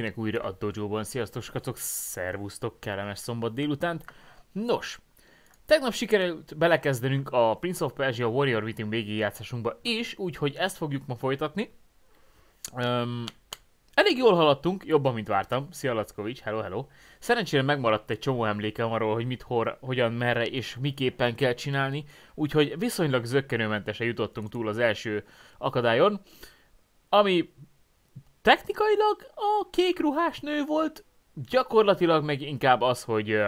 Mindenkinek újra a dojo sziasztok skacok, szervusztok, kellemes szombat délutánt. Nos, tegnap sikerült belekezdenünk a Prince of Persia Warrior Within végigjátszásunkba is, úgyhogy ezt fogjuk ma folytatni. Um, elég jól haladtunk, jobban, mint vártam. Szia Lackovics, hello, hello. Szerencsére megmaradt egy csomó emlékem arról, hogy mit, hor, hogyan, merre és miképpen kell csinálni, úgyhogy viszonylag zöggenőmentesen jutottunk túl az első akadályon, ami technikailag a kék ruhás nő volt, gyakorlatilag meg inkább az, hogy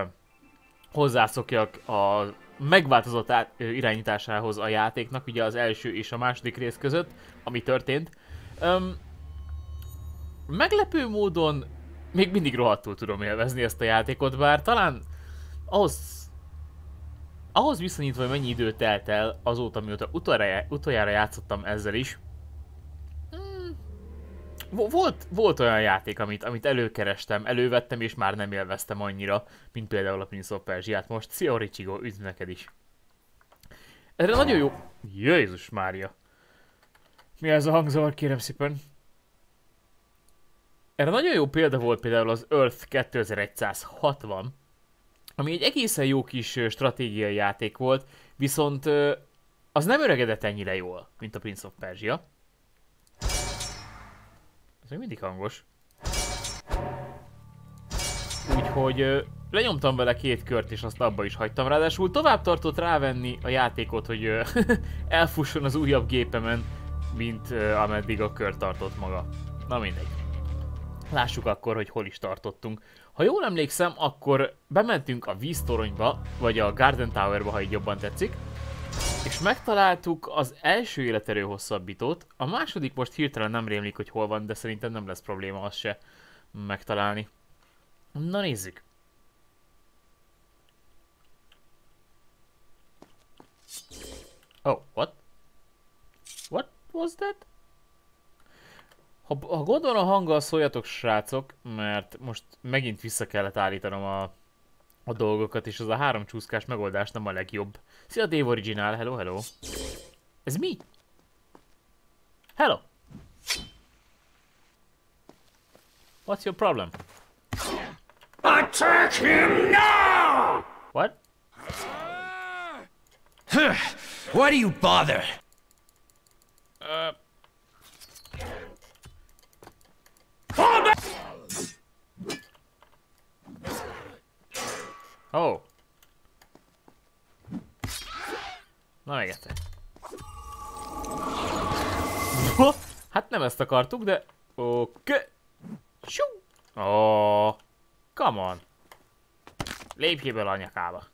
hozzászokjak a megváltozott át, irányításához a játéknak, ugye az első és a második rész között, ami történt. Um, meglepő módon még mindig rohadtul tudom élvezni ezt a játékot, bár talán ahhoz ahhoz viszonyítva, hogy mennyi idő telt el azóta, mióta utoljára játszottam ezzel is, volt, volt olyan játék, amit, amit előkerestem, elővettem, és már nem élveztem annyira, mint például a Prince of Persia-t most. Szia, Ricsigo, üdv neked is. Erre nagyon jó... Jézus Mária. Mi ez a hangzavar, kérem szépen? Erre nagyon jó példa volt például az Earth 2160, ami egy egészen jó kis stratégiai játék volt, viszont az nem öregedett ennyire jól, mint a Prince of Persia még mindig hangos. Úgyhogy lenyomtam vele két kört, és azt abba is hagytam. Ráadásul tovább tartott rávenni a játékot, hogy elfusson az újabb gépemen, mint ameddig a kör tartott maga. Na mindegy. Lássuk akkor, hogy hol is tartottunk. Ha jól emlékszem, akkor bementünk a víztoronyba, vagy a Garden Towerba, ha így jobban tetszik. És megtaláltuk az első életerő hosszabbítót, a második most hirtelen nem rémlik, hogy hol van, de szerintem nem lesz probléma azt se megtalálni. Na nézzük. Oh, what? What was that? Ha, ha gondolom a hanggal szóljatok srácok, mert most megint vissza kellett állítanom a a dolgokat, és az a három csúszkás megoldás nem a legjobb. Szia Dave Original, hello, hello. Ez mi? Hello. What's your problem? Attack him now! What? Why do you bother? Uh! Oh. Na még. Hát nem ezt akartuk, de... Oké. Okay. Oh. Come on. Lépj ki a nyakába.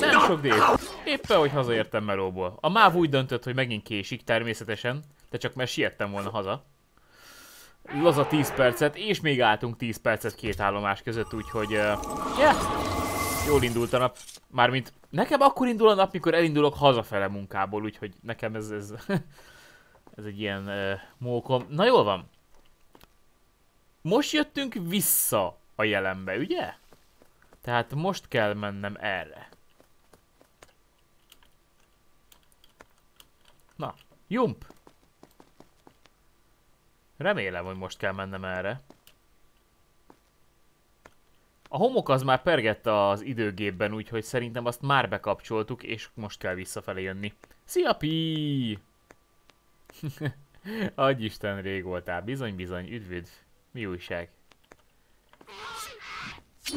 Nem sok dél. Éppen, hogy hazaértem melóból. A MÁV úgy döntött, hogy megint késik, természetesen. De csak mert siettem volna haza laza 10 percet, és még álltunk 10 percet két állomás között, úgyhogy... Uh, yeah, jól indult a nap. Mármint nekem akkor indul a nap, mikor elindulok hazafele munkából, úgyhogy nekem ez, ez, ez egy ilyen uh, mókom. Na jól van. Most jöttünk vissza a jelenbe, ugye? Tehát most kell mennem erre. Na, jump! Remélem, hogy most kell mennem erre. A homok az már pergett az időgépben, úgyhogy szerintem azt már bekapcsoltuk, és most kell visszafelé jönni. Szia, Pi! Adj Isten, rég voltál. Bizony, bizony, üdvüdv. Mi újság?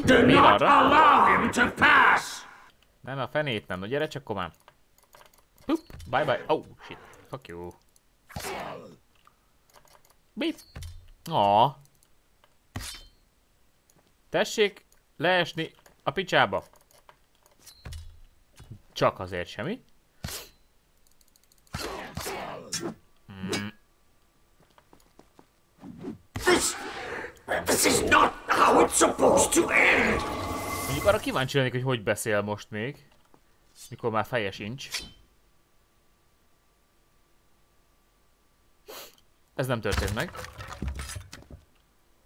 Do not allow him to pass! Nem, a fenét nem. No, gyere csak komám. Hup, bye bye. Oh, shit. Fuck you. Mit? Ó. Tessék leesni a picsába. Csak azért semmi. Hmm. This, this is not how it's supposed to end. Mondjuk arra kíváncsi lennék, hogy hogy beszél most még. Mikor már feje sincs. Ez nem történt meg.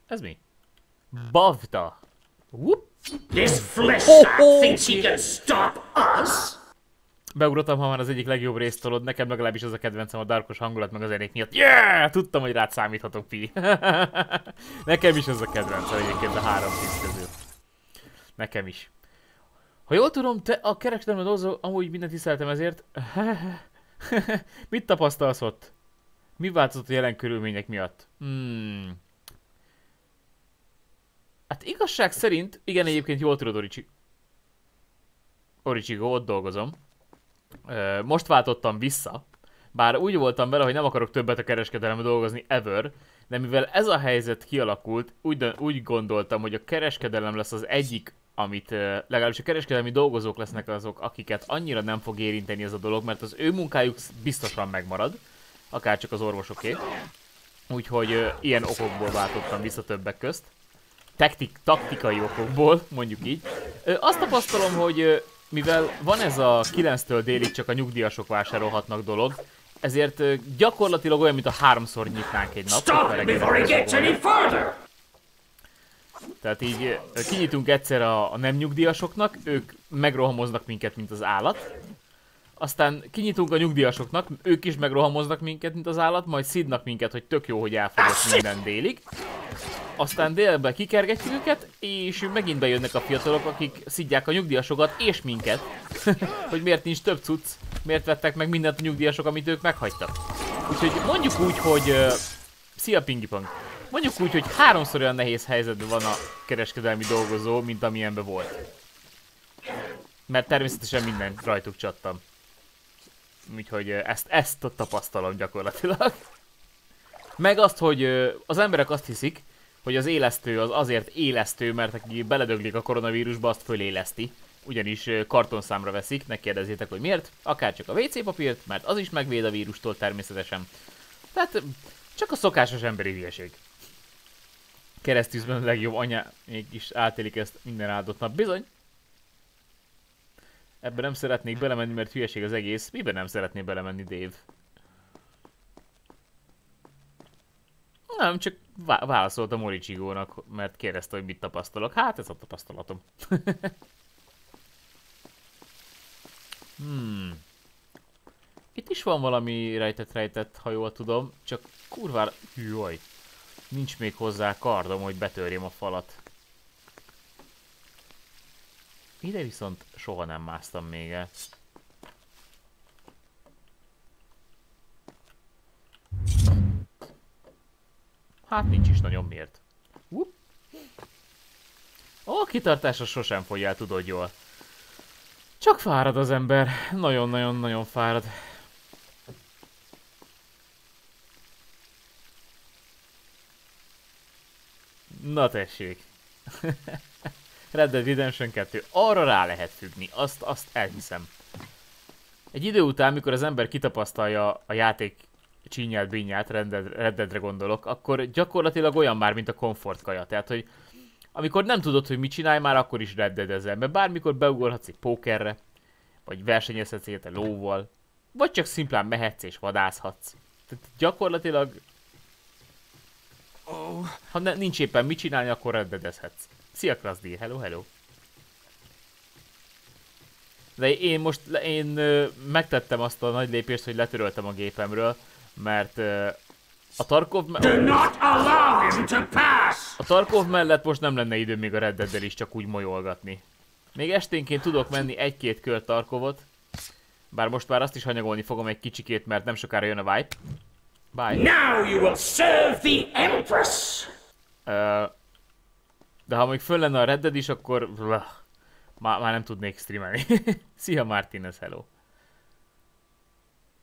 Ez mi? Bavta. Whoop. This flesh thinks he can stop us? Beugrottam, ha már az egyik legjobb részt tolod, nekem legalábbis az a kedvencem a darkos hangulat meg az zenék miatt. Yeah! Tudtam, hogy rád számíthatok, Pi. nekem is az a kedvencem egyébként a három kis közül. Nekem is. Ha jól tudom, te a kereskedelmi dolgozó, amúgy mindent tiszteltem ezért. Mit tapasztalsz ott? Mi változott a jelen körülmények miatt? Hmm. Hát igazság szerint, igen egyébként jól tudod Oricsi. Oricsigo, ott dolgozom. Most váltottam vissza, bár úgy voltam vele, hogy nem akarok többet a kereskedelembe dolgozni ever, de mivel ez a helyzet kialakult, úgy, úgy gondoltam, hogy a kereskedelem lesz az egyik, amit legalábbis a kereskedelmi dolgozók lesznek azok, akiket annyira nem fog érinteni ez a dolog, mert az ő munkájuk biztosan megmarad, akár csak az orvosoké. Úgyhogy ilyen okokból váltottam vissza többek közt. Taktik, taktikai okokból, mondjuk így. Azt tapasztalom, hogy mivel van ez a 9-től délig csak a nyugdíjasok vásárolhatnak dolog, ezért gyakorlatilag olyan, mint a háromszor nyitnánk egy nap. Tehát így kinyitunk egyszer a, a nem nyugdíjasoknak, ők megrohamoznak minket, mint az állat. Aztán kinyitunk a nyugdíjasoknak, ők is megrohamoznak minket, mint az állat, majd szidnak minket, hogy tök jó, hogy elfogyott minden délig. Aztán délben kikergetjük őket, és megint bejönnek a fiatalok, akik szidják a nyugdíjasokat és minket. hogy miért nincs több cucc, miért vettek meg mindent a nyugdíjasok, amit ők meghagytak. Úgyhogy mondjuk úgy, hogy... Uh, szia Pingipong! Mondjuk úgy, hogy háromszor olyan nehéz helyzetben van a kereskedelmi dolgozó, mint amilyenben volt. Mert természetesen minden rajtuk csattam. Úgyhogy ezt, ezt tapasztalom gyakorlatilag. Meg azt, hogy az emberek azt hiszik, hogy az élesztő az azért élesztő, mert aki beledöglik a koronavírusba, azt föléleszti. Ugyanis kartonszámra veszik, ne kérdezzétek, hogy miért. Akár csak a WC papírt, mert az is megvéd a vírustól természetesen. Tehát csak a szokásos emberi hülyeség. Keresztűzben a legjobb anya mégis átélik ezt minden áldott nap. Bizony. Ebben nem szeretnék belemenni, mert hülyeség az egész. Miben nem szeretnék belemenni, Dave? Nem, csak vá válaszoltam Oricsigónak, mert kérdezte, hogy mit tapasztalok. Hát ez a tapasztalatom. hmm. Itt is van valami rejtett-rejtett, ha jól tudom, csak kurvára... Jaj. Nincs még hozzá kardom, hogy betörjem a falat. Ide viszont soha nem másztam még el. Hát nincs is nagyon miért. Ó, kitartása sosem fogyjál, tudod jól. Csak fárad az ember. Nagyon-nagyon-nagyon fárad. Na tessék. Red Dead Redemption 2. Arra rá lehet függni. Azt, azt elhiszem. Egy idő után, mikor az ember kitapasztalja a játék csínyelt bínyát, Red Deadre gondolok, akkor gyakorlatilag olyan már, mint a komfortkaja. Tehát, hogy amikor nem tudod, hogy mit csinálj, már akkor is Red Dead ezzel. Mert bármikor beugorhatsz egy pókerre, vagy versenyezhetsz egy lóval, vagy csak szimplán mehetsz és vadászhatsz. Tehát gyakorlatilag ha ne, nincs éppen mit csinálni, akkor reddedezhetsz. Szia Krasdi, hello, hello. De én most, én ö, megtettem azt a nagy lépést, hogy letöröltem a gépemről, mert ö, a Tarkov... Pass! A Tarkov mellett most nem lenne idő még a Red Dead-del is csak úgy molyolgatni. Még esténként tudok menni egy-két kör Tarkovot, bár most már azt is hanyagolni fogom egy kicsikét, mert nem sokára jön a Vipe. Bye. Now you will serve the Empress! Uh, de ha még föl lenne a Red Dead is, akkor... Uh, már, már nem tudnék streamelni. Szia Martinez, hello.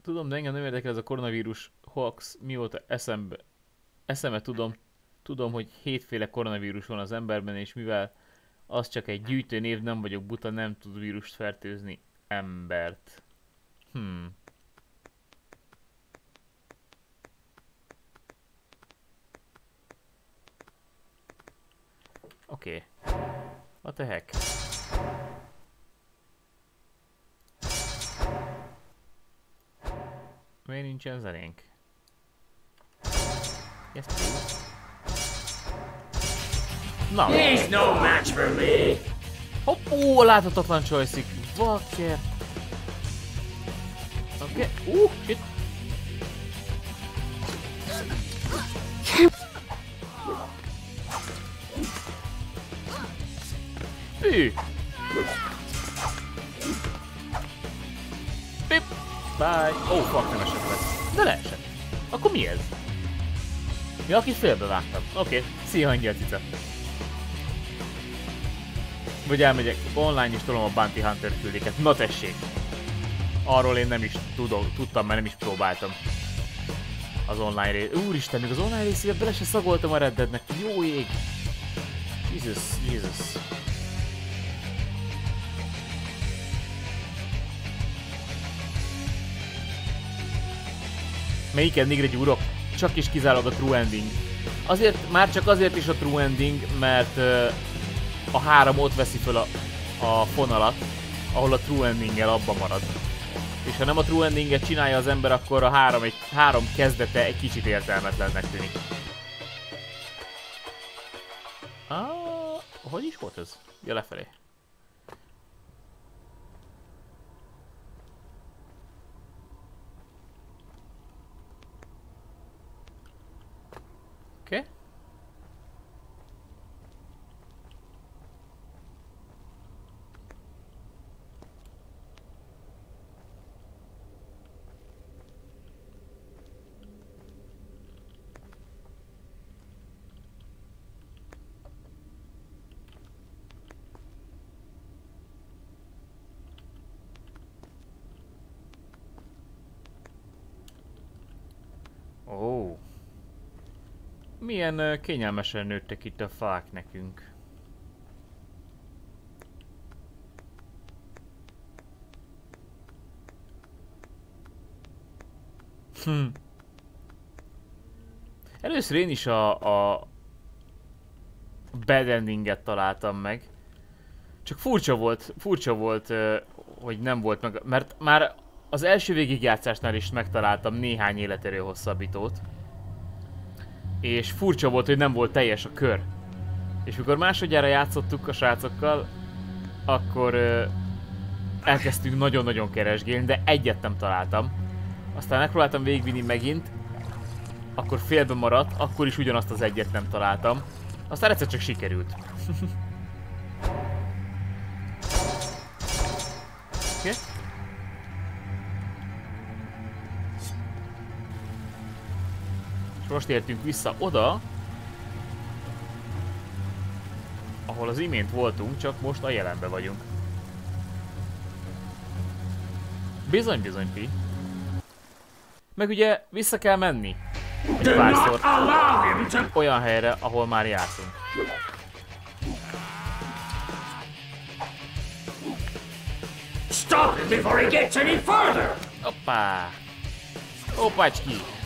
Tudom, de engem nem érdekel ez a koronavírus hoax, mióta eszembe, eszembe tudom, tudom, hogy hétféle koronavírus van az emberben, és mivel az csak egy gyűjtő név, nem vagyok buta, nem tud vírust fertőzni embert. Hmm. Oké. Okay. What the heck? Miért nincsen zenénk? Yes, please. Na! He's no match for me! Hopp, ó, láthatatlan joystick. Vakker. Okay. Uh, shit. Hű. Pip. Bye. Oh, fuck, nem esett le. De leesett. Akkor mi ez? Ja, akit félbevágtam. Oké, okay. szia, angyal cica. Vagy elmegyek online és tolom a Bounty Hunter küldéket. Na tessék! Arról én nem is tudom, tudtam, mert nem is próbáltam. Az online rész. Úristen, még az online részébe bele se szagoltam a Red Deadnek. Jó ég! Jesus, Jesus. Melyik endingre gyúrok? Csak is kizárólag a true ending. Azért, már csak azért is a true ending, mert uh, a három ott veszi föl a, a fonalat, ahol a true endinggel abba marad. És ha nem a true endinget csinálja az ember, akkor a három, egy, három kezdete egy kicsit értelmetlennek tűnik. Ah, hogy is volt ez? Ja, lefelé. Oké. Okay. Milyen kényelmesen nőttek itt a fák nekünk. Hm. Először én is a, a bad endinget találtam meg. Csak furcsa volt, furcsa volt, hogy nem volt meg, mert már az első végigjátszásnál is megtaláltam néhány életerő hosszabbítót és furcsa volt, hogy nem volt teljes a kör. És mikor másodjára játszottuk a srácokkal, akkor ö, elkezdtünk nagyon-nagyon keresgélni, de egyet nem találtam. Aztán megpróbáltam végigvinni megint, akkor félbe maradt, akkor is ugyanazt az egyet nem találtam. Aztán egyszer csak sikerült. És most értünk vissza oda, ahol az imént voltunk, csak most a jelenbe vagyunk. Bizony, bizony, Pi. Meg ugye vissza kell menni. Egy párszor olyan helyre, ahol már jártunk. Stop him before he gets any further! Hoppá! Hoppácski!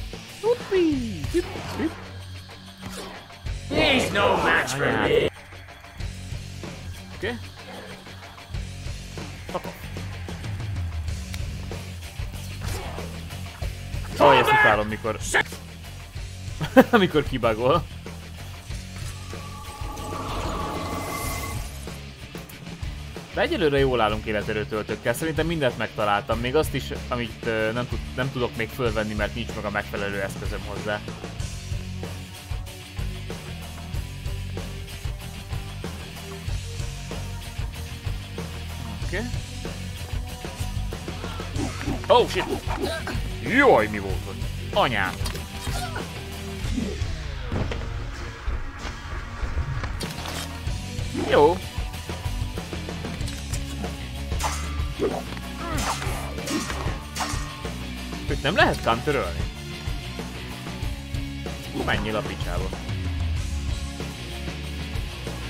He's no match for me. Okay. Oh, ezt utálom, mikor... amikor kibagol. De egyelőre jól állunk életerőtöltőkkel, szerintem mindent megtaláltam, még azt is, amit nem, tud, nem tudok még fölvenni, mert nincs meg a megfelelő eszközöm hozzá. Oké. Okay. Oh shit! Jaj, mi volt ott? Anyám! Jó, nem lehet counterölni? Menjél a picsába.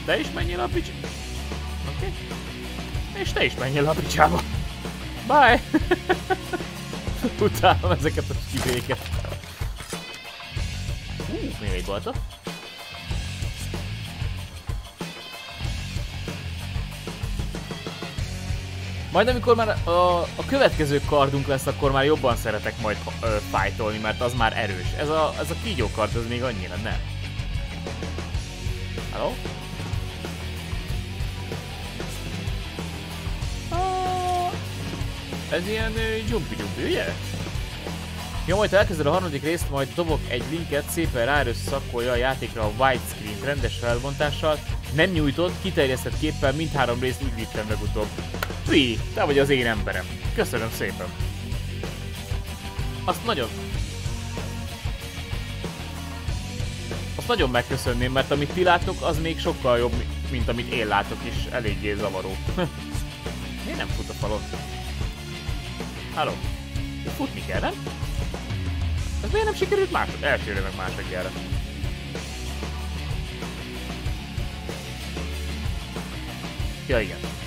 Te is menjél a picsába. Oké. Okay. És te is menjél a picsába. Bye! Utálom ezeket a kibéket. Uh, még egy balta. Majd amikor már a, a következő kardunk lesz, akkor már jobban szeretek majd ö, fájtolni, mert az már erős. Ez a, ez a kígyó kard, az még annyira nem. Hello? Ah, ez ilyen jumpy, ugye? Ja, majd ha elkezded a harmadik részt, majd dobok egy linket, szépen ráerőszakolja a játékra a widescreen rendes felbontással, nem nyújtott, kiterjesztett képpel mindhárom részt úgy vittem legutóbb. Tvi, te vagy az én emberem. Köszönöm szépen. Azt nagyon... Azt nagyon megköszönném, mert amit ti látok, az még sokkal jobb, mint amit én látok, és eléggé zavaró. Miért nem fut a falon? Halló? Futni kell, nem? Ez miért nem sikerült másod? Elsőre meg másodjára. Ja, igen.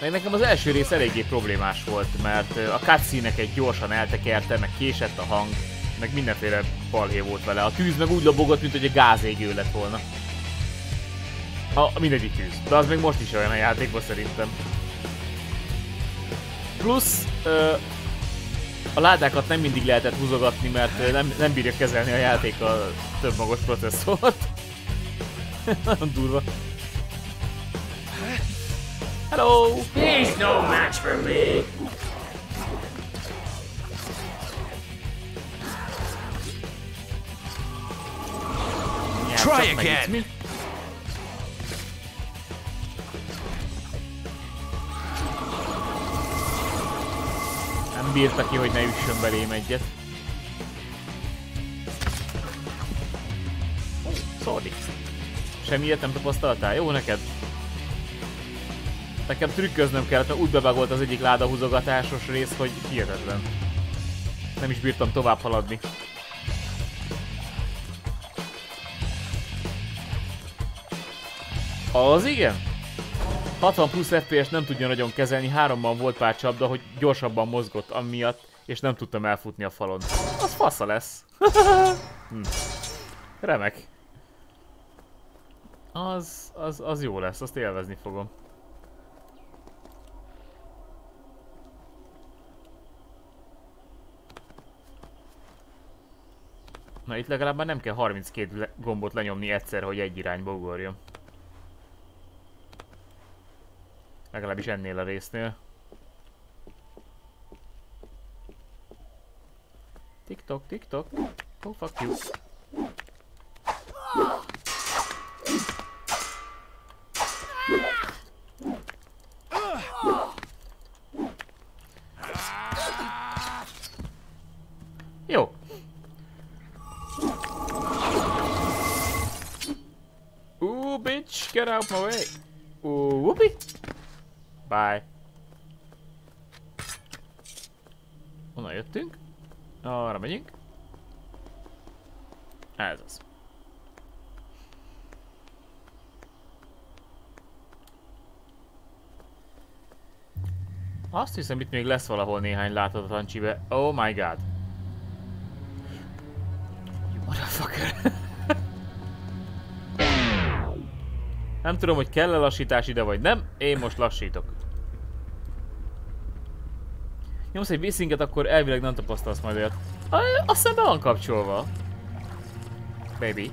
Meg nekem az első rész eléggé problémás volt, mert a cutscene egy gyorsan eltekerte, meg késett a hang, meg mindenféle balhé volt vele. A tűz meg úgy lobogott, mint hogy a gázégő lett volna. A, mindegyik tűz. De az még most is olyan a játékban szerintem. Plusz, ö, a ládákat nem mindig lehetett húzogatni, mert nem, nem bírja kezelni a játék a több magos processzort. Nagyon durva. Hello! He's no match for me. Try Nyelvcsap, meg again. Nem bírta ki, hogy ne üssön belém egyet. Szódik. Semmi ilyet nem tapasztaltál? Jó neked? Nekem trükköznöm kellett, mert úgy bebagolt az egyik ládahúzogatásos rész, hogy hihetetlen. Nem is bírtam tovább haladni. Az igen? 60 plusz FPS nem tudja nagyon kezelni, háromban volt pár csapda, hogy gyorsabban mozgott amiatt, és nem tudtam elfutni a falon. Az fasza lesz. hm. Remek. Az, az, az jó lesz, azt élvezni fogom. Na itt legalább nem kell 32 le- gombot lenyomni egyszer, hogy egy irányba ugorjon. Legalábbis ennél a résznél. TikTok, TikTok. Oh, fuck you. Jó. Bitch, get out my way. Ooh, whoopee. Bye. Honnan jöttünk? Arra megyünk. Ez az. Azt hiszem itt még lesz valahol néhány láthatatlan csibe. Oh my god. You motherfucker. Nem tudom, hogy kell-e lassítás ide vagy nem, én most lassítok. Nyomsz egy viszinget, akkor elvileg nem tapasztalsz majd olyat. Azt hiszem be van kapcsolva. Baby.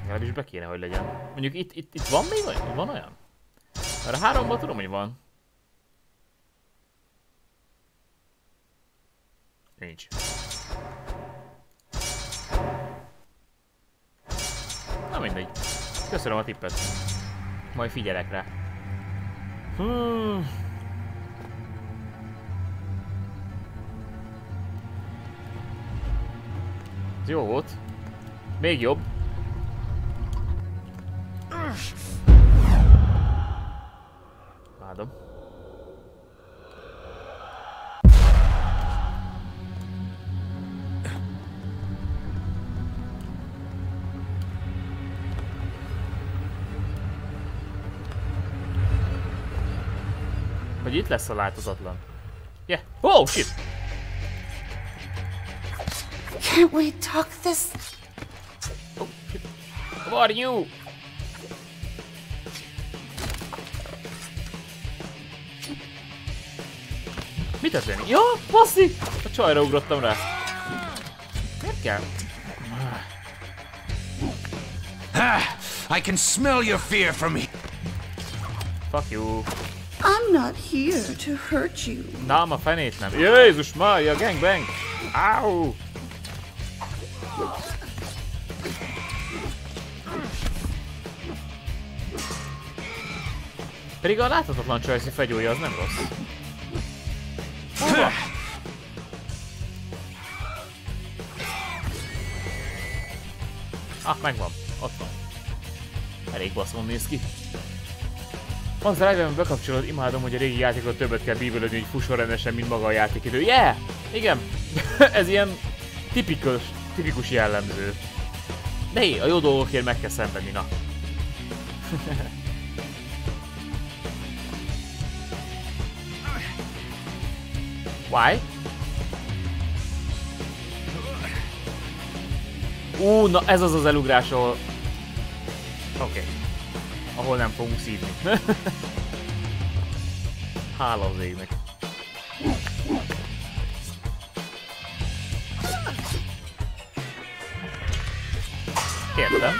Legalábbis be kéne, hogy legyen. Mondjuk itt, itt, itt van még olyan? Van olyan? Mert a háromban tudom, hogy van. Nincs. Na mindegy. Köszönöm a tippet. Majd figyelek rá. Hmm. Ez jó volt. Még jobb. Imádom. Hogy itt lesz a láthatatlan. Yeah. Oh shit! Can't we talk this? Oh shit. What are you? Mit történik? Ja, passzi! A csajra ugrottam rá. Miért kell? Ah, I can smell your fear from here. Fuck you. Not here to hurt you. Na, a fenét nem. Jézus Mária, gangbang! Áú! Pedig a láthatatlan csajszi fegyója az nem rossz. Hova? Ah, megvan. Ott van. Elég baszon néz ki. Az drive bekapcsolod, imádom, hogy a régi játékot többet kell bíbelődni, hogy fusson rendesen, mint maga a játékidő. Yeah! Igen! Ez ilyen tipikus, tipikus jellemző. De hé, a jó dolgokért meg kell szenvedni, na. Why? Ú, na ez az az elugrás, ahol... Oké. Okay. Ahol nem fogunk szívni. Hála az égnek. Értem.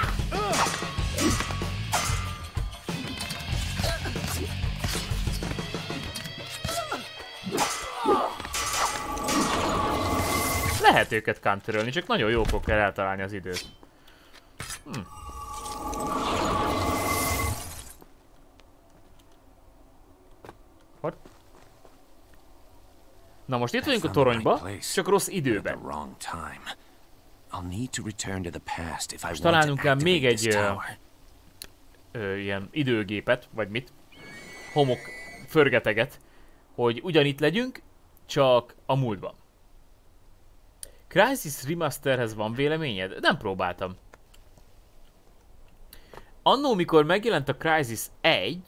Lehet őket counterölni, csak nagyon jókor kell eltalálni az időt. Na most itt vagyunk a toronyba, csak rossz időben. Most találnunk kell még egy ö, ö, ilyen időgépet, vagy mit, homok förgeteget, hogy ugyanitt legyünk, csak a múltban. Crysis Remasterhez van véleményed? Nem próbáltam. Annó, mikor megjelent a Crysis 1,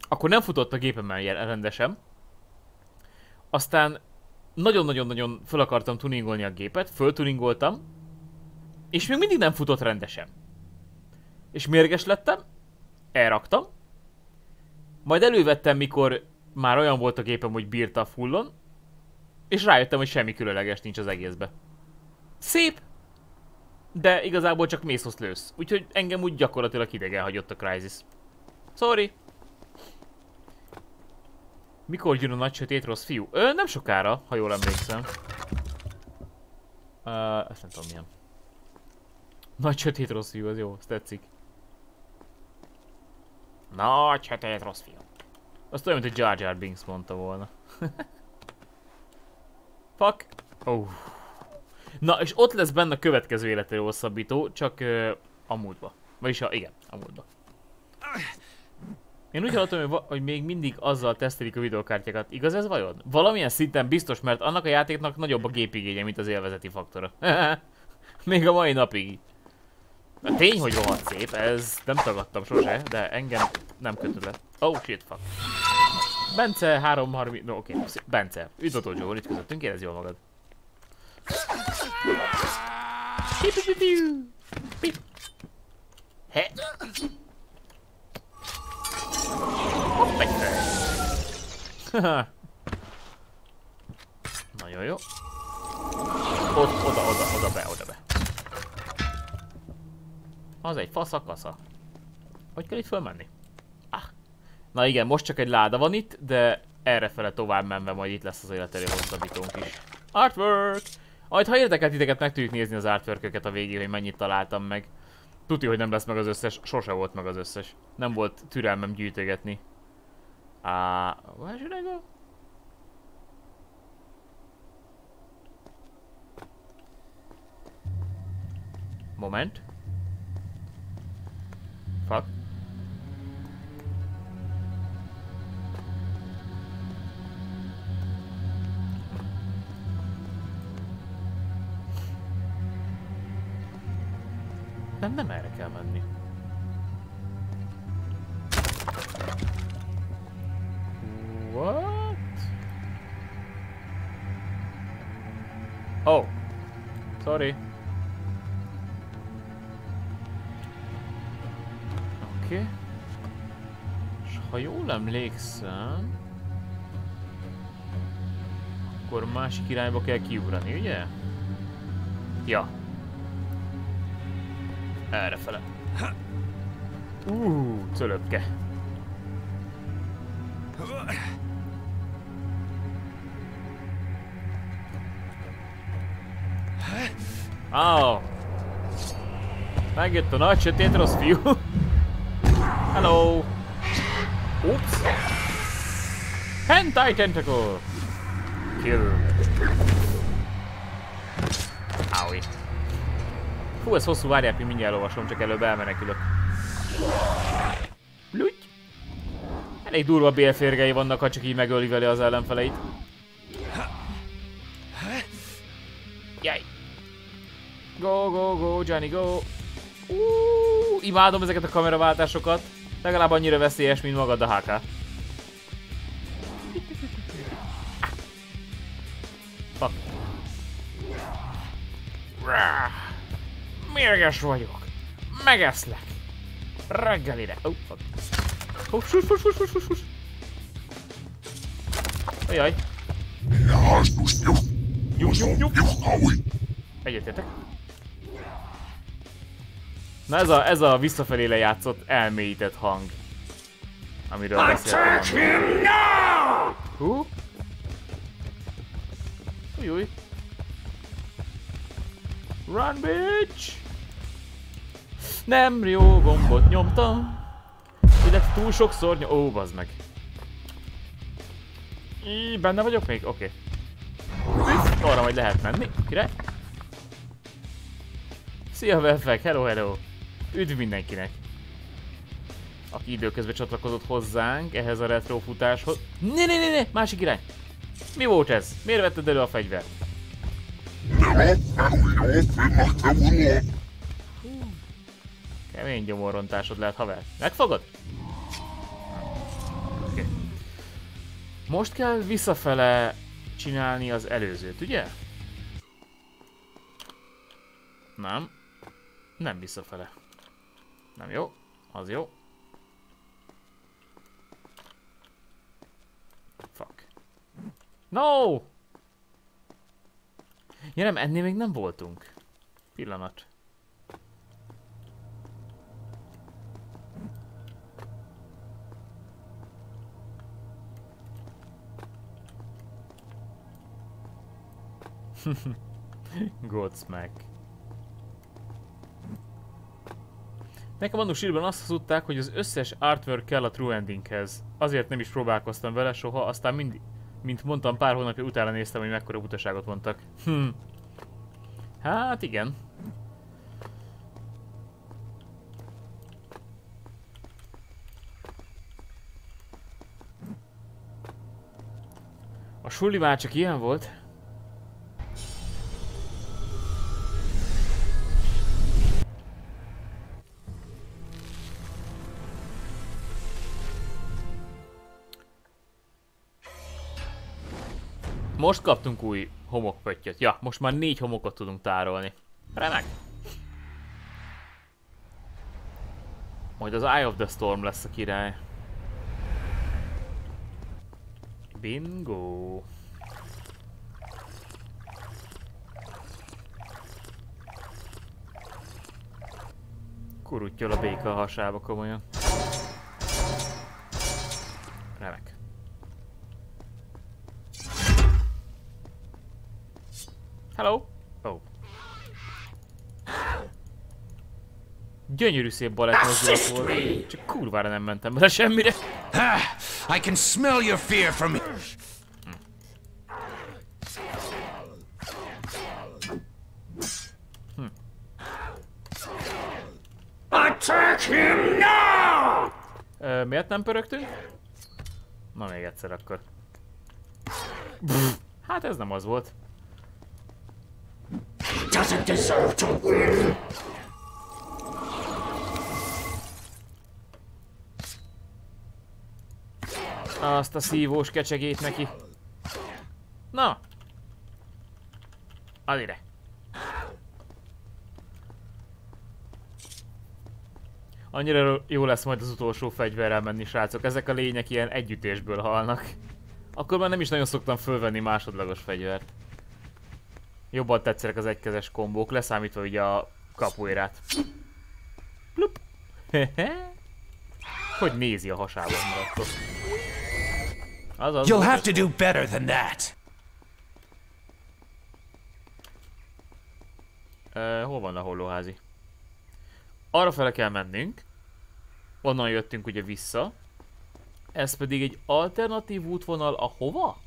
akkor nem futott a gépemen rendesen. Aztán nagyon-nagyon-nagyon fel akartam tuningolni a gépet, föltuningoltam, és még mindig nem futott rendesen. És mérges lettem, elraktam, majd elővettem, mikor már olyan volt a gépem, hogy bírta a fullon, és rájöttem, hogy semmi különleges nincs az egészbe. Szép, de igazából csak mészhoz lősz. Úgyhogy engem úgy gyakorlatilag idegen hagyott a Crysis. Sorry. Mikor jön a nagy sötét rossz fiú? Ö, nem sokára, ha jól emlékszem. Uh, ezt nem tudom milyen. Nagy sötét rossz fiú, az jó, azt tetszik. Nagy sötét rossz fiú. Azt olyan, mint hogy Jar Jar Binks mondta volna. Fuck. Oh. Na, és ott lesz benne a következő életre hosszabbító, csak uh, a múltba. Vagyis a, igen, a múltba. Én úgy hallottam, hogy, hogy még mindig azzal tesztelik a videokártyákat. Igaz ez vajon? Valamilyen szinten biztos, mert annak a játéknak nagyobb a gépigénye, mint az élvezeti faktora. még a mai napig. A tény, hogy rohadt szép, ez nem tagadtam sose, de engem nem kötött le. Oh shit, fuck. Bence 330... No, oké. Okay. Bence, üdv a dojo itt közöttünk, érezd jól magad. He. Hopp, egy Nagyon jó. Ott, oda, oda, oda be, oda be. Az egy faszakasza. Hogy kell itt fölmenni? Ah. Na igen, most csak egy láda van itt, de errefele tovább menve majd itt lesz az életerő hosszabbítónk is. Artwork! Majd ha érdekelt titeket, meg tudjuk nézni az artwork a végén, hogy mennyit találtam meg. Tudja, hogy nem lesz meg az összes, sose volt meg az összes. Nem volt türelmem gyűjtögetni. Ah, where should I go? Moment. Fuck. Nem, nem erre kell menni. What? Oh. Sorry. Oké. Okay. És ha jól emlékszem... Akkor másik irányba kell kiugrani, ugye? Ja. Errefele. Uh, cölöpke. Oh. Megjött a nagy sötét rossz fiú. Hello. Oops. Hentai tentacle. Kill. Hú, ez hosszú, várjál, mi mindjárt olvasom, csak előbb elmenekülök. Lügy. Elég durva bélférgei vannak, ha csak így megöli vele az ellenfeleit. Jaj. Go, go, go, Johnny, go. Uh, imádom ezeket a kameraváltásokat. Legalább annyira veszélyes, mint magad a HK. Mérges vagyok. Megeszlek. Reggelire. Oh. Oh, sus, sus, sus, sus, sus. Ajaj. Egyetértek. Na ez a, ez a visszafelé lejátszott elmélyített hang. Amiről beszéltem. Hú? Ujjúj. Run, bitch! Nem jó gombot nyomtam. Illetve túl sokszor nyom... Ó, bazd meg. Í, benne vagyok még? Oké. Okay. Arra majd lehet menni. Király. Szia, Velfek! Hello, hello! Üdv mindenkinek! Aki időközben csatlakozott hozzánk ehhez a retro futáshoz. Ne, ne, ne, ne! Másik irány! Mi volt ez? Miért vetted elő a fegyvert? Kemény gyomorrontásod lehet, haver. Megfogod? Okay. Most kell visszafele csinálni az előzőt, ugye? Nem. Nem visszafele. Nem jó. Az jó. Fuck. No! Ja nem, ennél még nem voltunk. Pillanat. Godsmack. Nekem annó sírban azt hazudták, hogy az összes artwork kell a True Endinghez. Azért nem is próbálkoztam vele soha, aztán mind, mint mondtam, pár hónapja utána néztem, hogy mekkora butaságot mondtak. Hm. Hát igen. A suli már csak ilyen volt. Most kaptunk új homokpöttyöt. Ja, most már négy homokot tudunk tárolni. Remek. Majd az Eye of the Storm lesz a király. Bingo. Kuruttyol a béka a hasába komolyan. Remek. Hello? Oh. Gyönyörű szép balett mozdulat volt. Csak kurvára nem mentem bele semmire. I can smell your fear from here. Attack him now! Ö, miért nem pörögtünk? Na még egyszer akkor. Pff, hát ez nem az volt. Doesn't deserve to win. Azt a szívós kecsegét neki. Na! Add ide. Annyira jó lesz majd az utolsó fegyverrel menni, srácok. Ezek a lények ilyen együttésből halnak. akkor már nem is nagyon szoktam fölvenni másodlagos fegyvert. Jobban tetszenek az egykezes kombók, leszámítva ugye a kapuérát. Plup. Hogy nézi a hasában maradtok. Azaz. You'll have to do better than that. Uh, hol van a hollóházi? Arra fele kell mennünk. Onnan jöttünk ugye vissza. Ez pedig egy alternatív útvonal a hova?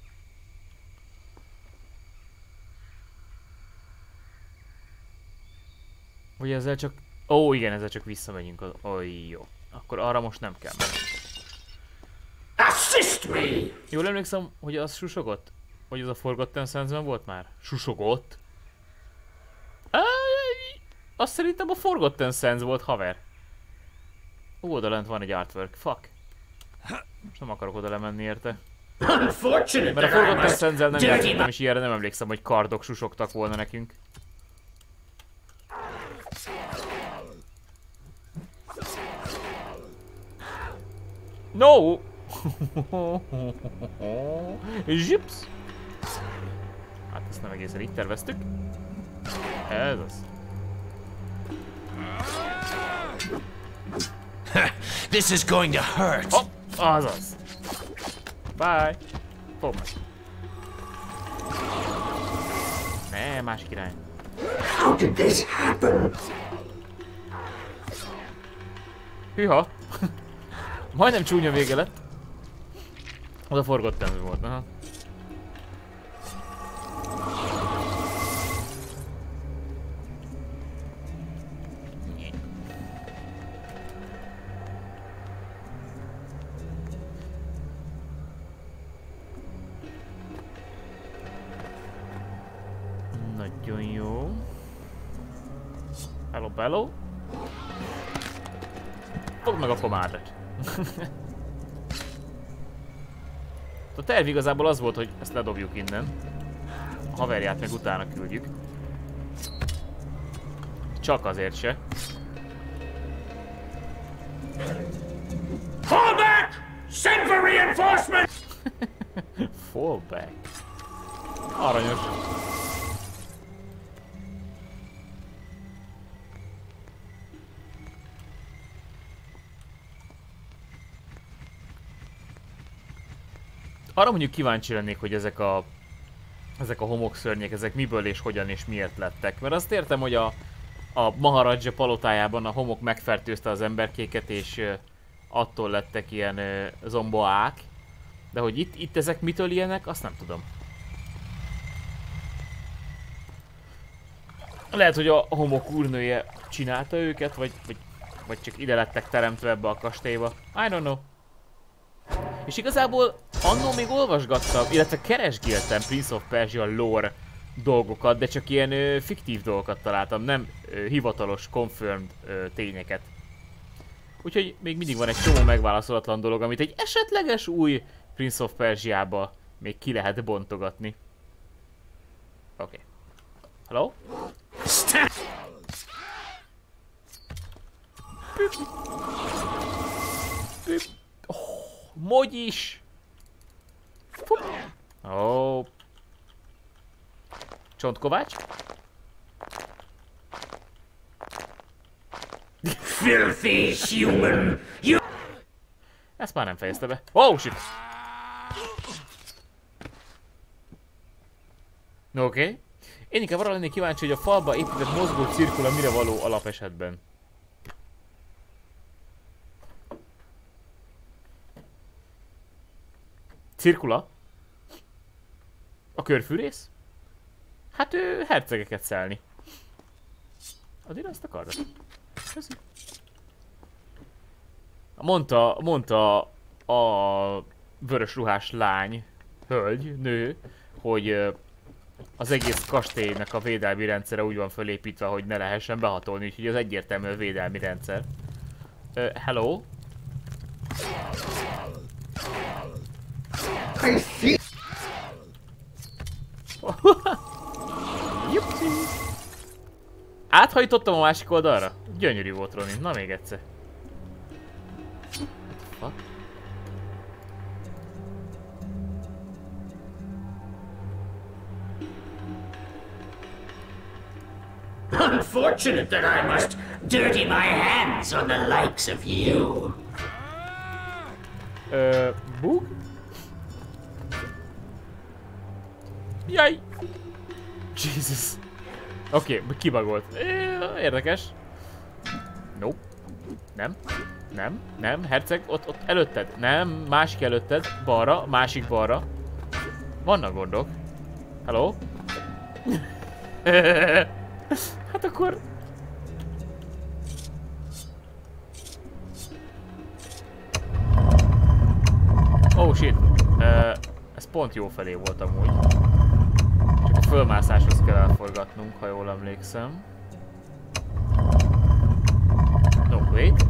Vagy ezzel csak... Ó, igen, ezzel csak visszamegyünk. az- Ó, jó. Akkor arra most nem kell menni. Assist me! Jól emlékszem, hogy az susogott? Hogy az a Forgotten sands volt már? Susogott? Azt szerintem a Forgotten Sands volt, haver. Ó, oda lent van egy artwork. Fuck. Most nem akarok oda lemenni érte. Unfortunate Mert a Forgotten sands nem játszottam, és ilyenre nem emlékszem, hogy kardok susogtak volna nekünk. No! Zsips! Hát ezt nem egészen így terveztük. Ez az. This is going to hurt. Hopp! Azaz! Bye! Fogd meg! Ne, másik irány. How did this happen? Hűha! Majdnem csúnya vége lett. Oda forgottam volt, aha. Nagyon jó. Hello, bello. Fogd meg a pomádat. A terv igazából az volt, hogy ezt ledobjuk innen. A haverját meg utána küldjük. Csak azért se. Fall back! Send for reinforcements! Fallback. Aranyos. Arra mondjuk kíváncsi lennék, hogy ezek a ezek a homokszörnyek, ezek miből és hogyan és miért lettek. Mert azt értem, hogy a, a Maharaja palotájában a homok megfertőzte az emberkéket, és attól lettek ilyen ö, zomboák. De hogy itt, itt ezek mitől ilyenek, azt nem tudom. Lehet, hogy a homok úrnője csinálta őket, vagy, vagy, vagy csak ide lettek teremtve ebbe a kastélyba. I don't know. És igazából annó még olvasgattam, illetve keresgéltem Prince of Persia lore dolgokat, de csak ilyen ö, fiktív dolgokat találtam, nem ö, hivatalos, confirmed ö, tényeket. Úgyhogy még mindig van egy csomó megválaszolatlan dolog, amit egy esetleges új Prince of Persia-ba még ki lehet bontogatni. Oké. Okay. Hello? Stand! Mogy is! Ó. Csontkovács? Filthy human! You Ezt már nem fejezte be. Oh shit! Oké. Okay. Én inkább arra lennék kíváncsi, hogy a falba épített mozgó cirkula mire való alapesetben. Cirkula? A körfűrész? Hát ő hercegeket szelni. Addig azt akarod? Köszi. Mondta, mondta a vörös ruhás lány, hölgy, nő, hogy az egész kastélynak a védelmi rendszere úgy van fölépítve, hogy ne lehessen behatolni, úgyhogy az egyértelmű védelmi rendszer. Uh, hello? I see. Áthajtottam a másik oldalra? Gyönyörű volt, Ronin. Na még egyszer. Unfortunate that I must dirty my hands on the likes of you. Uh, bug? Jaj! Jesus. Oké, okay, kibagolt. Érdekes. Nope. Nem. Nem. Nem. Herceg, ott, ott előtted. Nem. Másik előtted. Balra. Másik balra. Vannak gondok. Hello? hát akkor... Oh shit. Uh, ez pont jó felé volt amúgy. Csak a fölmászáshoz kell elforgatnunk, ha jól emlékszem. No, wait.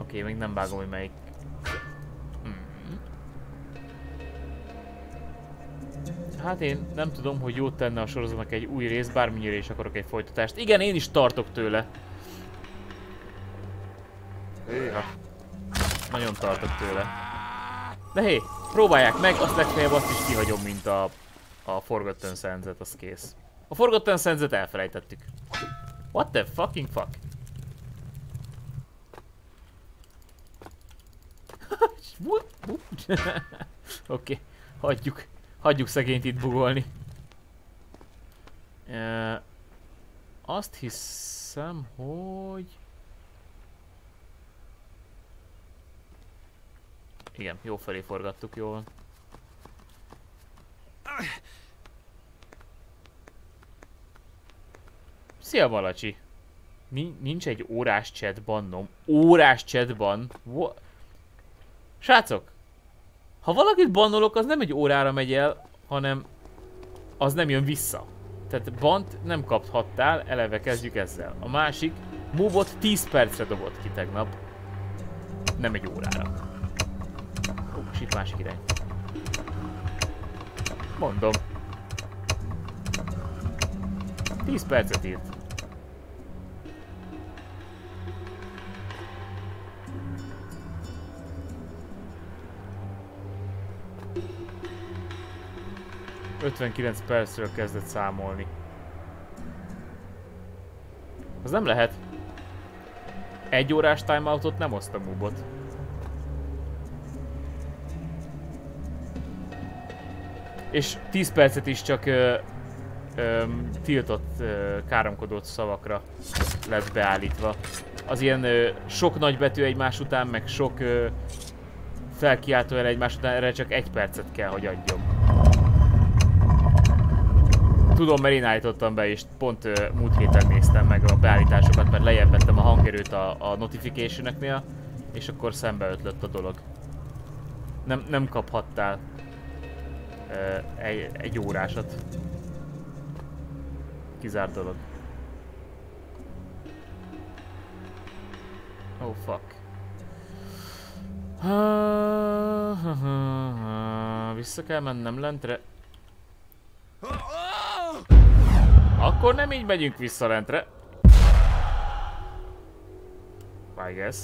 Oké, még nem vágom, hogy melyik. Hmm. Hát én nem tudom, hogy jót tenne a sorozatnak egy új rész, bármennyire is akarok egy folytatást. Igen, én is tartok tőle. Éha. Nagyon tartok tőle. De hé, próbálják meg, azt legfeljebb azt is kihagyom, mint a, a Forgotten Sands-et, az kész. A Forgotten Sands-et elfelejtettük. What the fucking fuck? Oké, okay, hagyjuk. Hagyjuk szegényt itt bugolni. Uh, azt hiszem, hogy... Igen, jó felé forgattuk, jól. Szia Valacsi! Nincs egy órás chatbannom. Órás chatban? What? Srácok! Ha valakit bannolok, az nem egy órára megy el, hanem az nem jön vissza. Tehát bant nem kaphattál, eleve kezdjük ezzel. A másik, move 10 percre dobott ki tegnap. Nem egy órára. Oh, shit, másik irány. Mondom. 10 percet írt. 59 percről kezdett számolni. Az nem lehet. Egy órás timeoutot nem osztam múbot. És 10 percet is csak ö, ö, tiltott ö, káromkodott szavakra lett beállítva. Az ilyen ö, sok nagybetű egymás után, meg sok ö, felkiáltó el egymás után, erre csak egy percet kell, hogy adjam. Tudom, mert én állítottam be, és pont uh, múlt héten néztem meg a beállításokat, mert lejjebb vettem a hangerőt a, a notification és akkor szembe ötlött a dolog. Nem, nem kaphattál egy, egy órásat. Kizárt dolog. Oh fuck. Vissza kell mennem lentre. Akkor nem így megyünk vissza lentre. I guess.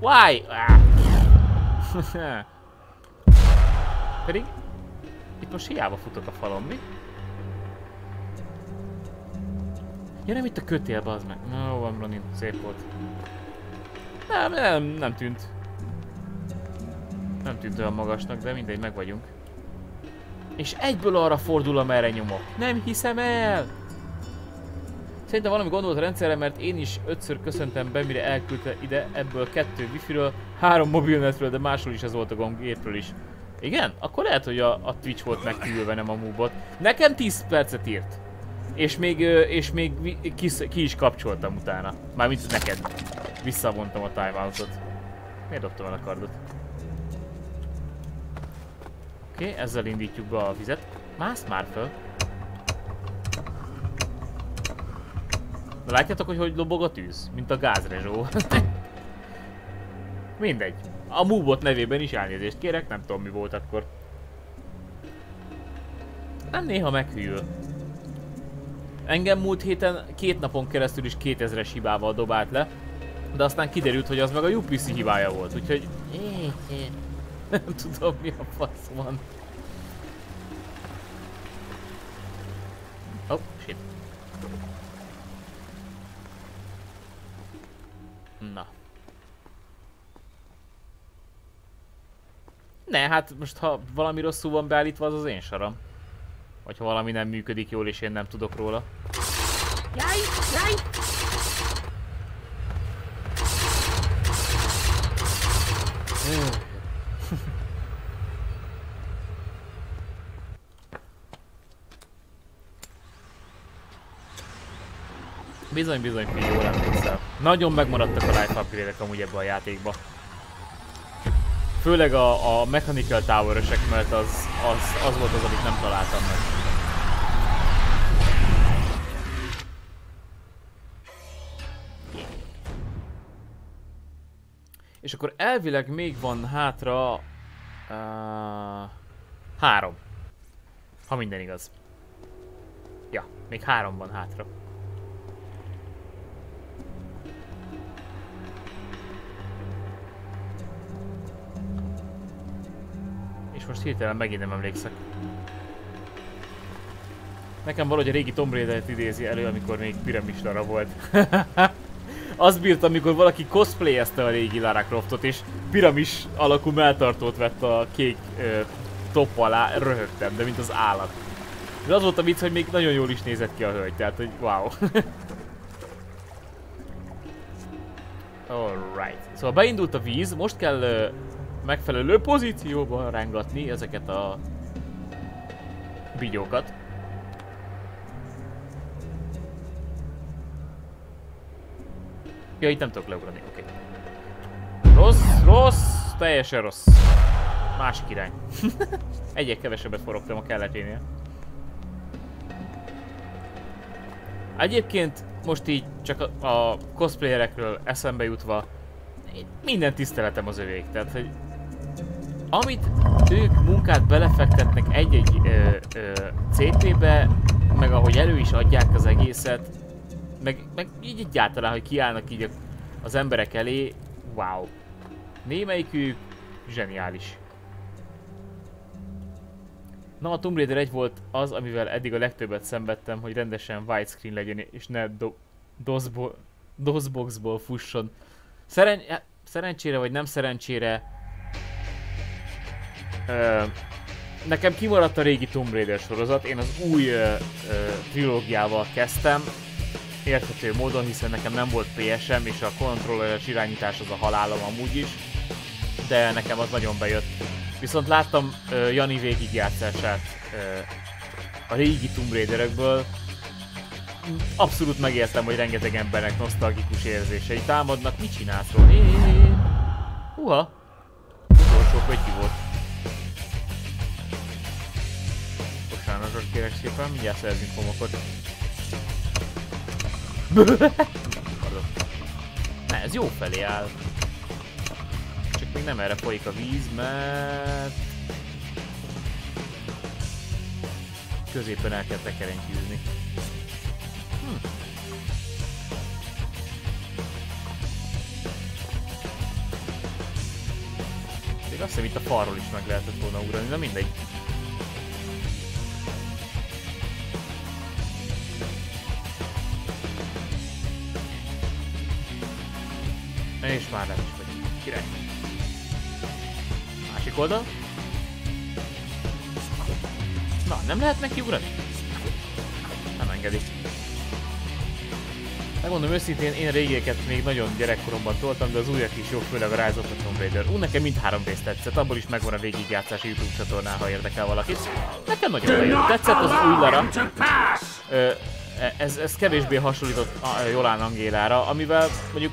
Why? Ah. Pedig itt most hiába futok a falon, mi? Ja nem itt a kötél, az meg. Na, no, van Ronin, szép volt. Nem, nem, nem tűnt. Nem tűnt olyan magasnak, de mindegy, meg vagyunk. És egyből arra fordul, amerre nyomok. Nem hiszem el! Szerintem valami gondolt a rendszerre, mert én is ötször köszöntem be, mire elküldte ide ebből kettő wifi-ről, három mobilnetről, de máshol is ez volt a gong gépről is. Igen? Akkor lehet, hogy a, a Twitch volt megkívülve, nem a mubot. Nekem 10 percet írt. És még, és még ki, ki is kapcsoltam utána. Mármint neked. Visszavontam a timeoutot. Miért dobtam el a kardot? Oké, okay, ezzel indítjuk be a vizet. Mász már föl. Látjátok, hogy hogy lobog a tűz? Mint a gázrezsó. Mindegy. A Moobot nevében is elnézést kérek, nem tudom mi volt akkor. Nem néha meghűl. Engem múlt héten két napon keresztül is 2000-es hibával dobált le, de aztán kiderült, hogy az meg a UPC hibája volt, úgyhogy... Nem tudom mi a fasz van. Oh, shit. Na. Ne, hát most ha valami rosszul van beállítva, az az én saram. Vagy ha valami nem működik jól és én nem tudok róla. Jaj, jaj! Bizony, bizony, fi, jól emlékszel. Nagyon megmaradtak a life upgrade amúgy ebben a játékban. Főleg a, a Mechanical tower mert az, az, az volt az, amit nem találtam meg. És akkor elvileg még van hátra... Uh, három. Ha minden igaz. Ja, még három van hátra. Most hirtelen megint nem emlékszek. Nekem valahogy a régi Tomb Raider-t idézi elő, amikor még piramislara volt. Azt bírtam, amikor valaki cosplayezte a régi Lara Croftot, és piramis alakú melltartót vett a kék ö, top alá, röhögtem, de mint az állat. De az volt a vicc, hogy még nagyon jól is nézett ki a hölgy, tehát hogy wow. Alright. Szóval beindult a víz, most kell megfelelő pozícióban rángatni ezeket a vigyókat. Ja, itt nem tudok leugrani, oké. Okay. Rossz, rossz, teljesen rossz. Másik irány. Egyek kevesebbet forogtam a kelleténél. Egyébként most így csak a, a cosplayerekről eszembe jutva minden tiszteletem az övék, tehát hogy amit ők munkát belefektetnek egy-egy CP-be, meg ahogy elő is adják az egészet, meg, meg így egyáltalán, hogy kiállnak így az emberek elé, wow. Némelyikük zseniális. Na a Tomb Raider 1 volt az, amivel eddig a legtöbbet szenvedtem, hogy rendesen widescreen legyen, és ne do DOS-boxból fusson. Szeren szerencsére vagy nem szerencsére nekem kimaradt a régi Tomb Raider sorozat, én az új ö, ö, trilógiával kezdtem, érthető módon, hiszen nekem nem volt PSM, és a kontrolleres irányítás az a halálom amúgy is, de nekem az nagyon bejött. Viszont láttam uh, Jani végigjátszását uh, a régi Tomb Raiderekből, abszolút megértem, hogy rengeteg embernek nosztalgikus érzései támadnak. Mit csinálsz róla? Húha! Utolsó pötyi volt. Bocsánatot kérek szépen, mindjárt szerzünk homokot. Ne, ez jó felé áll. Csak még nem erre folyik a víz, mert... Középen el kell tekerentyűzni. Hm. Még azt hiszem itt a falról is meg lehetett volna ugrani, de mindegy. És már nem is vagy. Király. Másik oldal. Na, nem lehet neki ugrani? Nem engedi. Megmondom őszintén, én régieket még nagyon gyerekkoromban toltam, de az újak is jó, főleg a Rise of the Tomb Raider. Ú, nekem mindhárom rész tetszett, abból is megvan a végigjátszási YouTube csatornán, ha érdekel valakit. Nekem nagyon bejött. Tetszett az új Lara. Ö, ez, ez kevésbé hasonlított a Jolán Angélára, amivel mondjuk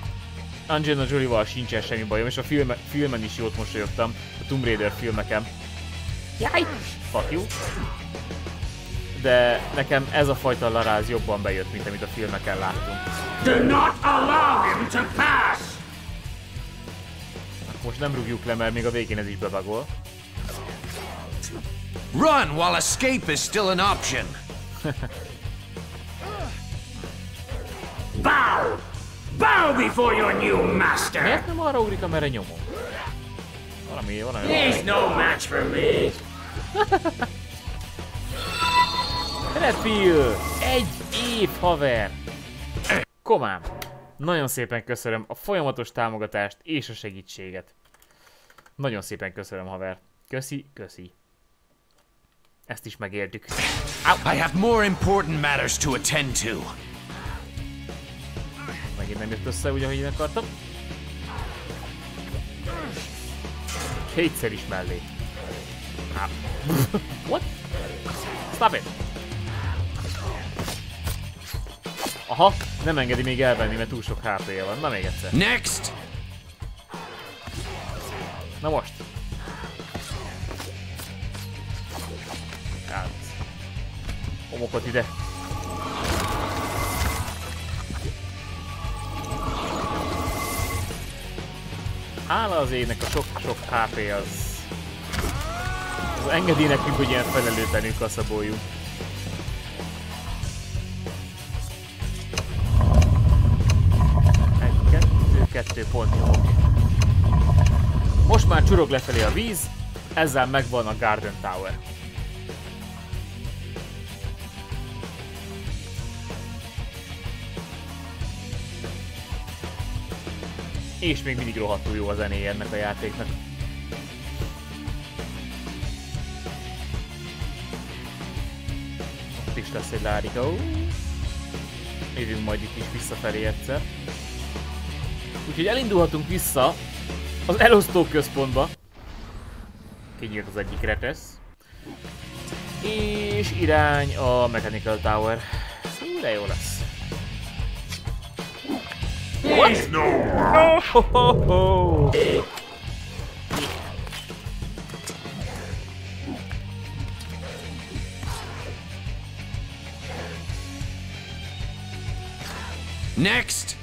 Angelina Jolie-val sincsen semmi bajom, és a filme, filmen is jót mosolyogtam, a Tomb Raider filmeken. Jaj! Fuck you! De nekem ez a fajta laráz jobban bejött, mint amit a filmeken láttunk. Do not allow him to pass! Most nem rúgjuk le, mert még a végén ez is bebagol. Run while escape is still an option. Bow! Bow before your new master! Miért nem arra ugrik, amerre nyomom? Valami, valami... He's no match for me! Redfield! Egy év, haver! Komám! Nagyon szépen köszönöm a folyamatos támogatást és a segítséget. Nagyon szépen köszönöm, haver. Köszi, köszi. Ezt is megértük. I have more important matters to attend to. Megint nem jött össze úgy, ahogy én akartam. Kétszer is mellé. Á. What? Stop it! Aha, nem engedi még elvenni, mert túl sok HP-je van. Na még egyszer. Next! Na most. Hát. Homokot ide. Hála az ének a sok-sok HP az... Az engedi nekünk, hogy ilyen felelőtlenül kaszaboljunk. Egy, kettő, kettő pont jó. Most már csurog lefelé a víz, ezzel megvan a Garden Tower. És még mindig rohadtul jó a zenéje ennek a játéknak. Ott is lesz egy lárika. Jövünk majd itt is visszafelé egyszer. Úgyhogy elindulhatunk vissza az elosztó központba. Kinyílt az egyik retesz. És irány a Mechanical Tower. Hú, de jó lesz. What? No! Ho, ho, ho. Next!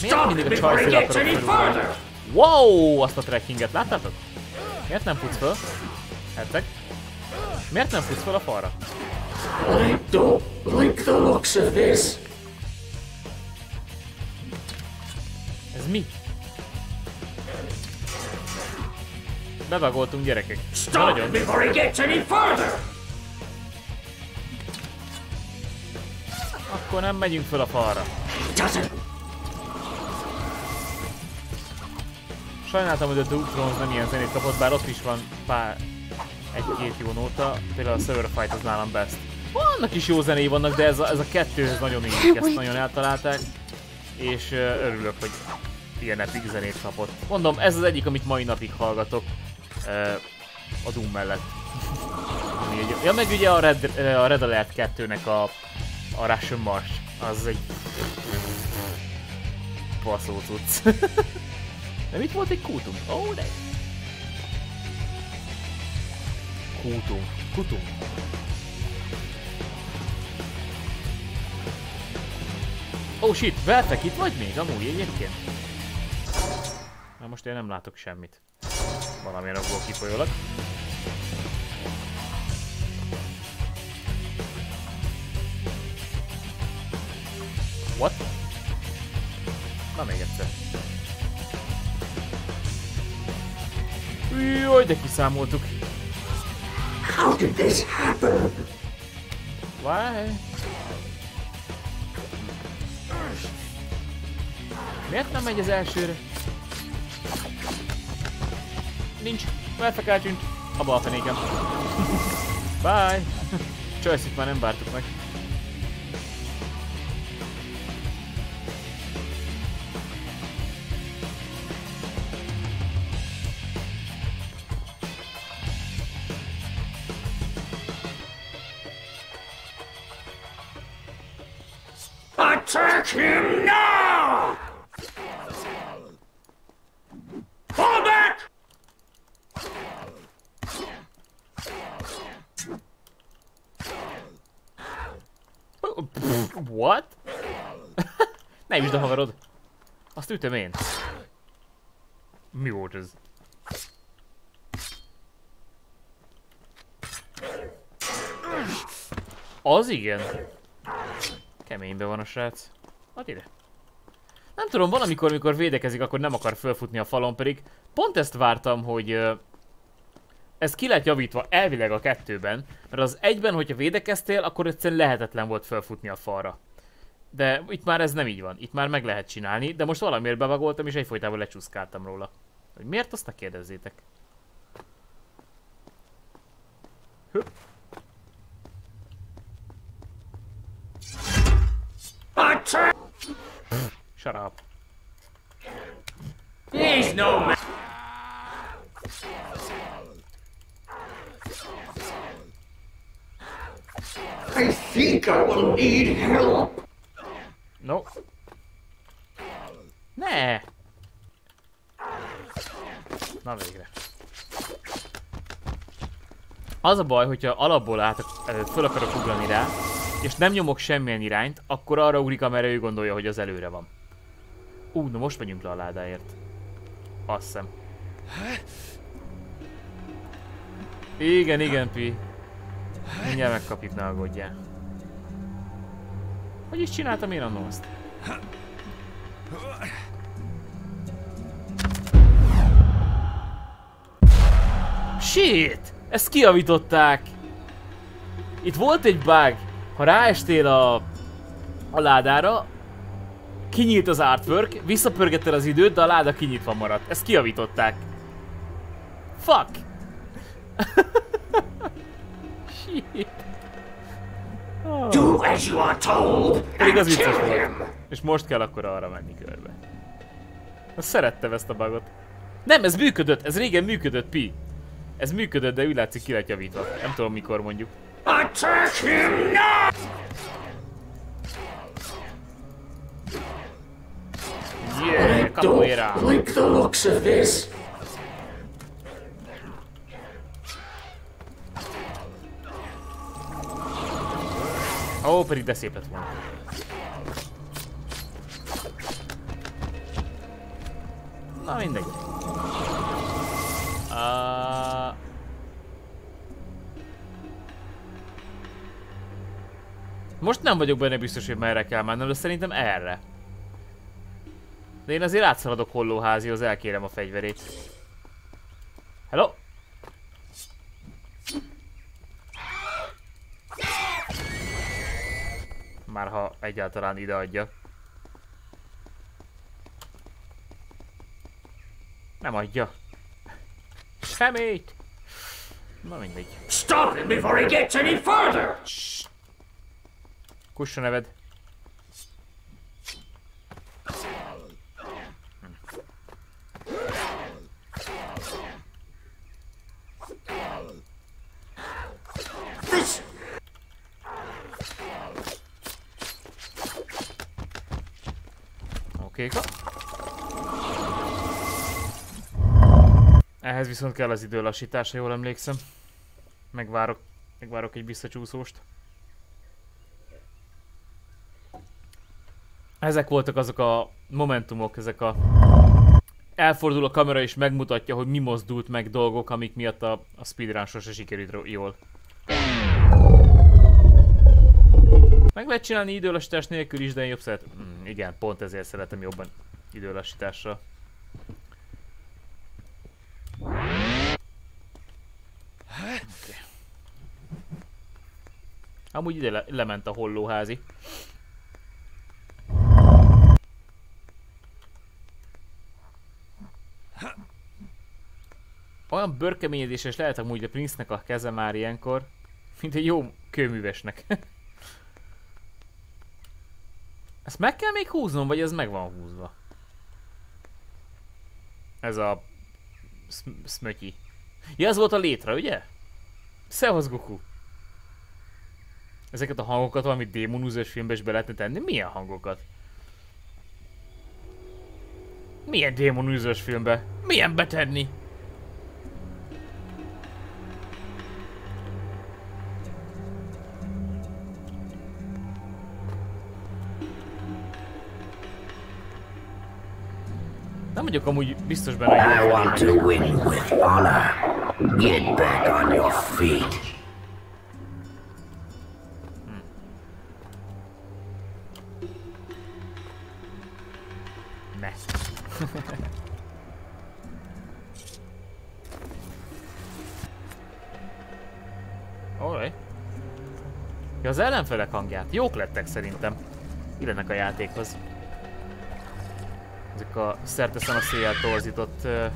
Miért Stop mindig a before he csajfél gets any felrúgni? further! Wow, azt a trekkinget láttátok? Miért nem futsz föl? Herceg? Miért nem futsz föl a falra? I don't like the looks of this. Ez mi? Bevagoltunk gyerekek. Stop Nagyon. before he gets any further! Akkor nem megyünk föl a falra. Sajnáltam, hogy a Doom Thrones nem ilyen zenét kapott, bár ott is van pár egy-két jó nóta. Például a Server Fight az nálam best. Vannak is jó zenéi vannak, de ez a, ez a kettőhöz nagyon illik, ezt nagyon eltalálták. És uh, örülök, hogy ilyen epic zenét kapott. Mondom, ez az egyik, amit mai napig hallgatok uh, a Doom mellett. Ja, meg ugye a Red, a Red Alert 2-nek a, a Russian March. Az egy baszó cucc. De mit volt egy kútum? Ó, oh, de... Kútum. Kutum. Oh shit, Veltek itt vagy még amúgy egyébként? Na most én nem látok semmit. Valamilyen abból kifolyólag. What? Na még egyszer. Jaj, de kiszámoltuk. How did this happen? Why? Miért nem megy az elsőre? Nincs. Perfek eltűnt. A fenékem. Bye. Csajszit már nem vártuk meg. Attack him now! Fall back! What? Ne üsd a haverod. Azt ütöm én. Mi volt ez? Az igen. Keményben van a srác. Add ide. Nem tudom, van amikor, amikor védekezik, akkor nem akar fölfutni a falon, pedig pont ezt vártam, hogy, Ez ki lett javítva elvileg a kettőben, mert az egyben, hogyha védekeztél, akkor egyszerűen lehetetlen volt felfutni a falra. De itt már ez nem így van, itt már meg lehet csinálni, de most valamiért bevagoltam és egyfolytában lecsúszkáltam róla. Hogy miért, azt ne kérdezzétek. Höp. Attack! Shut up. He's no man. I think I will need help. No. Ne! Na végre. Az a baj, hogyha alapból át, föl akarok ugrani rá, és nem nyomok semmilyen irányt, akkor arra ugrik, amerre ő gondolja, hogy az előre van. Ú, na most megyünk le a ládáért. Azt hiszem. Igen, igen, Pi. Mindjárt megkapjuk, ne aggódjál. Hogy is csináltam én annó azt? Shit! Ezt kiavították! Itt volt egy bug. Ha ráestél a, a ládára, kinyílt az artwork, visszapörgetted az időt, de a láda kinyitva maradt. Ezt kiavították. Fuck! Shit. Do as you are told Pedig az vicces volt. És most kell akkor arra menni körbe. Azt szerettem ezt a bugot. Nem, ez működött, ez régen működött, Pi. Ez működött, de úgy látszik ki lett javítva. Nem tudom mikor mondjuk. Attack him now! Yeah, capoeira! Like the looks of this. Ó, pedig de szép lett volna. Na mindegy. Uh... Most nem vagyok benne biztos, hogy merre kell mennem, de szerintem erre. De én azért átszaladok hollóházihoz, elkérem a fegyverét. Hello? Már ha egyáltalán ide adja. Nem adja. Semmit! Na mindegy. Stop him before he gets any further. Kussa neved. Okéka. Ehhez viszont kell az időlassítás, ha jól emlékszem. Megvárok, megvárok egy visszacsúszóst. Ezek voltak azok a momentumok, ezek a... Elfordul a kamera és megmutatja, hogy mi mozdult meg dolgok, amik miatt a, a speedrun sose sikerült jól. Meg lehet csinálni időlassítás nélkül is, de én jobb szeret... Mm, igen, pont ezért szeretem jobban időlassításra. Okay. Amúgy ide le- lement a hollóházi. Olyan bőrkeményedéses lehet amúgy a Prince-nek a keze már ilyenkor, mint egy jó kőművesnek. Ezt meg kell még húznom, vagy ez meg van húzva? Ez a... Smötyi. Ja, ez volt a létre, ugye? Szevasz, Goku! Ezeket a hangokat valami démonúzós filmbe is be lehetne tenni? Milyen hangokat? Milyen démonúzós filmbe? Milyen betenni? Nem vagyok amúgy biztos benne, hogy... I want to win with honor. Get back on your feet. Hmm. Ne. Alright. Ja, az ellenfelek hangját. Jók lettek szerintem. Illenek a játékhoz. Ezek a szerteszem a széjjel torzított uh,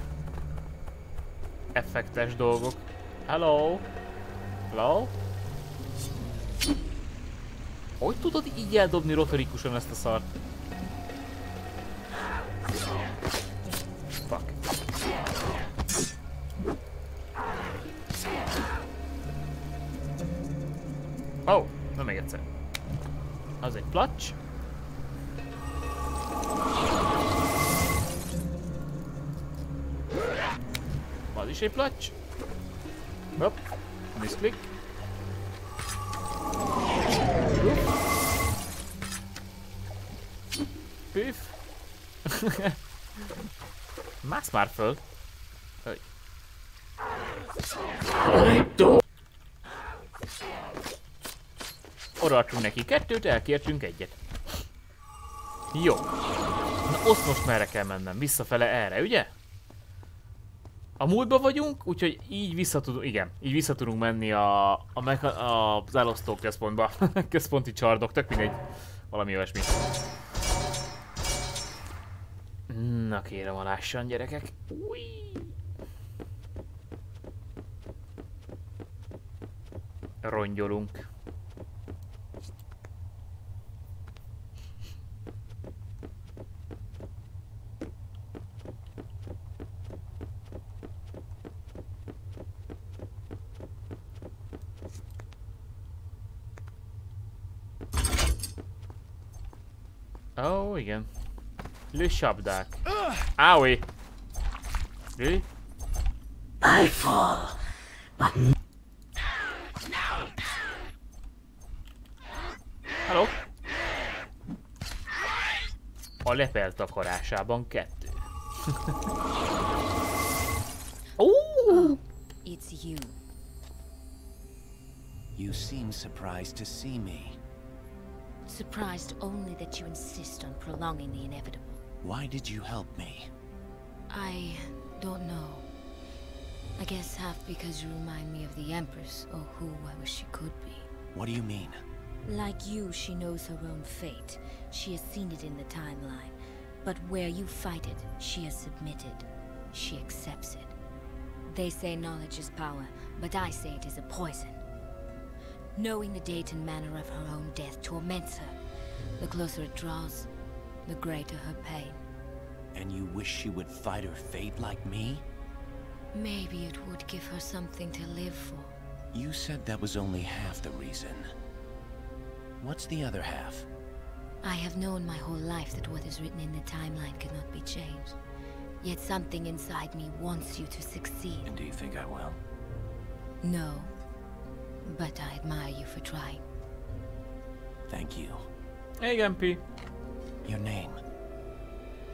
effektes dolgok. Hello? Hello? Hogy tudod így eldobni rotorikusan ezt a szart? Egy placs. Hopp, misklik. Püff. Mász már föl. Hogy. Odaadtunk neki kettőt, elkértünk egyet. Jó. Na, azt most merre kell mennem? Visszafele erre, ugye? A múltba vagyunk, úgyhogy így vissza igen, így vissza tudunk menni a, a, mecha, a az elosztó központba. Központi csardok, tök mindegy. Valami olyasmi. Na kérem a lássan gyerekek. Ui. Rongyolunk. Ó, oh, igen. Lősabdák. Áui! Really? I fall. Hello? A lepel takarásában kettő. It's you. You seem surprised to see me. Surprised only that you insist on prolonging the inevitable. Why did you help me? I don't know. I guess half because you remind me of the Empress, or who I wish she could be. What do you mean? Like you, she knows her own fate. She has seen it in the timeline. But where you fight it, she has submitted. She accepts it. They say knowledge is power, but I say it is a poison. Knowing the date and manner of her own death torments her. The closer it draws, the greater her pain. And you wish she would fight her fate like me? Maybe it would give her something to live for. You said that was only half the reason. What's the other half? I have known my whole life that what is written in the timeline cannot be changed. Yet something inside me wants you to succeed. And do you think I will? No. But I admire you for trying. Thank you. Hey, Pi. Your name.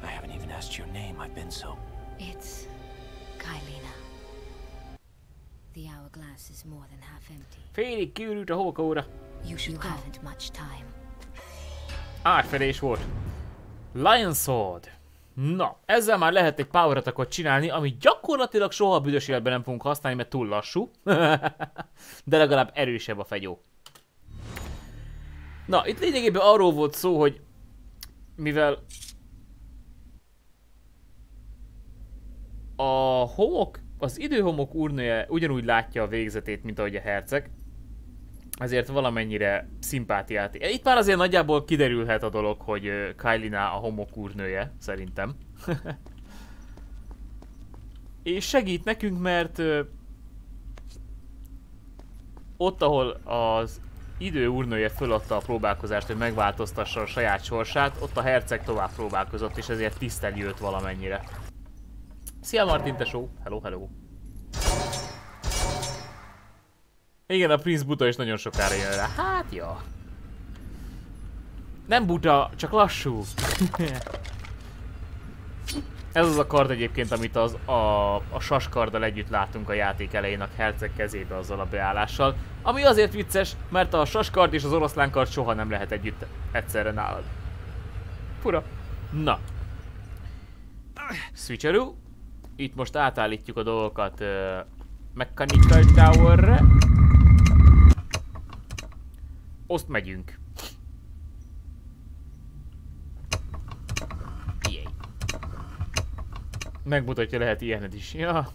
I haven't even asked your name. I've been so. It's Kylina. The hourglass is more than half empty. Félig kiürült a hókóra. You should you haven't much time. Átfedés volt. Lion Sword. Na, ezzel már lehet egy power attackot csinálni, ami gyakorlatilag soha a büdös életben nem fogunk használni, mert túl lassú. De legalább erősebb a fegyó. Na, itt lényegében arról volt szó, hogy mivel a homok, az időhomok úrnője ugyanúgy látja a végzetét, mint ahogy a herceg, ezért valamennyire szimpátiát. Itt már azért nagyjából kiderülhet a dolog, hogy ö, Kylina a homok úrnője, szerintem. És segít nekünk, mert ott, ahol az idő úrnője föladta a próbálkozást, hogy megváltoztassa a saját sorsát, ott a herceg tovább próbálkozott, és ezért tiszteli őt valamennyire. Szia Martin tesó! Hello, hello! Igen, a Prince buta is nagyon sokára jön rá. Hát, ja. Nem buta, csak lassú. Ez az a kard egyébként, amit az, a, a saskarddal együtt látunk a játék elején a herceg kezébe azzal a beállással. Ami azért vicces, mert a saskard és az oroszlánkard soha nem lehet együtt egyszerre nálad. Fura. Na. Switcheroo. Itt most átállítjuk a dolgokat uh, Mechanical Towerre. Azt megyünk. Jé. Megmutatja, lehet ilyened is. Ja.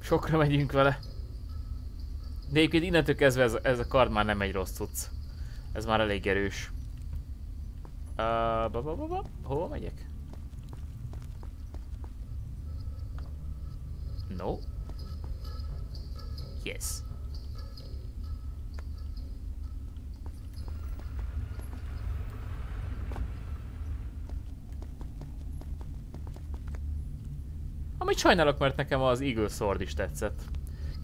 Sokra megyünk vele. De egyébként innentől kezdve ez, ez a kard már nem egy rossz cucc. Ez már elég erős. Uh, ba, ba, ba, ba. Hova megyek? No. Yes. Amit sajnálok, mert nekem az Eagle Sword is tetszett.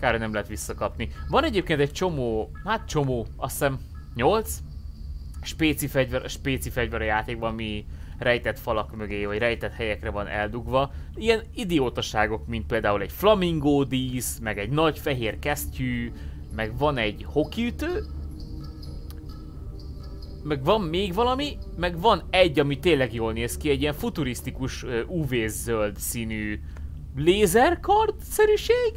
Kár, nem lehet visszakapni. Van egyébként egy csomó, hát csomó, azt hiszem 8 spéci fegyver, spéci fegyver a játékban, ami rejtett falak mögé, vagy rejtett helyekre van eldugva. Ilyen idiótaságok, mint például egy flamingó dísz, meg egy nagy fehér kesztyű, meg van egy hokiütő, meg van még valami, meg van egy, ami tényleg jól néz ki, egy ilyen futurisztikus UV-zöld színű lézerkard-szerűség,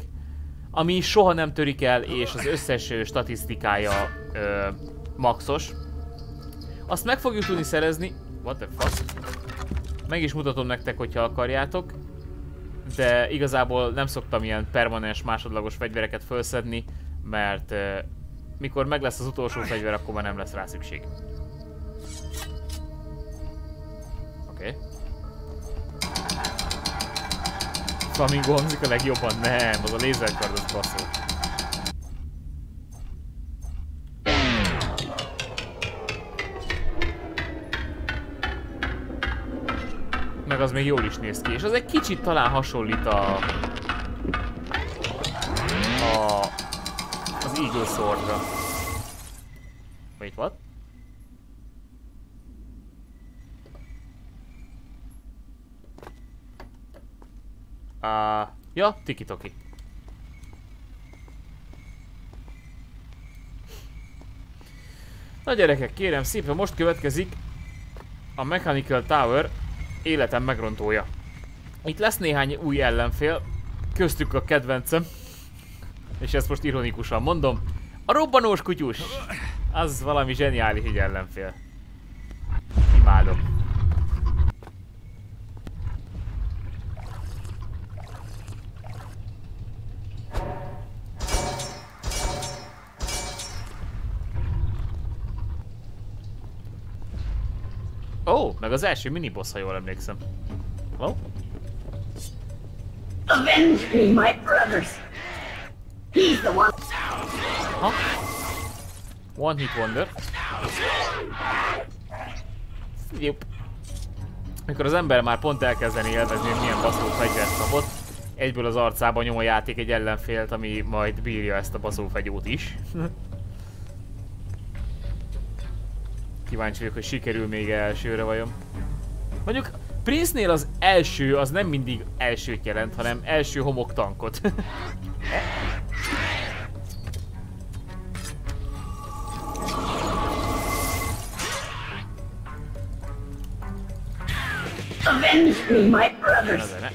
ami soha nem törik el, és az összes statisztikája ö, maxos. Azt meg fogjuk tudni szerezni. What the fuck? Meg is mutatom nektek, hogyha akarjátok. De igazából nem szoktam ilyen permanens másodlagos fegyvereket felszedni, mert ö, mikor meg lesz az utolsó fegyver, akkor már nem lesz rá szükség. Oké. Okay. Flamingo hangzik a legjobban? Nem, az a lézerkard az baszó. Meg az még jól is néz ki, és az egy kicsit talán hasonlít a... a... az Eagle Swordra. Wait, what? Uh, ja, tiki-toki. Na gyerekek, kérem szépen, most következik a Mechanical Tower életem megrontója. Itt lesz néhány új ellenfél, köztük a kedvencem, és ezt most ironikusan mondom, a robbanós kutyus! Az valami zseniális egy ellenfél. Imádom. Ó, oh, meg az első miniboss, ha jól emlékszem. Oh. Avenge me, my brothers. He's the one. Ha? One hit wonder. Jupp. Mikor az ember már pont elkezdeni élvezni, hogy milyen baszó fegyvert kapott, egyből az arcába nyom a játék egy ellenfélt, ami majd bírja ezt a baszófegyót is. Kíváncsi vagyok, hogy sikerül még elsőre vajon. Mondjuk Prince-nél az első az nem mindig elsőt jelent, hanem első homoktankot. Avenge me, my Na brothers. de ne.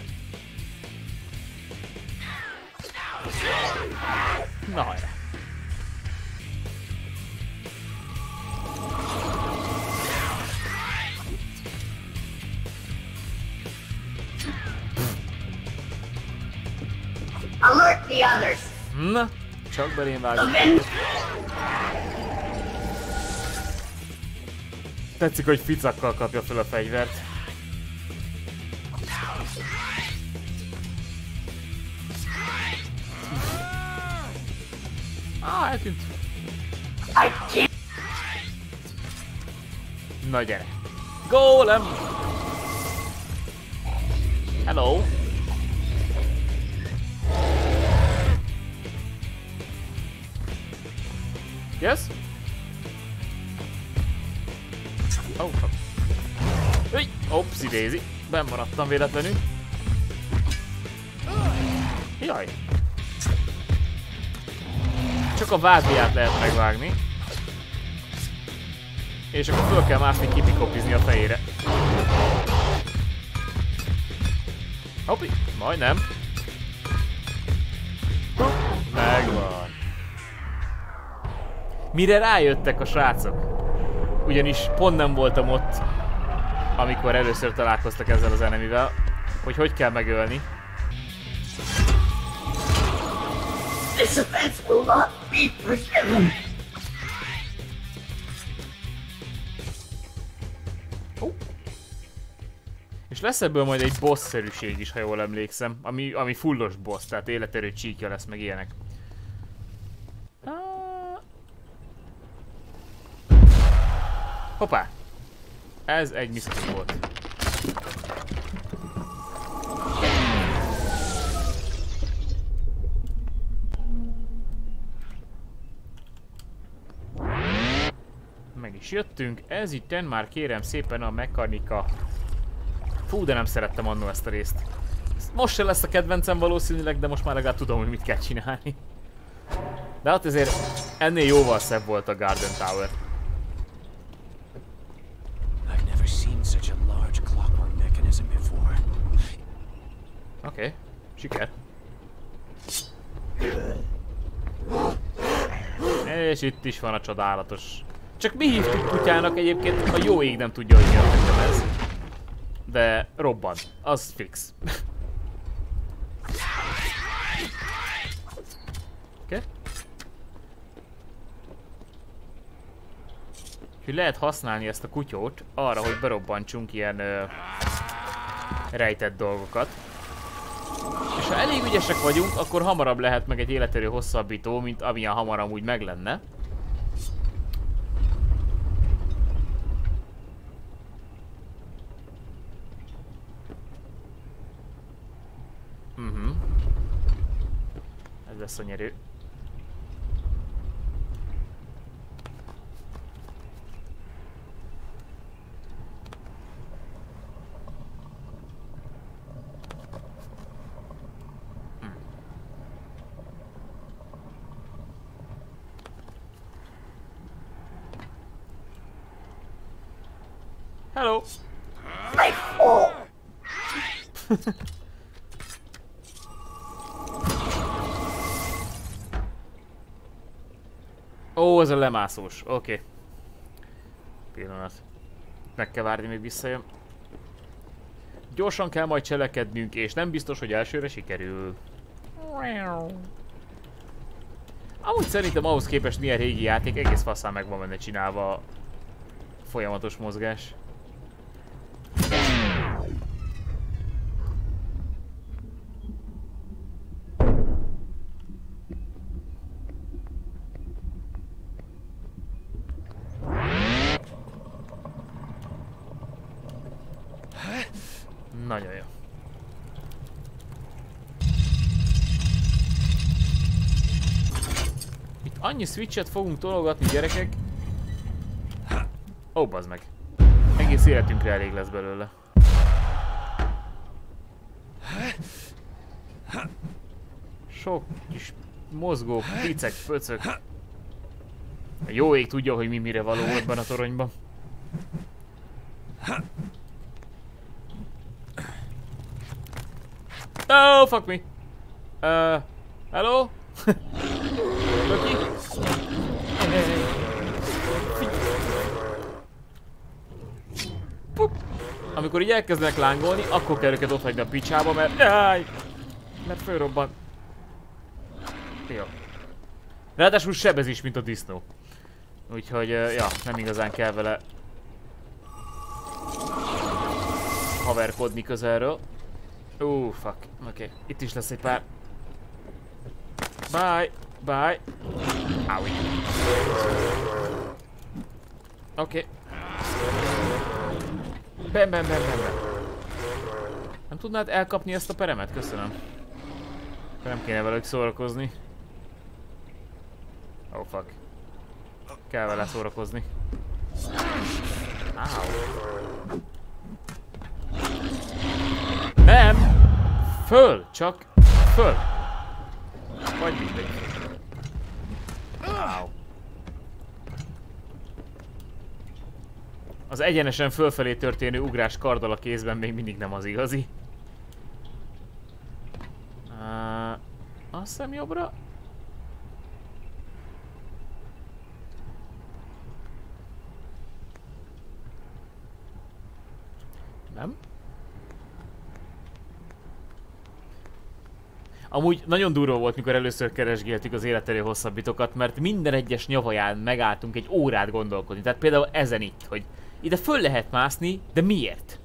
Na hajrá. Alert the others. Na, csak belém vágom. Avenge. Tetszik, hogy ficakkal kapja fel a fegyvert. Á, eltűnt. I can't. Na gyere. Golem! Hello! Yes? Oh, fuck. Üj! Opsi daisy. Ben maradtam véletlenül. Jaj. Csak a vádliát lehet megvágni. És akkor föl kell mászni kipikopizni a fejére. Hoppi, majdnem. Megvan. Mire rájöttek a srácok? Ugyanis pont nem voltam ott, amikor először találkoztak ezzel az enemivel, hogy hogy kell megölni. This offense will not be forgiven. És lesz ebből majd egy boss-szerűség is, ha jól emlékszem, ami, ami fullos boss, tehát életerő csíkja lesz, meg ilyenek. Hoppá! Ez egy misztik volt. Meg is jöttünk. Ez itt már kérem szépen a mechanika Fú, de nem szerettem annó ezt a részt. Most se lesz a kedvencem valószínűleg, de most már legalább tudom, hogy mit kell csinálni. De hát azért ennél jóval szebb volt a Garden Tower. Oké, okay. siker. És itt is van a csodálatos. Csak mi hívtuk kutyának egyébként, a jó ég nem tudja, hogy mi ez de robban. Az fix. Oké. Okay. Úgyhogy lehet használni ezt a kutyót arra, hogy berobbantsunk ilyen ö, rejtett dolgokat. És ha elég ügyesek vagyunk, akkor hamarabb lehet meg egy életerő hosszabbító, mint amilyen hamar amúgy meg lenne. Mhm. Ez lesz a nyerő. Hm. Hello. Ó, ez a lemászós. Oké. Okay. Pillanat. Meg kell várni, még visszajön. Gyorsan kell majd cselekednünk, és nem biztos, hogy elsőre sikerül. Amúgy szerintem ahhoz képest milyen régi játék, egész faszán meg van benne csinálva folyamatos mozgás. Nagyon jó. Itt annyi switchet fogunk tologatni gyerekek. Ó, bazd meg. Egész életünkre elég lesz belőle. Sok kis mozgó picek, pöcök. A jó ég tudja, hogy mi mire való ebben a toronyban. Oh, fuck me. Uh, hello? Pup. Amikor így elkezdenek lángolni, akkor kell őket otthagyni a picsába, mert... Jaj! Mert fölrobban. Jó. Ráadásul sebez is, mint a disznó. Úgyhogy, uh, ja, nem igazán kell vele haverkodni közelről. Ó, uh, fuck. Oké, okay. itt is lesz egy pár. Bye, bye. Aui. Oké. Okay. Bam, bam, bam, bam, bam. Nem tudnád elkapni ezt a peremet? Köszönöm. Nem kéne velük szórakozni. Oh fuck. Kell vele szórakozni. Ow. Nem! Föl! Csak föl! Vagy mindegy. Wow. Az egyenesen fölfelé történő ugrás karddal a kézben még mindig nem az igazi. Uh, azt hiszem jobbra. Nem? Amúgy nagyon durva volt, mikor először keresgéltük az életerő hosszabbítokat, mert minden egyes nyavaján megálltunk egy órát gondolkodni. Tehát például ezen itt, hogy ide föl lehet mászni, de miért?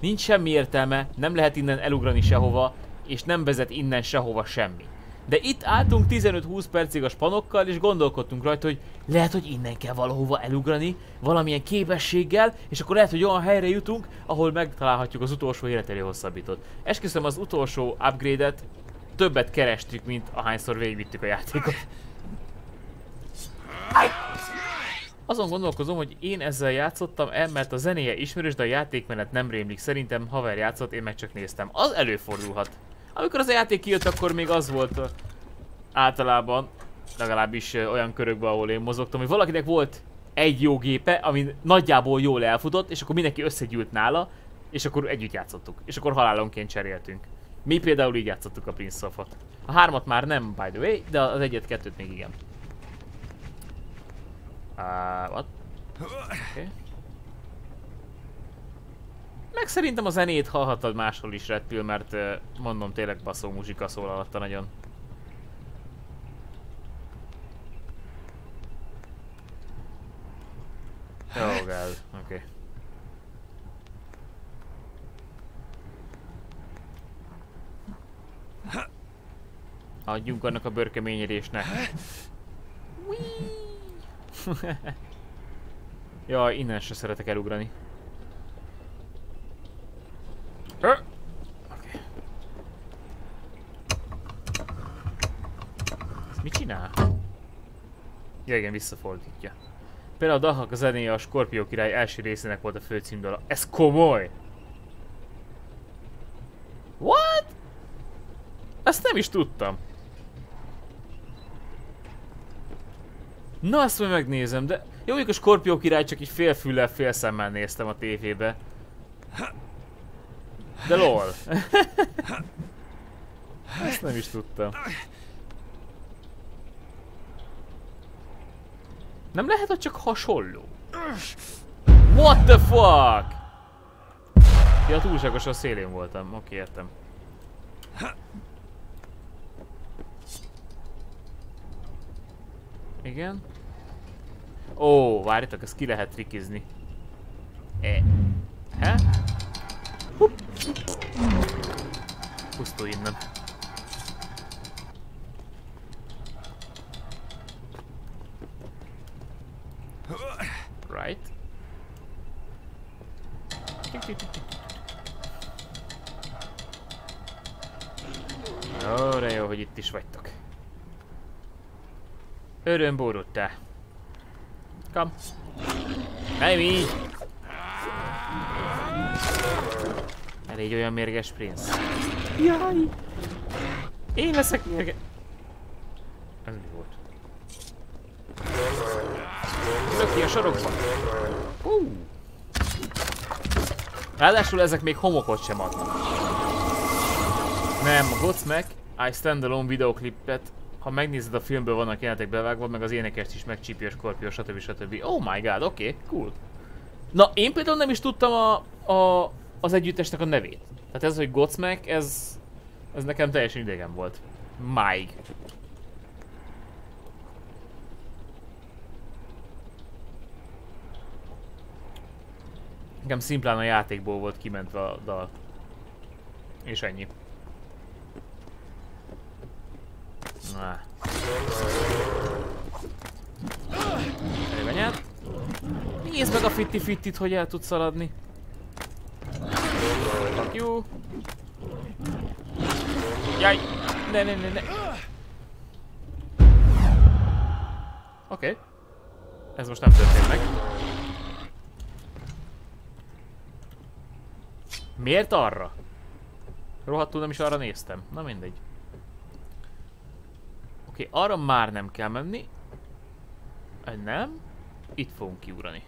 Nincs semmi értelme, nem lehet innen elugrani sehova, és nem vezet innen sehova semmi. De itt álltunk 15-20 percig a spanokkal, és gondolkodtunk rajta, hogy lehet, hogy innen kell valahova elugrani, valamilyen képességgel, és akkor lehet, hogy olyan helyre jutunk, ahol megtalálhatjuk az utolsó életerő hosszabbítót. Esküszöm az utolsó upgrade-et, többet kerestük, mint ahányszor végigvittük a játékot. Azon gondolkozom, hogy én ezzel játszottam el, mert a zenéje ismerős, de a játékmenet nem rémlik. Szerintem haver játszott, én meg csak néztem. Az előfordulhat. Amikor az a játék kijött, akkor még az volt általában, legalábbis olyan körökben, ahol én mozogtam, hogy valakinek volt egy jó gépe, ami nagyjából jól elfutott, és akkor mindenki összegyűlt nála, és akkor együtt játszottuk. És akkor halálonként cseréltünk. Mi például így játszottuk a Prince of -ot. A hármat már nem, by the way, de az egyet-kettőt még igen. Uh, what? Okay. Meg szerintem a zenét hallhatod máshol is repül, mert uh, mondom tényleg baszó muzsika szól alatta nagyon. Oh god, oké. Okay. Adjunk annak a bőrkeményedésnek. ja, innen se szeretek elugrani. Okay. Ez mit csinál? Ja igen, visszafordítja. Például a Dahak a zenéje a Skorpió király első részének volt a főcímdala. Ez komoly! What? Ezt nem is tudtam. Na, azt majd megnézem, de... Jó, mondjuk a Skorpió király csak így fél füllel, szemmel néztem a tévébe. De lol. Ezt nem is tudtam. Nem lehet, hogy csak hasonló? What the fuck? Ja, túlságosan szélén voltam. Oké, értem. Igen. Ó, várjatok, ezt ki lehet trikizni. E. He? Hup. Pusztulj innen. Right. Ó, de jó, hogy itt is vagytok. Öröm. Kom. Nem így! Elég olyan mérges princ. Jaj! Én leszek mérges. Ez mi volt? Ülök ki a sarokba. Uh. Ráadásul ezek még homokot sem adnak. Nem, a Godsmack I Standalone videoklipet ha megnézed a filmből vannak jelenetek bevágva, meg az énekest is megcsípi a skorpió, stb. stb. Oh my god, oké, okay, cool. Na, én például nem is tudtam a, a, az együttesnek a nevét. Tehát ez, hogy Godsmack, ez, ez nekem teljesen idegen volt. Máig. Nekem szimplán a játékból volt kimentve a dal. És ennyi. Na. Előbenyert. Nézd meg a fitti fittit, hogy el tudsz szaladni. Fuck you. Jaj! Ne, ne, ne, ne. Oké. Okay. Ez most nem történt meg. Miért arra? Rohadtul nem is arra néztem. Na mindegy. Oké, okay, arra már nem kell menni. Nem. Itt fogunk kiugrani.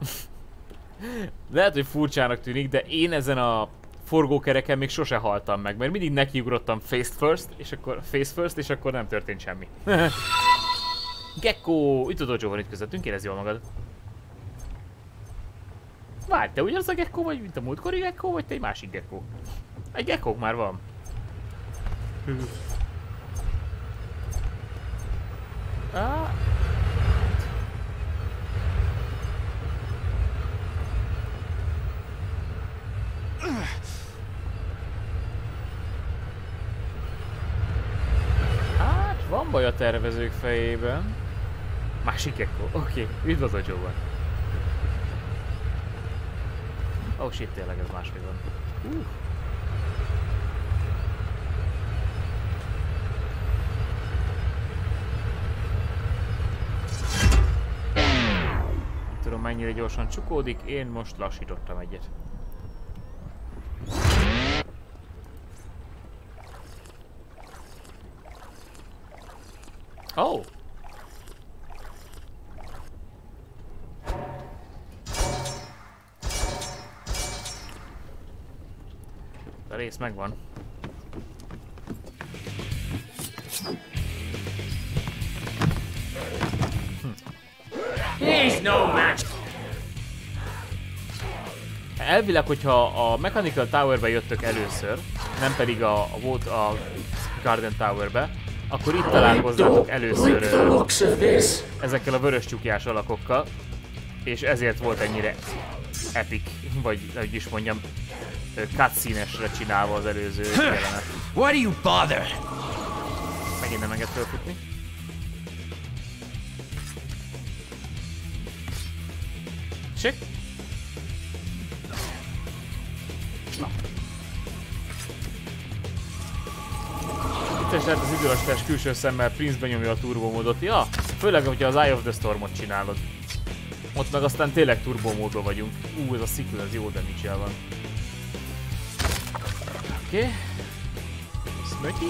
Lehet, hogy furcsának tűnik, de én ezen a forgókereken még sose haltam meg, mert mindig nekiugrottam face first, és akkor face first, és akkor nem történt semmi. Gecko! Itt a dojo van itt közöttünk, érezd jól magad. Várj, te ugyanaz a Gecko vagy, mint a múltkori Gecko, vagy te egy másik Gecko? Egy Gecko már van. Hát, van baj a tervezők fejében. Másik Gecko, oké, okay. üdv az agyóban. Oh shit, tényleg ez máshogy van. Uh. Tudom mennyire gyorsan csukódik, én most lassítottam egyet. Oh! A rész megvan. He's no match. Elvileg, hogyha a Mechanical Tower-be jöttök először, nem pedig a, a, volt a Garden Tower-be, akkor itt találkozzátok először ezekkel a vörös csukjás alakokkal, és ezért volt ennyire epic, vagy hogy is mondjam, cutscene-esre csinálva az előző jelenet. Why do you bother? Megint nem enged fölfutni. Sik? Na. Itt lehet az időlastás külső szemmel Prince benyomja a turbo módot. Ja, főleg, hogyha az Eye of the Stormot csinálod. Ott meg aztán tényleg turbo módban vagyunk. Ú, ez a Sickle, ez jó damage van. Oké. Okay. Smöki.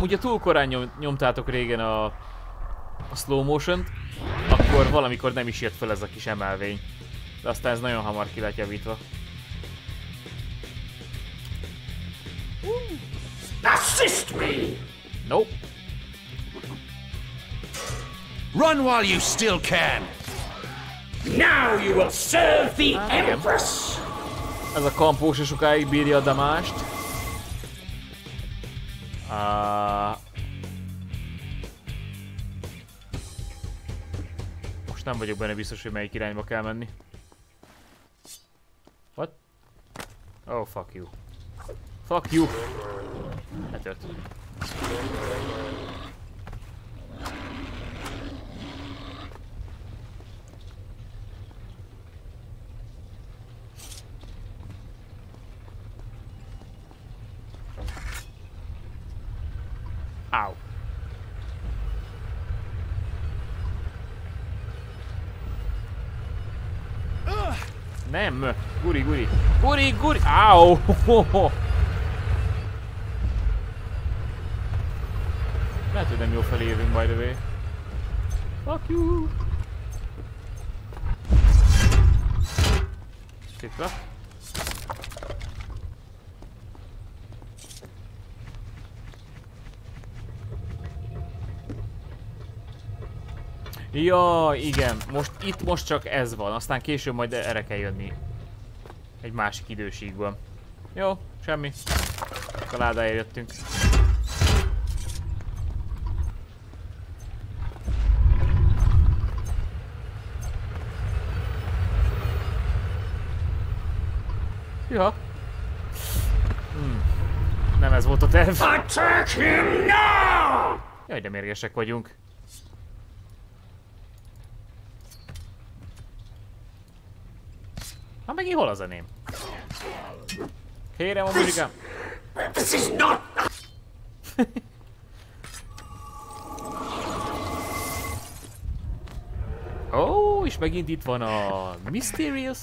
Amúgy ha túl korán nyom, nyomtátok régen a, a slow motion akkor valamikor nem is jött fel ez a kis emelvény. De aztán ez nagyon hamar ki lett javítva. Assist me. Nope. Run while you still can! Now you will serve the Empress. Ez a kampó se sokáig bírja a damást. Uh, most nem vagyok benne biztos, hogy melyik irányba kell menni. What? Oh, fuck you. Fuck you! Letört. Ow. Nem! Guri, guri! Guri, guri! Áó! Lehet, hogy nem jó felé jövünk, by the way. Fuck you! Szépen. Ja, igen. Most itt most csak ez van, aztán később majd erre kell jönni. Egy másik időségben. Jó, semmi. Csak a ládáért jöttünk. Ja. Hmm. Nem ez volt a terv. Attack him now. Jaj, de mérgesek vagyunk. Hát megint hol a zeném? Kérem a muzsikám. This is not. Ó, oh, és megint itt van a Mysterious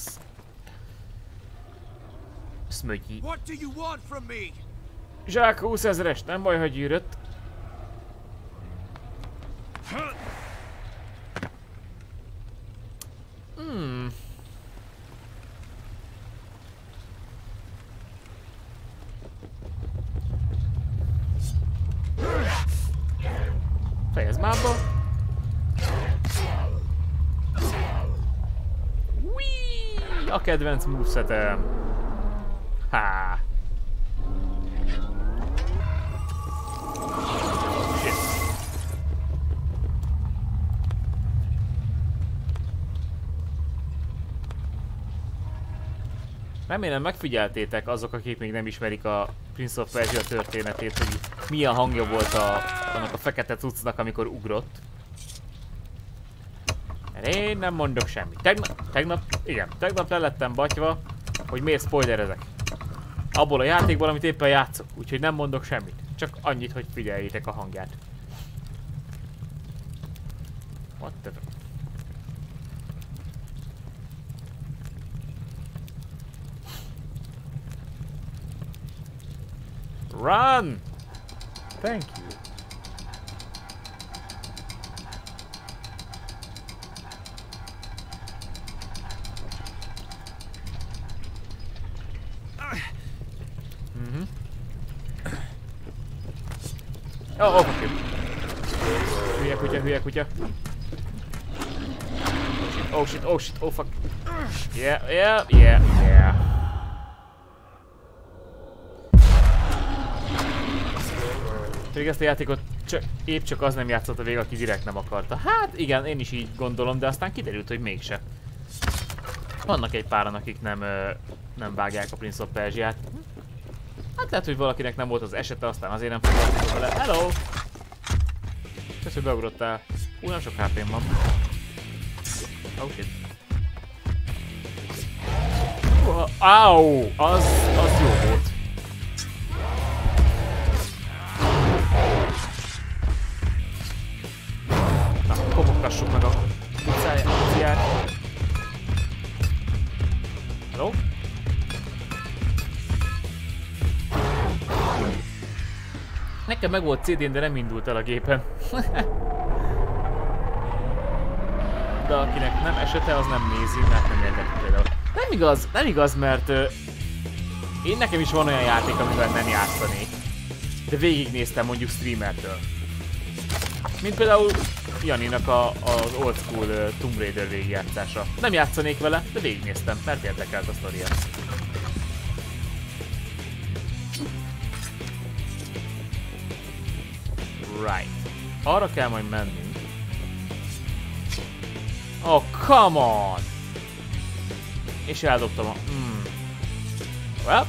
Smögyi. What do you want from me? Zsák 20 ezeres, nem baj, hogy gyűrött. Hmm. Fejezd már abba. A kedvenc movesetem. Há. Remélem megfigyeltétek azok, akik még nem ismerik a Prince of Persia történetét, hogy milyen hangja volt a, annak a fekete cuccnak, amikor ugrott. Én nem mondok semmit. Tegnap, tegnap, igen, tegnap le lettem batyva, hogy miért spoilerezek. Abból a játékból, amit éppen játszok. Úgyhogy nem mondok semmit. Csak annyit, hogy figyeljétek a hangját. What the... Run! Thank you. Mhm. Oh, oh, oké. Hülye kutya, hülye kutya. Oh shit, oh shit, oh fuck. Yeah, yeah, yeah, yeah. Pedig ezt a játékot csak, épp csak az nem játszotta végig, aki direkt nem akarta. Hát igen, én is így gondolom, de aztán kiderült, hogy mégse. Vannak egy páran, akik nem, ö, nem vágják a Prince of Persia-t. Hát lehet, hogy valakinek nem volt az esete, aztán azért nem foglalkozott vele. Hello! Kösz, hogy beugrottál. Hú, nem sok hp van. Oh shit. Au! Az, az jó volt. Kopogtassuk meg a utcáját. Hello? Nekem meg volt CD-n, de nem indult el a gépen. de akinek nem esete, az nem nézi, mert nem érdekli például. Nem igaz, nem igaz, mert ö, én nekem is van olyan játék, amivel nem játszanék. De végignéztem mondjuk streamertől. Mint például Janinak a, az old school Tomb Raider végigjátszása. Nem játszanék vele, de végignéztem, mert érdekelt a sztoria. Right. Arra kell majd mennünk. Oh, come on! És eldobtam a... Hmm. Well.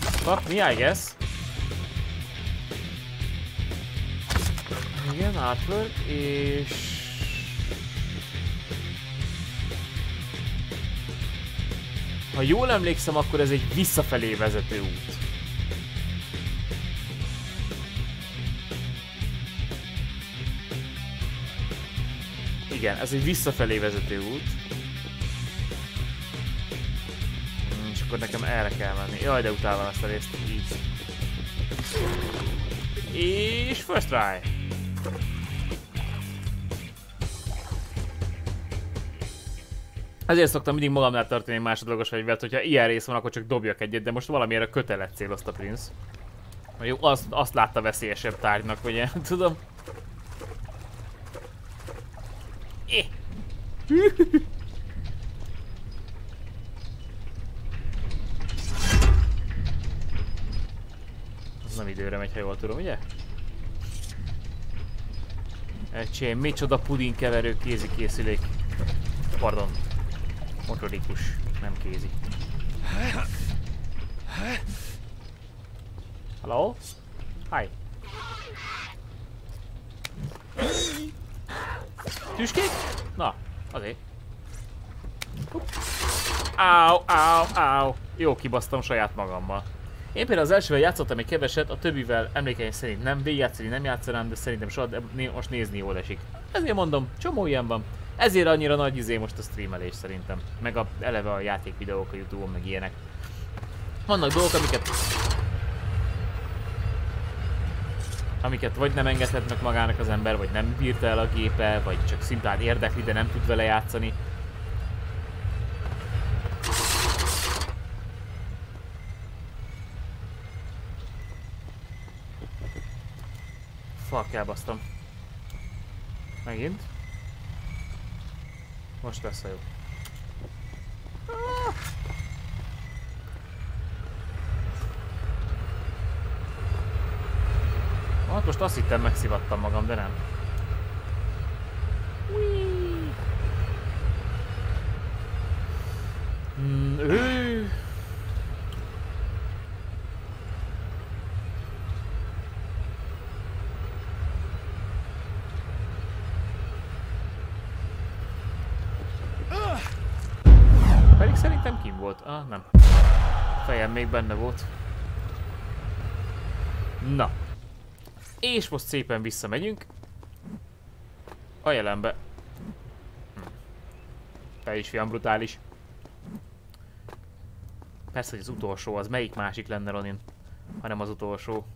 Fuck me, I guess. Igen, artwork, és... Ha jól emlékszem, akkor ez egy visszafelé vezető út. Igen, ez egy visszafelé vezető út. Hmm, És akkor nekem erre kell menni. Jaj, de utálom ezt a részt. Így. És first try. Ezért szoktam mindig magamnál tartani egy másodlagos fegyvert, hogyha ilyen rész van, akkor csak dobjak egyet, de most valamiért a kötelet célozta Prince. Jó, azt, azt látta veszélyesebb tárgynak, ugye? Tudom. Eh. Az nem időre megy, ha jól tudom, ugye? Ecsém, micsoda pudinkeverő kézi készülék. Pardon. Motorikus, nem kézi. Hello? Hi. Tüskék? Na, azért. Áu, áu, áu. Jó, kibasztam saját magammal. Én például az elsővel játszottam egy keveset, a többivel emlékeim szerint nem, végigjátszani nem játszanám, de szerintem soha, de most nézni jól esik. Ezért mondom, csomó ilyen van. Ezért annyira nagy izé most a streamelés szerintem. Meg a, eleve a játékvideók a Youtube-on, meg ilyenek. Vannak dolgok, amiket amiket vagy nem engedhet meg magának az ember, vagy nem bírta el a gépe, vagy csak szimplán érdekli, de nem tud vele játszani. Fuck, elbasztam. Megint. Most lesz a jó. Ah! Hát most azt hittem megszivattam magam, de nem. Mm, ő... volt. Ah, nem. Fejem még benne volt. Na. És most szépen visszamegyünk. A jelenbe. Hm. Te is fiam brutális. Persze, hogy az utolsó, az melyik másik lenne Ronin, hanem az utolsó.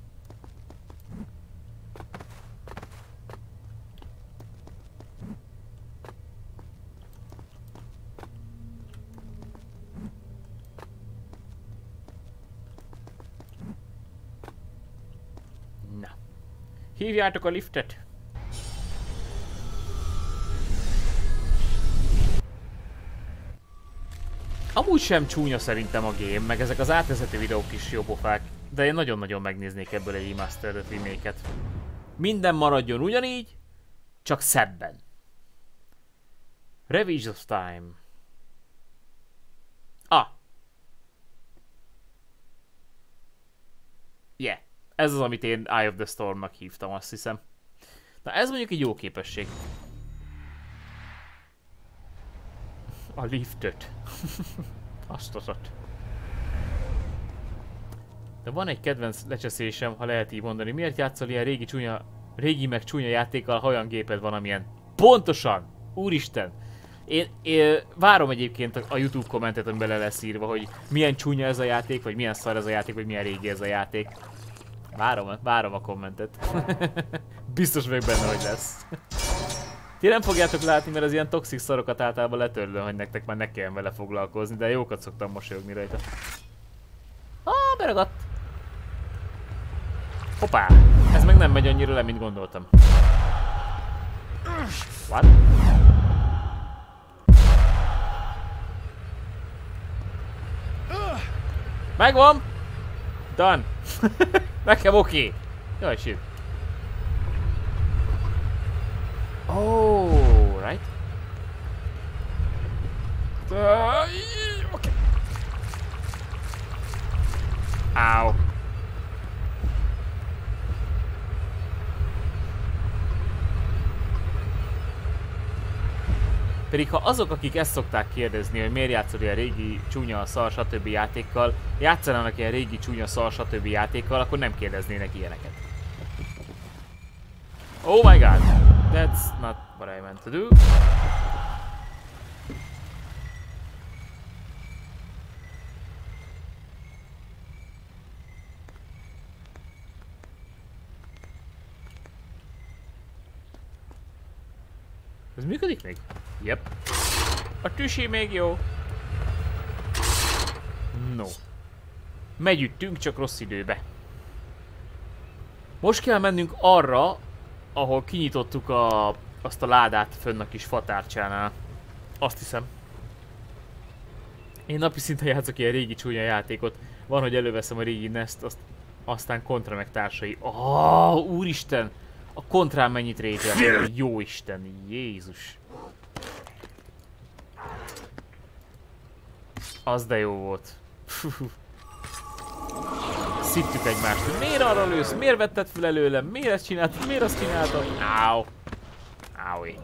Na. Hívjátok a liftet! Amúgy sem csúnya szerintem a game, meg ezek az átvezető videók is jó de én nagyon-nagyon megnéznék ebből egy remastered remake-et. Minden maradjon ugyanígy, csak szebben. Revenge of Time. Ah. Yeah. Ez az, amit én Eye of the Stormnak hívtam, azt hiszem. Na ez mondjuk egy jó képesség. A liftet. Azt az. De van egy kedvenc lecseszésem, ha lehet így mondani. Miért játszol ilyen régi csúnya, régi meg csúnya játékkal, ha olyan géped van, amilyen? Pontosan! Úristen! Én, én várom egyébként a, a Youtube kommentet, amiben le lesz írva, hogy milyen csúnya ez a játék, vagy milyen szar ez a játék, vagy milyen régi ez a játék. Várom, várom a kommentet. Biztos vagyok benne, hogy lesz. Ti nem fogjátok látni, mert az ilyen toxik szarokat általában letörlöm, hogy nektek már ne kelljen vele foglalkozni, de jókat szoktam mosolyogni rajta. Ah, beragadt! Hoppá! Ez meg nem megy annyira le, mint gondoltam. What? Megvan! Done! Nekem oké! Okay. Jaj, shit. Oh, right. Uh, okay. Ow. Pedig ha azok, akik ezt szokták kérdezni, hogy miért játszol ilyen régi csúnya szar stb. játékkal, játszanának ilyen régi csúnya szar stb. játékkal, akkor nem kérdeznének ilyeneket. Oh my god! That's not what I meant to do. Ez működik még? Yep. A tüsi még jó. No. Megyüttünk, csak rossz időbe. Most kell mennünk arra, ahol kinyitottuk a, azt a ládát fönn a kis fatárcsánál. Azt hiszem. Én napi szinten játszok ilyen régi csúnya játékot. Van, hogy előveszem a régi Nest, azt, aztán kontra meg társai. Oh, úristen! A kontrán mennyit rage Jó Isten, Jézus. Az de jó volt. Szittük egymást, hogy miért arra lősz, miért vetted fel előlem, miért ezt csináltad, miért azt csináltad? Áó. Áui.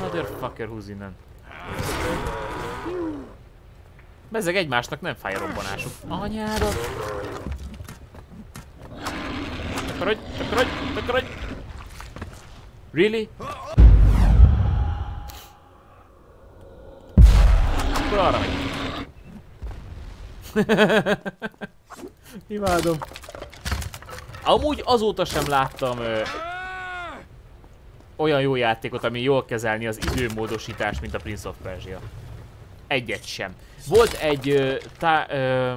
Motherfucker, húz innen. Bezzeg egymásnak nem fáj a robbanásuk. Anyádat. Takarodj, takarodj, takarodj! Really? Akkor arra megy. Imádom. Amúgy azóta sem láttam ö, olyan jó játékot, ami jól kezelni az időmódosítást, mint a Prince of Persia. Egyet sem. Volt egy, ö, tá, ö,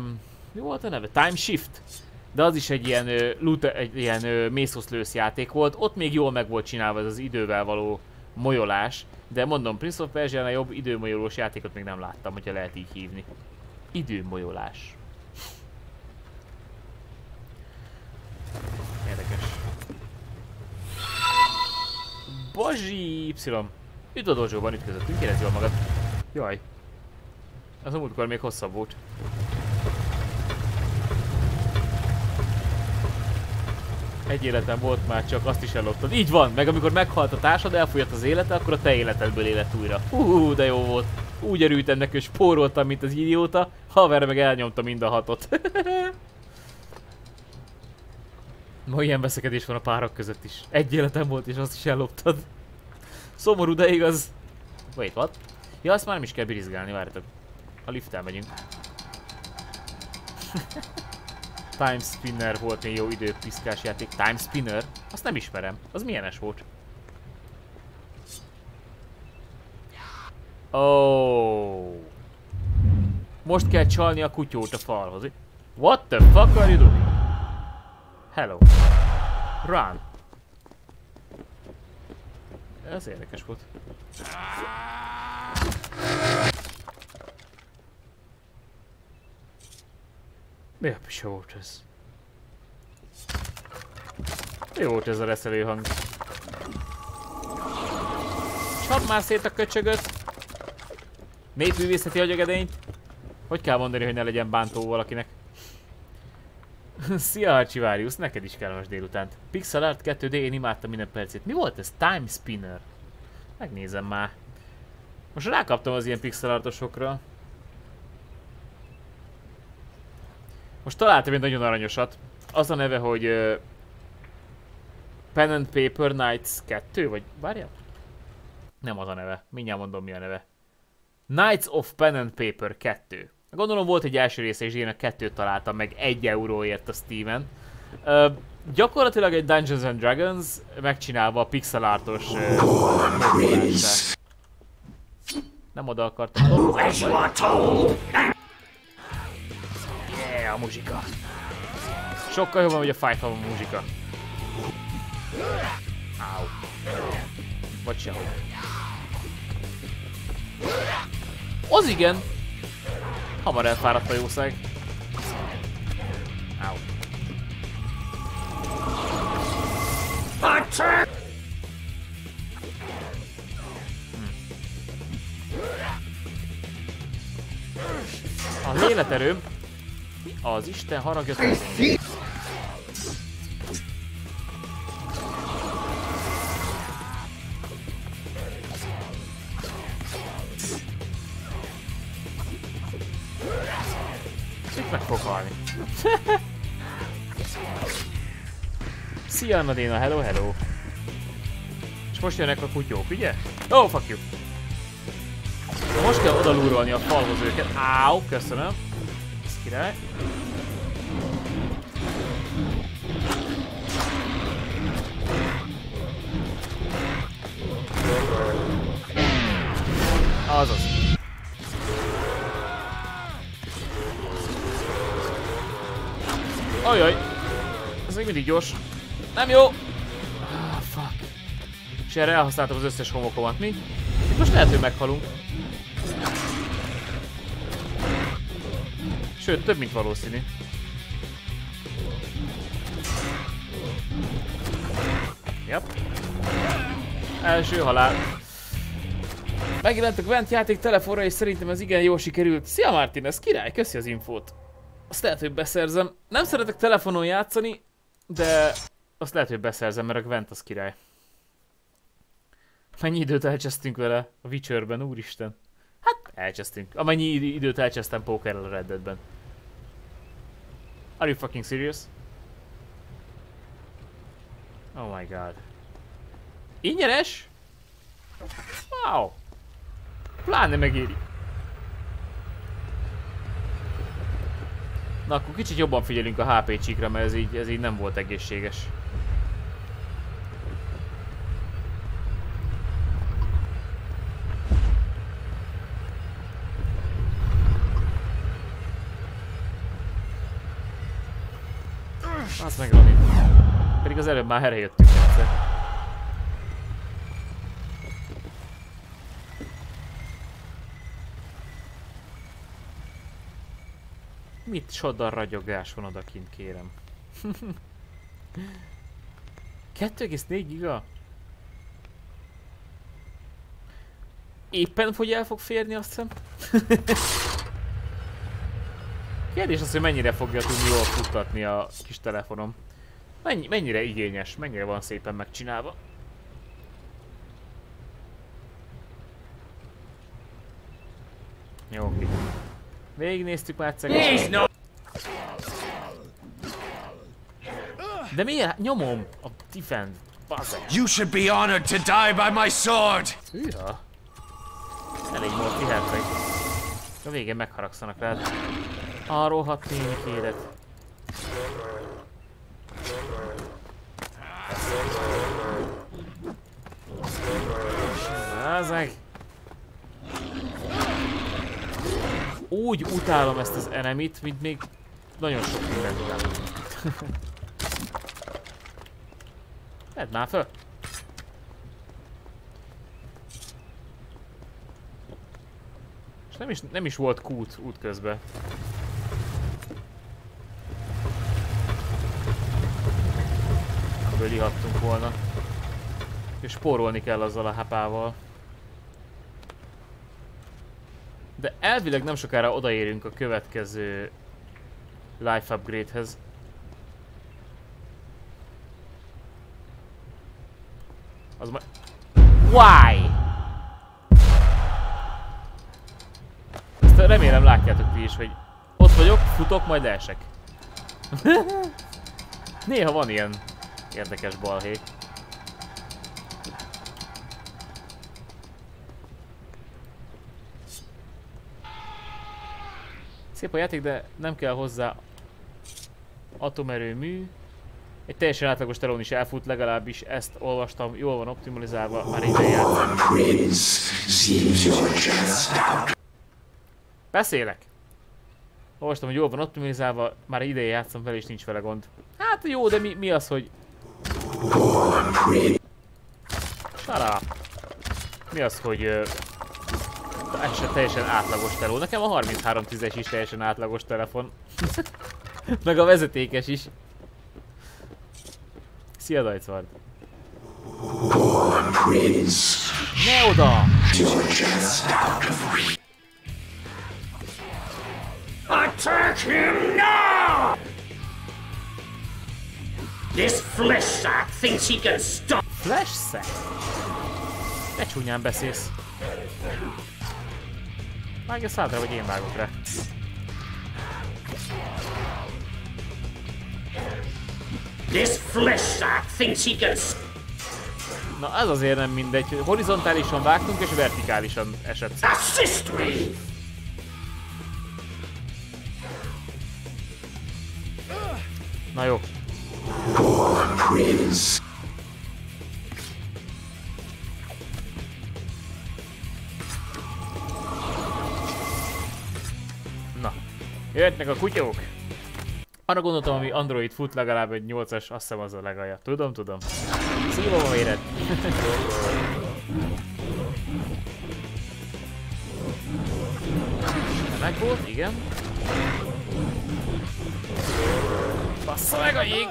mi volt a neve? Time Shift? de az is egy ilyen, loot, egy ilyen mészhoszlősz játék volt, ott még jól meg volt csinálva ez az idővel való molyolás, de mondom, Prince of persia jobb időmolyolós játékot még nem láttam, hogyha lehet így hívni. Időmolyolás. Érdekes. Bazsi Y! Üdv a dojo-ban ütközöttünk, érezd jól magad. Jaj. Az a múltkor még hosszabb volt. Egy életem volt már, csak azt is elloptad. Így van, meg amikor meghalt a társad, elfogyott az élete, akkor a te életedből élet újra. Hú, de jó volt. Úgy örültem neki, hogy spóroltam, mint az idióta. Haver meg elnyomta mind a hatot. Ma ilyen veszekedés van a párok között is. Egy életem volt, és azt is elloptad. Szomorú, de igaz. Wait, what? Ja, azt már nem is kell birizgálni, várjatok. A lifttel megyünk. Time Spinner volt még jó időpiszkás játék. Time Spinner? Azt nem ismerem. Az milyenes volt? Oh. Most kell csalni a kutyót a falhoz. What the fuck are you doing? Hello. Run. Ez érdekes volt. Mi a pisa volt ez? Mi volt ez a reszelő hang? Csap már szét a köcsögöt! Népművészeti agyagedényt? Hogy kell mondani, hogy ne legyen bántó valakinek? Szia Archivarius, neked is kellemes délutánt. Pixel Art 2D, én imádtam minden percét. Mi volt ez? Time Spinner. Megnézem már. Most rákaptam az ilyen pixel Most találtam egy nagyon aranyosat. Az a neve, hogy uh, Pen and Paper Nights 2, vagy várjál? Nem az a neve, mindjárt mondom mi a neve. Knights of Pen and Paper 2. Gondolom volt egy első része, és én a kettőt találtam meg egy euróért a Steven. Uh, gyakorlatilag egy Dungeons and Dragons megcsinálva a pixel artos uh, Nem oda akartam. A muzsika. Sokkal jobban megy a Five a muzsika. Áú. Vagy sehogy. Az igen! Hamar elfáradt a jószág. Áú. Attack! A életerőm. Az Isten haragja? Itt meg fog halni. Szia Nadéna, hello hello. És most jönnek a kutyók, ugye? Oh, fuck you. Most kell odalúrolni a falhoz őket. Áú, köszönöm. Király. Azaz. Ajaj. Ez még mindig gyors. Nem jó. Ah, fuck. És erre elhasználtam az összes homokomat, mi? Itt most lehet, hogy meghalunk. Sőt, több mint valószínű. Yep. Első halál. Megjelent a Gwent játék telefonra, és szerintem ez igen jól sikerült. Szia Martin, ez király, köszi az infót. Azt lehet, hogy beszerzem. Nem szeretek telefonon játszani, de azt lehet, hogy beszerzem, mert a Gwent az király. Mennyi időt elcsesztünk vele a Witcherben, úristen. Hát, elcsesztünk. Amennyi id- időt elcsesztem pókerrel a Red. Are you fucking serious? Oh my god. Ingyenes? Wow. Pláne megéri. Na akkor kicsit jobban figyelünk a HP csíkra, mert ez így, ez így nem volt egészséges. Az meg Roni. Pedig az előbb már erre jöttünk egyszer. Mit csoda ragyogás van odakint, kérem. 2,4 giga? éppen hogy el fog férni, azt hiszem. Kérdés az, hogy mennyire fogja tudni jól futtatni a kis telefonom. Mennyi, mennyire igényes, mennyire van szépen megcsinálva. Jó, oké. Végignéztük már not. De miért nyomom a defend? Bazzeg. You should be honored to die by my sword! Hűha. Elég volt kiherceg. A végén megharagszanak rád. Hat némi élet. Bazzeg. Úgy utálom ezt az enemit, mint még nagyon sok mindent utálom. Vedd már föl! És nem is, nem is volt kút útközben. Amiből ihattunk volna. És spórolni kell azzal a hapával. De elvileg nem sokára odaérünk a következő life upgrade-hez. Az majd... Why? Ezt remélem látjátok ti is, hogy ott vagyok, futok, majd leesek. Néha van ilyen érdekes balhé. Szép a játék, de nem kell hozzá atomerőmű. Egy teljesen átlagos telón is elfut, legalábbis ezt olvastam, jól van optimalizálva, már ide. Beszélek! Olvastam, hogy jól van optimalizálva, már ideje játszom vele és nincs vele gond. Hát jó, de mi, mi az, hogy... Up. Mi az, hogy... Uh, ez se teljesen átlagos teló. Nekem a 3310-es is teljesen átlagos telefon. Meg a vezetékes is. Szia Dajcvard! Ne oda! Attack him now! This flesh sack thinks he can stop. Flash set? Ne csúnyán beszélsz. Vágja szádra, vagy én vágok rá. This flesh sack thinks he can. Na ez azért nem mindegy, hogy horizontálisan vágtunk és vertikálisan esett. Assist me! Na jó. Prince, Na. Jöhetnek a kutyók. Arra gondoltam, ami Android fut legalább egy 8-as, azt hiszem az a legalja. Tudom, tudom. Szívom a véred. Meg volt, igen. Bassza meg a jég!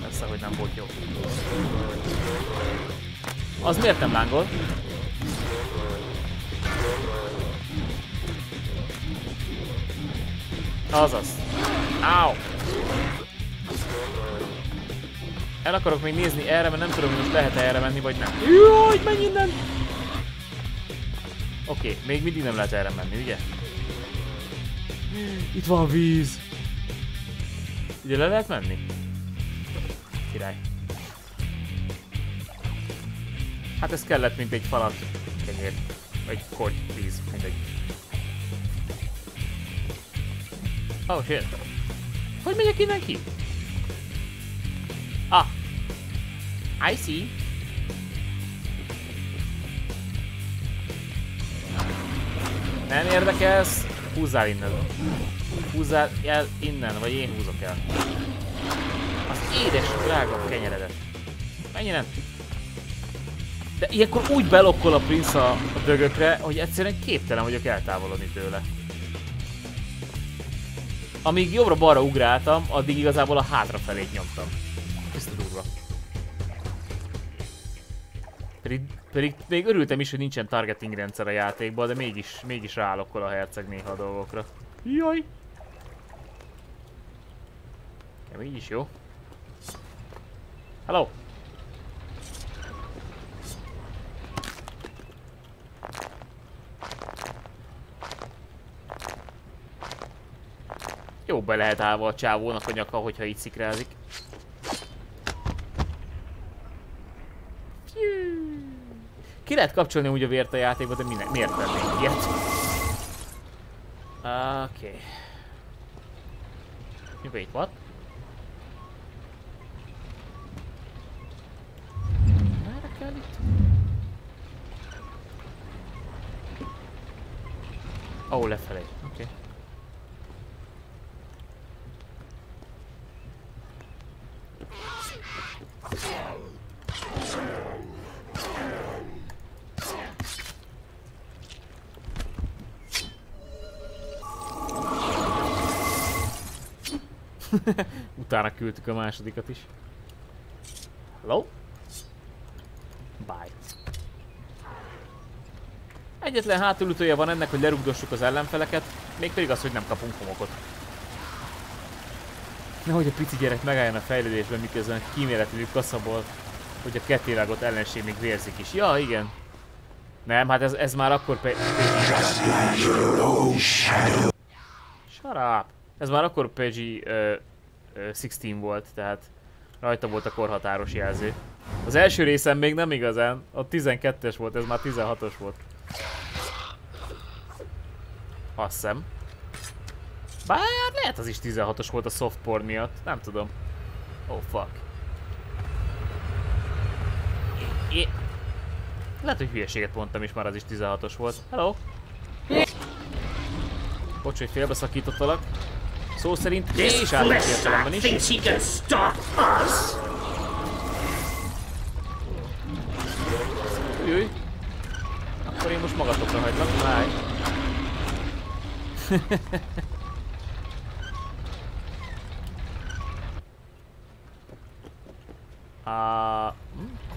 Persze, hogy nem volt jó. Az miért nem lángol? Azaz. Áó! El akarok még nézni erre, mert nem tudom, hogy most lehet-e erre menni, vagy nem. Jaj, menj innen! Oké, okay, még mindig nem lehet erre menni, ugye? Itt van víz! Ide le lehet menni? Király. Hát ez kellett, mint egy falat kenyér. Vagy korty víz, mindegy. Oh shit. Hogy megyek innen ki? Ah. I see. Nem érdekelsz? Húzzál innen. Húzzál el innen, vagy én húzok el. Az édes, drága kenyeredet. Innen. De ilyenkor úgy belokkol a princ a, a dögökre, hogy egyszerűen képtelen vagyok eltávolodni tőle. Amíg jobbra-balra ugráltam, addig igazából a hátrafelét nyomtam. Tiszta durva. Pedig, pedig még örültem is, hogy nincsen targeting rendszer a játékban, de mégis, mégis rálokkol a herceg néha a dolgokra. Jaj! Ja, így is jó. Hello! Jó be lehet állva a csávónak a nyaka, hogyha így szikrázik. Ki lehet kapcsolni úgy a vért a játékba, de minek, miért tennénk ilyet? Oké. Okay. Wait, what? Merre kell itt? Ó, oh, lefelé. Oké. Okay. Utána küldtük a másodikat is. Hello? Bye. Egyetlen hátulütője van ennek, hogy lerugdossuk az ellenfeleket, mégpedig az, hogy nem kapunk homokot. Nehogy a pici gyerek megálljon a fejlődésben, miközben kíméletlenül kaszabol, hogy a kettévágott ellenség még vérzik is. Ja, igen. Nem, hát ez, ez már akkor pe... Shut up! Ez már akkor PG uh, uh, 16 volt, tehát rajta volt a korhatáros jelző. Az első részem még nem igazán, a 12-es volt, ez már 16-os volt. Azt hiszem. Bár lehet az is 16-os volt a softport miatt, nem tudom. Oh fuck. É, é. Lehet, hogy hülyeséget mondtam is, már az is 16-os volt. Hello! Bocs, hogy félbeszakítottalak. Szó szerint és állít értelemben is. Ülj! Akkor én most magatokra hagylak, láj. Ah, hm?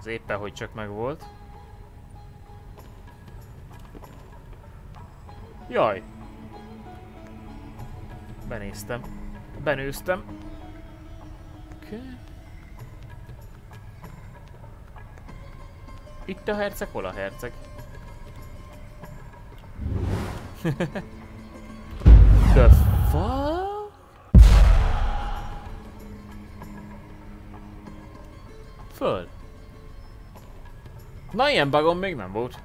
Az éppen, hogy csak megvolt. Jaj! Benéztem. Benőztem. Okay. Itt a herceg, hol a herceg? The fuck? Föl. Na ilyen bugom még nem volt.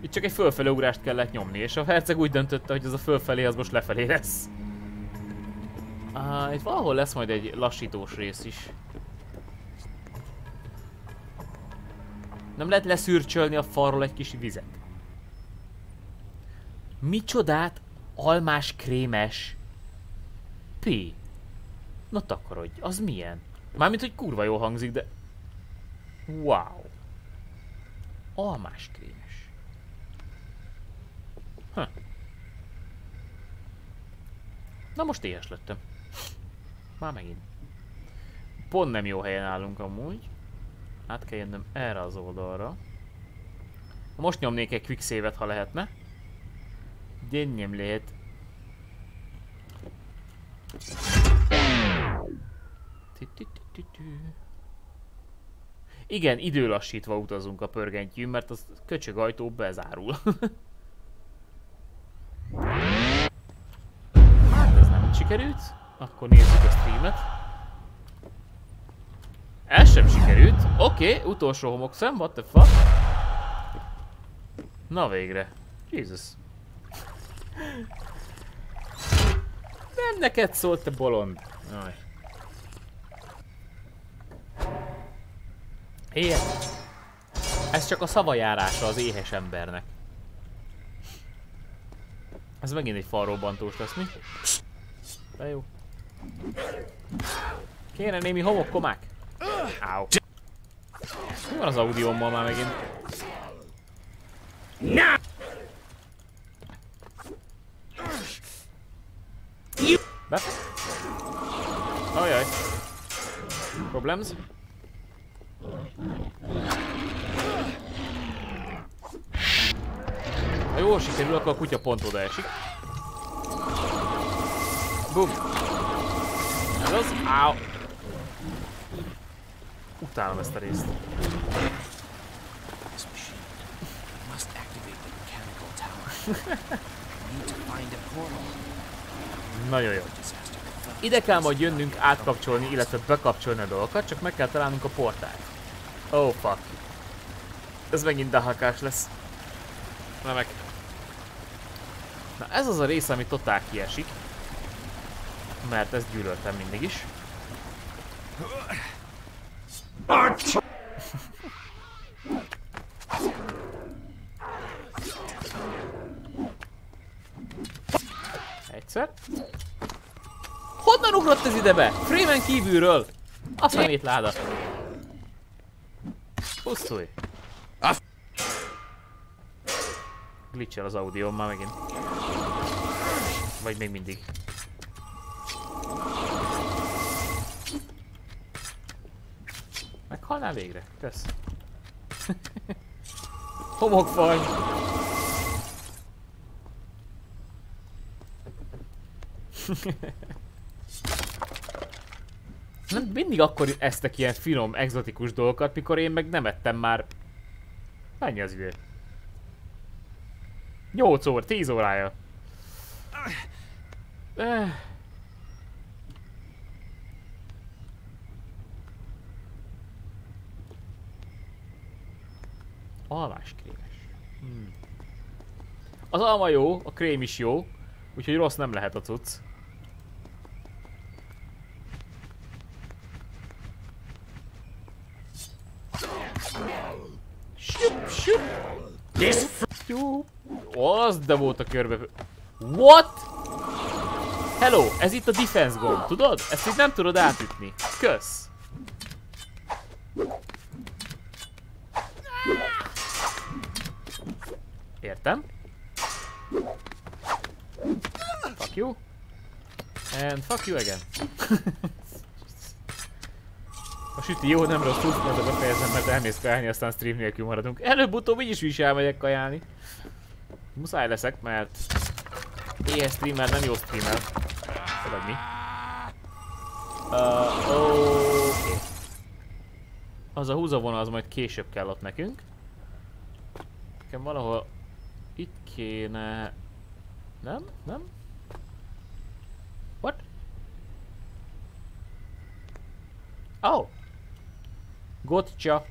Itt csak egy fölfelé ugrást kellett nyomni, és a herceg úgy döntötte, hogy az a fölfelé az most lefelé lesz. Ah, itt valahol lesz majd egy lassítós rész is. Nem lehet leszürcsölni a falról egy kis vizet. Micsodát almás krémes Pi. Na takarodj, az milyen? Mármint, hogy kurva jól hangzik, de... Wow. Almás krémes. Huh. Na most éhes lettem. Már megint. Pont nem jó helyen állunk amúgy. Át kell jönnöm erre az oldalra. Most nyomnék egy quick save-et, ha lehetne. De nem lehet. Igen, időlassítva utazunk a pörgentyűn, mert az köcsög ajtó bezárul. hát ez nem sikerült. Akkor nézzük a streamet. Ez sem sikerült. Oké, okay, utolsó homokszem, what the fuck? Na végre. Jesus. Nem neked szólt, te bolond. Aj. Ilyen. Ez csak a szavajárása az éhes embernek. Ez megint egy falrobbantós lesz, mi? De jó. Kéne némi homokkomák. Áú. Mi van az audiómmal már megint? Now! Be? Ajaj. Problems? Jól sikerül, akkor a kutya pont oda esik. Bum. Ez az? Áu. Utálom ezt a részt. Nagyon jó. Ide kell majd jönnünk átkapcsolni, illetve bekapcsolni a dolgokat, csak meg kell találnunk a portált. Oh fuck. Ez megint dahakás lesz. Na meg. Na ez az a rész, ami totál kiesik. Mert ezt gyűlöltem mindig is. Egyszer. Honnan ugrott ez ide be? Freeman kívülről! A szemét láda. Pusztulj. Glitchel az audióm már megint. Vagy még mindig. Meghalnál végre? Kösz. Homokfaj! Nem, mindig akkor eztek ilyen finom, egzotikus dolgokat, mikor én meg nem ettem már... Mennyi az idő? 8 óra, 10 órája. Eh. Almáskrémes. Hmm. Az alma jó, a krém is jó, úgyhogy rossz nem lehet a cucc. Az de volt a körbe. What? Hello, ez itt a defense gomb, tudod? Ezt itt nem tudod átütni. Kösz. Értem. Fuck you. And fuck you again. A süti jó, nem rossz, tudsz, de befejezem, mert elmész kajálni, aztán stream nélkül maradunk. Előbb-utóbb így is is elmegyek kajálni. Muszáj leszek, mert éhes streamer nem jó streamer. Vagy mi? Uh. Okay. Az a húzavonal az majd később kell ott nekünk. Nekem valahol itt kéne... Nem? Nem? What? Oh! Gotcha!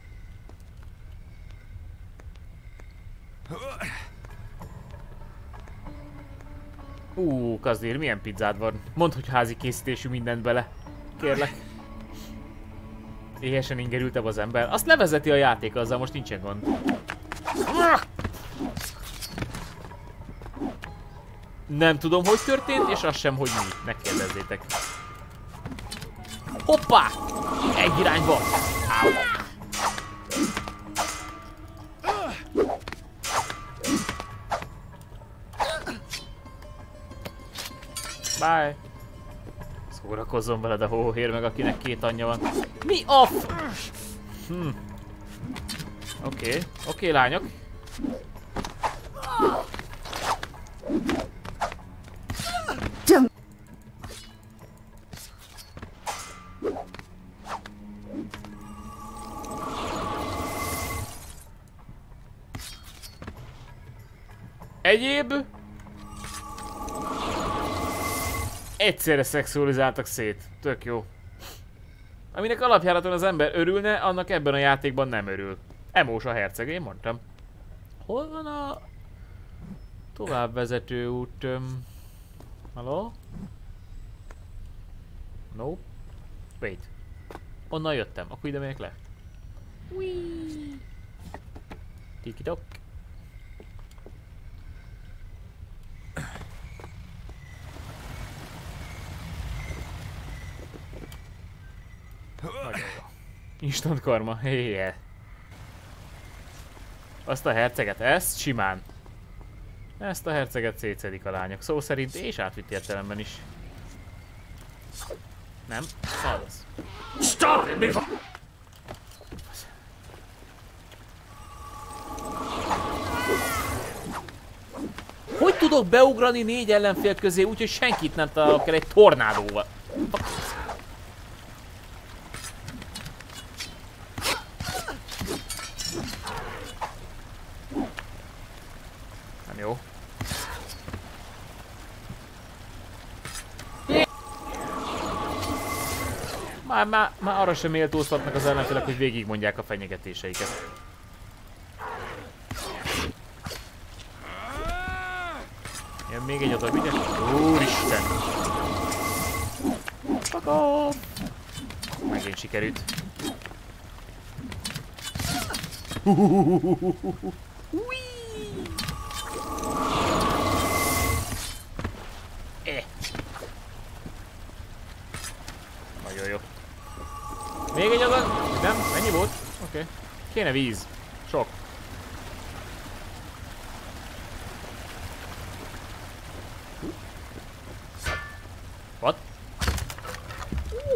Ú, Kazér, milyen pizzád van? Mondd, hogy házi készítésű mindent bele. Kérlek. Éhesen ingerültebb az ember. Azt levezeti a játék, azzal most nincsen gond. Nem tudom, hogy történt, és azt sem, hogy mi. Ne kérdezzétek. Hoppá! Egy irányba! Áu. Bye! Szórakozzon veled a hóhér, meg akinek két anyja van. Mi a f... Hm. Oké, okay. oké okay, lányok. Egyéb... Egyszerre szexualizáltak szét. Tök jó. Aminek alapjáraton az ember örülne, annak ebben a játékban nem örül. Emós a herceg, én mondtam. Hol van a... Továbbvezető út... Um... Hello? Nope. Wait. Onnan jöttem, akkor ide megyek le. Whee! Tiki-tok. Nagyon jó. Instant karma, yeah. Azt a herceget, ezt simán. Ezt a herceget szétszedik a lányok. Szó szerint, és átvitt értelemben is. Nem? Az. Stop it before. Hogy tudok beugrani négy ellenfél közé, úgyhogy senkit nem találok el egy tornádóval? Nem jó. Már, már, már arra sem méltóztatnak az ellenfelek, hogy végigmondják a fenyegetéseiket. Jön még egy adag, ugye? Úristen! Kaka! Megint sikerült. Eh. Nagyon jó. Még egy adag? Nem? Ennyi volt? Oké. Okay. Kéne víz. Sok. What?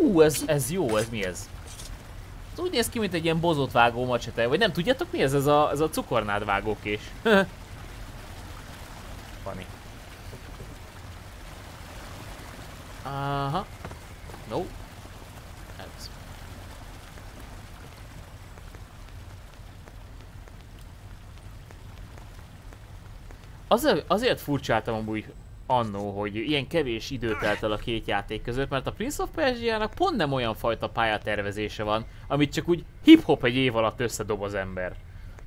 Ú, ez, ez jó, ez mi ez? Ez úgy néz ki, mint egy ilyen bozott vágó macsete, vagy nem tudjátok mi ez, ez a, ez a cukornád vágókés. Azért, azért furcsáltam amúgy annó, hogy ilyen kevés idő telt el a két játék között, mert a Prince of Persia-nak pont nem olyan fajta pályatervezése van, amit csak úgy hip-hop egy év alatt összedob az ember.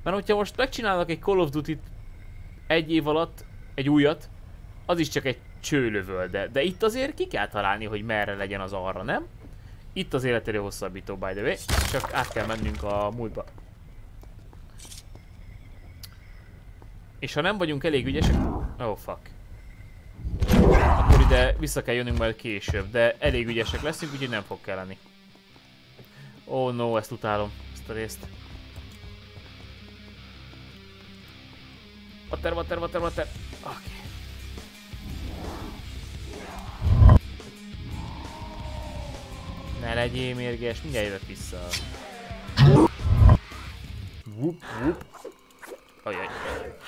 Mert hogyha most megcsinálnak egy Call of Duty-t egy év alatt, egy újat, az is csak egy csőlövöl, de, de itt azért ki kell találni, hogy merre legyen az arra, nem? Itt az életerő hosszabbító, by the way, csak át kell mennünk a múltba. És ha nem vagyunk elég ügyesek... Oh fuck. Akkor ide vissza kell jönnünk majd később, de elég ügyesek leszünk, úgyhogy nem fog kelleni. Oh no, ezt utálom, ezt a részt. Water, water, water, water. Oké. Okay. Ne legyél mérges, mindjárt jövök vissza. Whoop, whoop. Ajaj.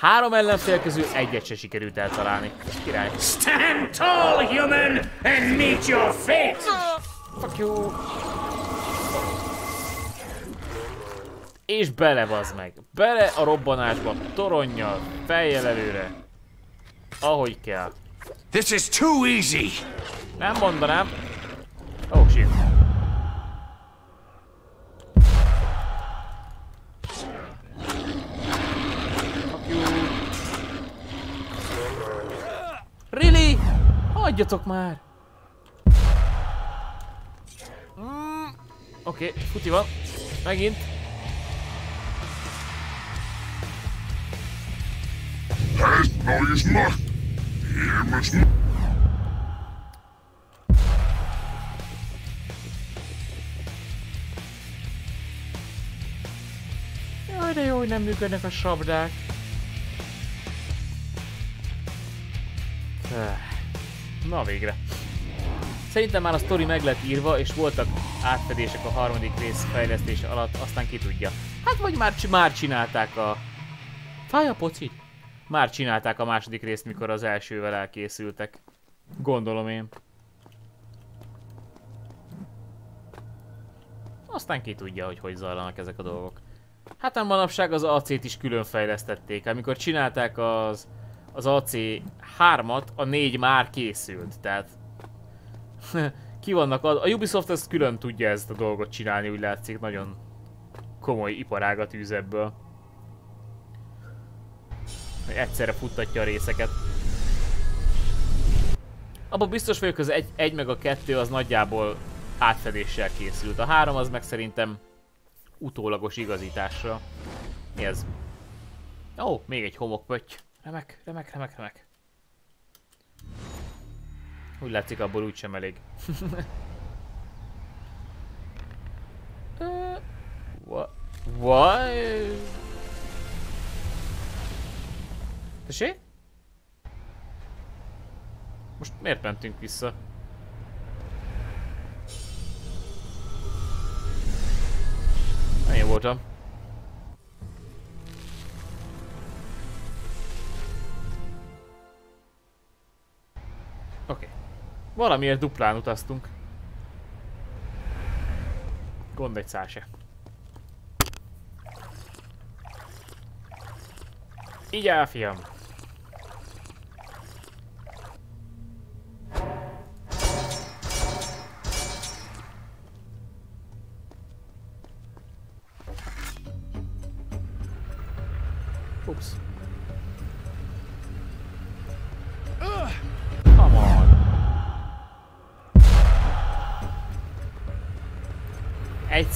Három ellenfél közül egyet se sikerült eltalálni. Király. Stand tall, human, and meet your fate! Fuck you. És bele bazd meg. Bele a robbanásba, toronnyal, fejjel előre. Ahogy kell. This is too easy! Nem mondanám. Oh shit. Fuck you. Really? Hagyjatok már! Mm. Oké, okay, futi van. Megint. Jaj, de jó, hogy nem működnek a sabdák. Öh. Na végre. Szerintem már a sztori meg lett írva, és voltak átfedések a harmadik rész fejlesztése alatt, aztán ki tudja. Hát vagy már, már csinálták a... Fáj a poci? Már csinálták a második részt, mikor az elsővel elkészültek. Gondolom én. Aztán ki tudja, hogy hogy zajlanak ezek a dolgok. Hát nem manapság az AC-t is külön fejlesztették. Amikor csinálták az, az AC 3-at, a 4 már készült. Tehát ki vannak ad... A Ubisoft ezt külön tudja ezt a dolgot csinálni, úgy látszik. Nagyon komoly iparágat űz ebből. Hogy egyszerre futtatja a részeket. Abban biztos vagyok, az egy, egy meg a kettő az nagyjából átfedéssel készült. A három az meg szerintem utólagos igazításra. Mi ez? Ó, még egy homokpötty. Remek, remek, remek, remek. Úgy látszik, abból úgysem elég. Ö, What? What? Tessék? Most miért mentünk vissza? Én voltam. Oké. Okay. Valamiért duplán utaztunk. Gond egy szál se. Így áll, fiam.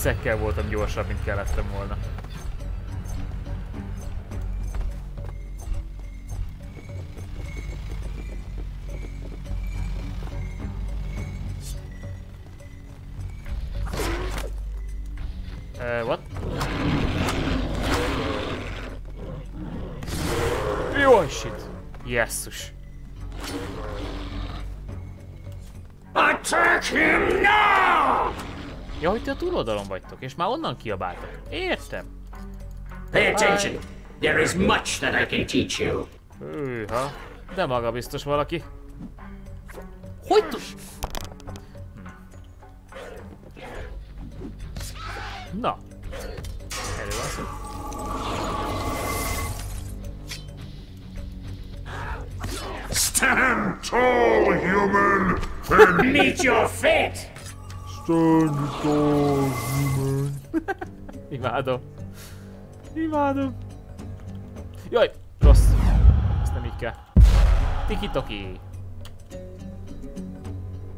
Szekkel voltam gyorsabb, mint kellettem volna. Uh, what? Jó, shit. Jesszus. Attack him now! Ja, hogy ti a túloldalon vagytok, és már onnan kiabáltak. Értem. Pay attention. There is much that I can teach you. Hűha. De maga biztos valaki. Hogy tud... Hm. Na. Erről van szó. Stand tall, human! Meet your fate! Imádom. Imádom. Jaj, rossz. Ezt nem így kell. Tiki-toki.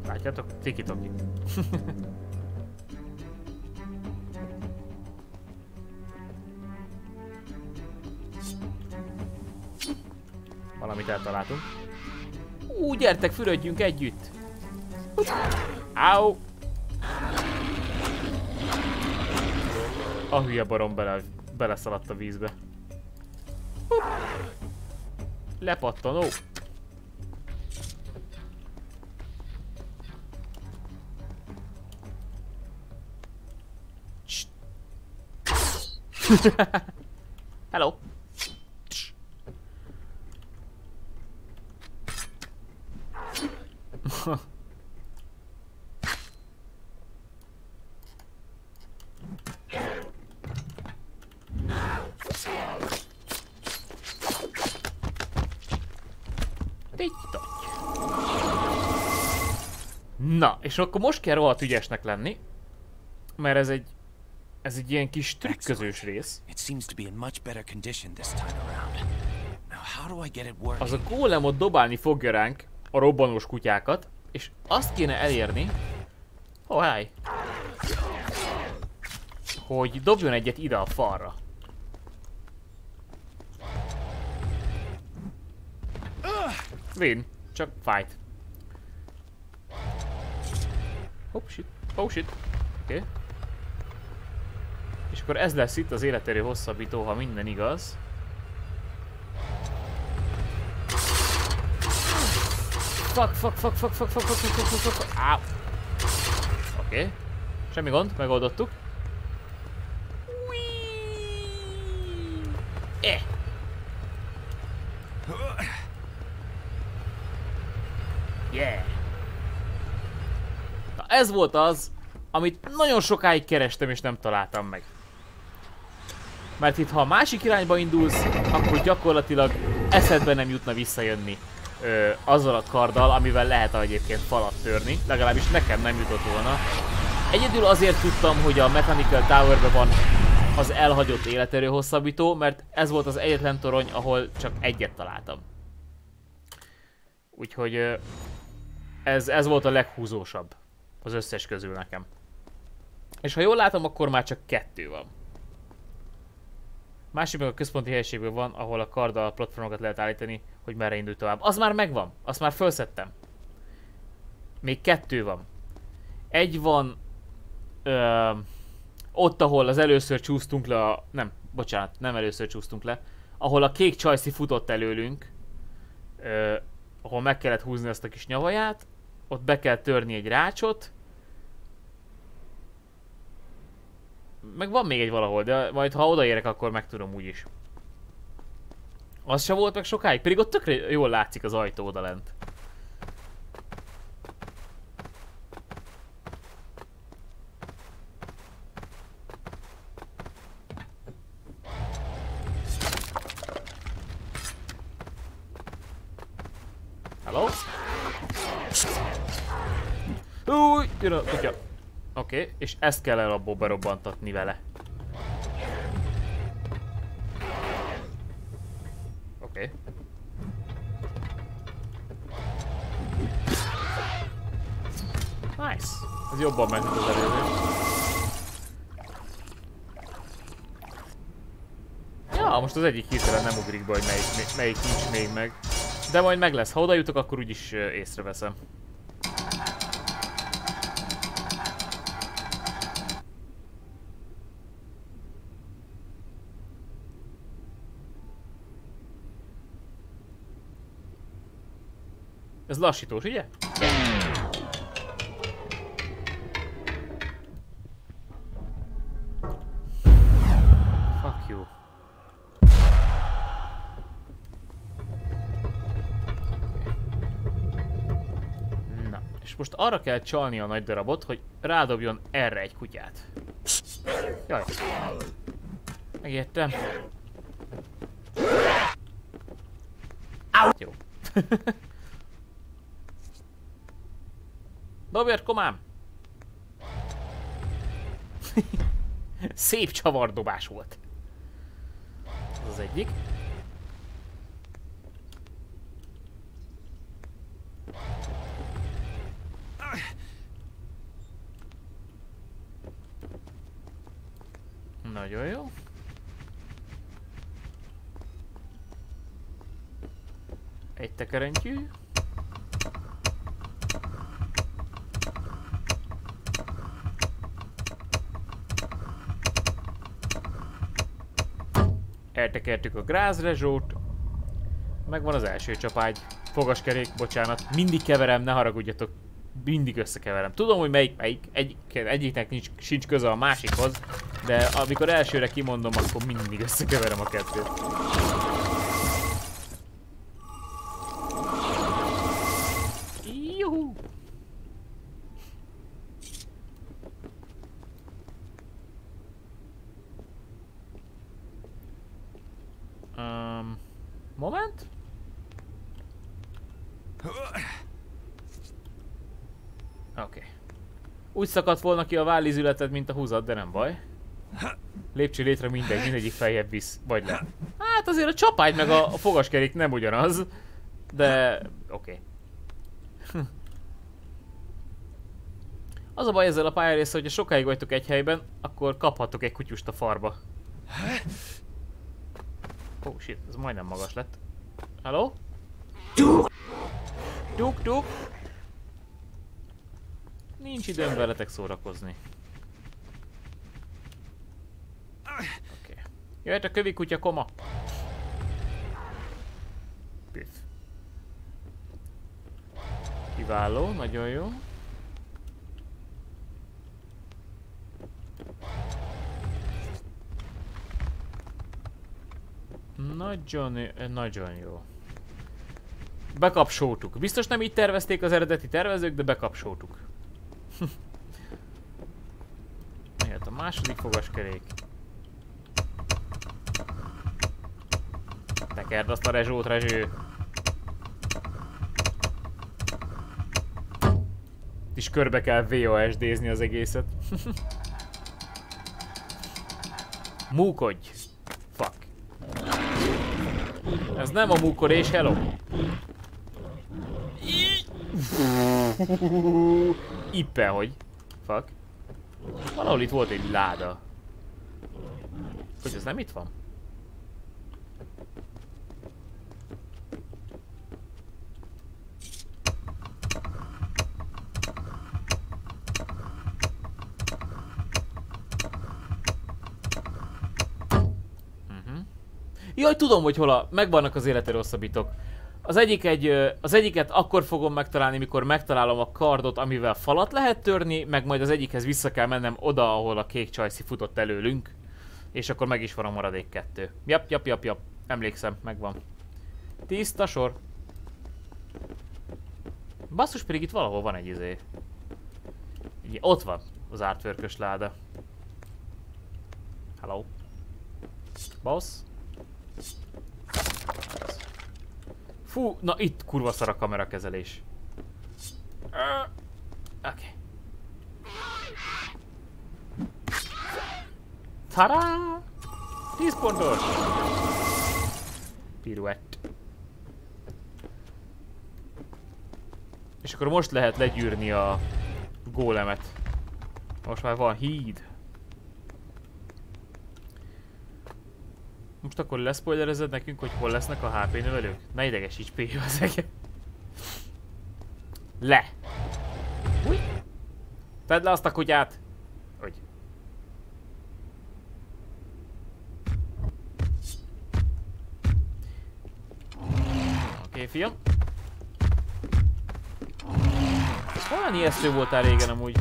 Látjátok? Tiki-toki. Valamit eltaláltunk. Ú, gyertek, fürödjünk együtt. Áó! A hülye barom bele, beleszaladt a vízbe. Hopp. Lepattanó. Hello. Na, és akkor most kell rohadt ügyesnek lenni, mert ez egy, ez egy ilyen kis trükközős rész. Az a gólemot dobálni fogja ránk a robbanós kutyákat, és azt kéne elérni, oh, hi, hogy dobjon egyet ide a falra. Win, csak fight. Oh shit, oh shit, oké. Okay. És akkor ez lesz itt az életerő hosszabbító, ha minden igaz. Fuck, fuck, fuck, fuck, fuck, fuck, fuck, fuck, fuck, fuck, fuck. Áu. Oké. Okay. Semmi gond, megoldottuk. Eh. Yeah. Ez volt az, amit nagyon sokáig kerestem és nem találtam meg. Mert itt ha a másik irányba indulsz, akkor gyakorlatilag eszedbe nem jutna visszajönni ö, azzal a karddal, amivel lehet egyébként falat törni. Legalábbis nekem nem jutott volna. Egyedül azért tudtam, hogy a Mechanical Towerbe van az elhagyott életerő hosszabbító, mert ez volt az egyetlen torony, ahol csak egyet találtam. Úgyhogy ö, ez, ez volt a leghúzósabb az összes közül nekem. És ha jól látom, akkor már csak kettő van. Másik meg a központi helyiségből van, ahol a karddal platformokat lehet állítani, hogy merre indulj tovább. Az már megvan, azt már felszettem. Még kettő van. Egy van ö, ott, ahol az először csúsztunk le a... Nem, bocsánat, nem először csúsztunk le, ahol a kék csajszi futott előlünk, ö, ahol meg kellett húzni ezt a kis nyavaját, ott be kell törni egy rácsot, meg van még egy valahol, de majd ha odaérek, akkor megtudom úgyis. Az se volt meg sokáig, pedig ott tökre jól látszik az ajtó oda lent. Hello? Új, jön a kutya. Oké, okay, és ezt kell el abból berobbantatni vele. Oké. Okay. Nice. Ez jobban ment, az előző. Ja, most az egyik hirtelen nem ugrik be, hogy melyik, melyik nincs még meg. De majd meg lesz. Ha oda jutok, akkor úgyis észreveszem. Ez lassítós, ugye? Fuck you. Na, és most arra kell csalni a nagy darabot, hogy rádobjon erre egy kutyát. Jaj. Megértem. Jó. Dobjad, komám! Szép csavardobás volt. Ez az egyik. Nagyon jó. Egy tekerentyű. Eltekertük a grázrezsót. Megvan az első csapágy. Fogaskerék, bocsánat. Mindig keverem, ne haragudjatok. Mindig összekeverem. Tudom, hogy melyik melyik. Egy, egyiknek nincs, sincs köze a másikhoz. De amikor elsőre kimondom, akkor mindig összekeverem a kettőt. Juhu! Um, moment? Oké. Okay. Úgy szakadt volna ki a vállizületed, mint a húzat, de nem baj. Lépcső létre mindegy, mindegyik feljebb visz, vagy le. Hát azért a csapágy meg a, a fogaskerék nem ugyanaz, de oké. Okay. Az a baj ezzel a pályarészsel, hogyha sokáig vagytok egy helyben, akkor kaphatok egy kutyust a farba. Oh shit, ez majdnem magas lett. Hello? Duk, duk. Nincs időm veletek szórakozni. Oké. Okay. Jöhet a kövi kutya koma. Piff. Kiváló, nagyon jó. Nagyon, nagyon jó. Bekapcsoltuk. Biztos nem így tervezték az eredeti tervezők, de bekapcsoltuk. Jöhet a második fogaskerék. Tekerd azt a rezsót, rezső. És körbe kell VOSD-zni az egészet. Múkodj! Fuck. Ez nem a múkodés, hello! Ippen, hogy. Fuck. Valahol itt volt egy láda. Hogy ez nem itt van? Jaj, tudom, hogy hol a... Megvannak az élete rosszabbítok. Az, egyik egy, az egyiket akkor fogom megtalálni, mikor megtalálom a kardot, amivel falat lehet törni, meg majd az egyikhez vissza kell mennem oda, ahol a kék csajszi futott előlünk. És akkor meg is van a maradék kettő. Jap, jap, jap, jap. Emlékszem, megvan. Tiszta sor. Basszus pedig itt valahol van egy izé. Igen, ott van az átvörkös láda. Hello. Boss. Fú, na itt kurva szar a kamerakezelés. Oké. Okay. Tada! 10 pontos! Piruett. És akkor most lehet legyűrni a gólemet. Most már van híd. Most akkor leszpoilerezed nekünk, hogy hol lesznek a HP növelők? Ne idegesíts P ezeket. Le! Új! Tedd le azt a kutyát! Hogy? Oké, okay, fiam. Olyan ijesztő voltál régen amúgy.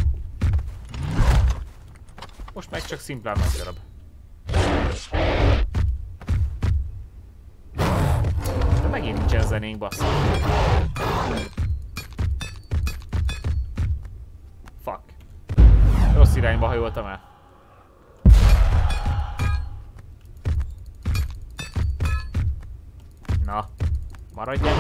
Most meg csak szimplán nagy megint nincsen zenénk, bassza. Fuck. Rossz irányba hajoltam el. Na, maradjál.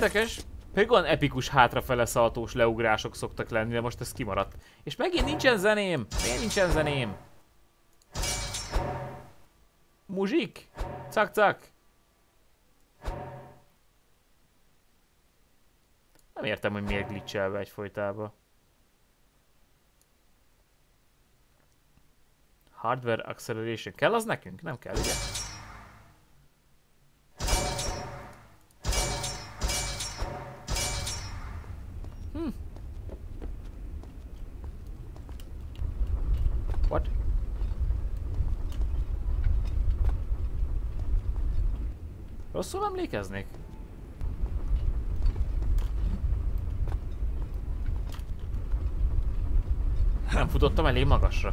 Érdekes, pedig olyan epikus hátrafele szaltós leugrások szoktak lenni, de most ez kimaradt. És megint nincsen zeném! Miért nincsen zeném? Muzsik? Cak-cak? Nem értem, hogy miért glitchelve egyfolytában. Hardware acceleration. Kell az nekünk? Nem kell, ugye? Emlékeznék? Nem futottam elég magasra.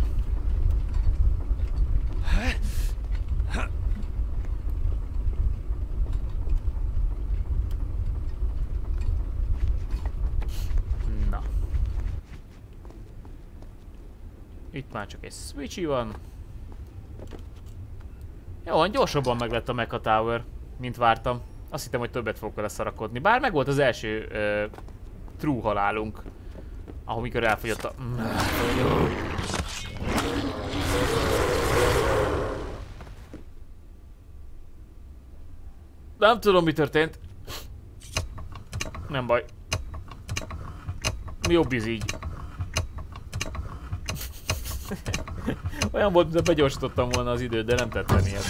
Na. Itt már csak egy switchy van. Jó, gyorsabban meg lett a Mecha Tower, mint vártam. Azt hittem, hogy többet fogok vele szarakodni. Bár meg volt az első uh, true halálunk. Ahol mikor elfogyott a... Nem tudom mi történt. Nem baj. Jobb íz így. Olyan volt, mintha begyorsítottam volna az időt, de nem tettem ilyet.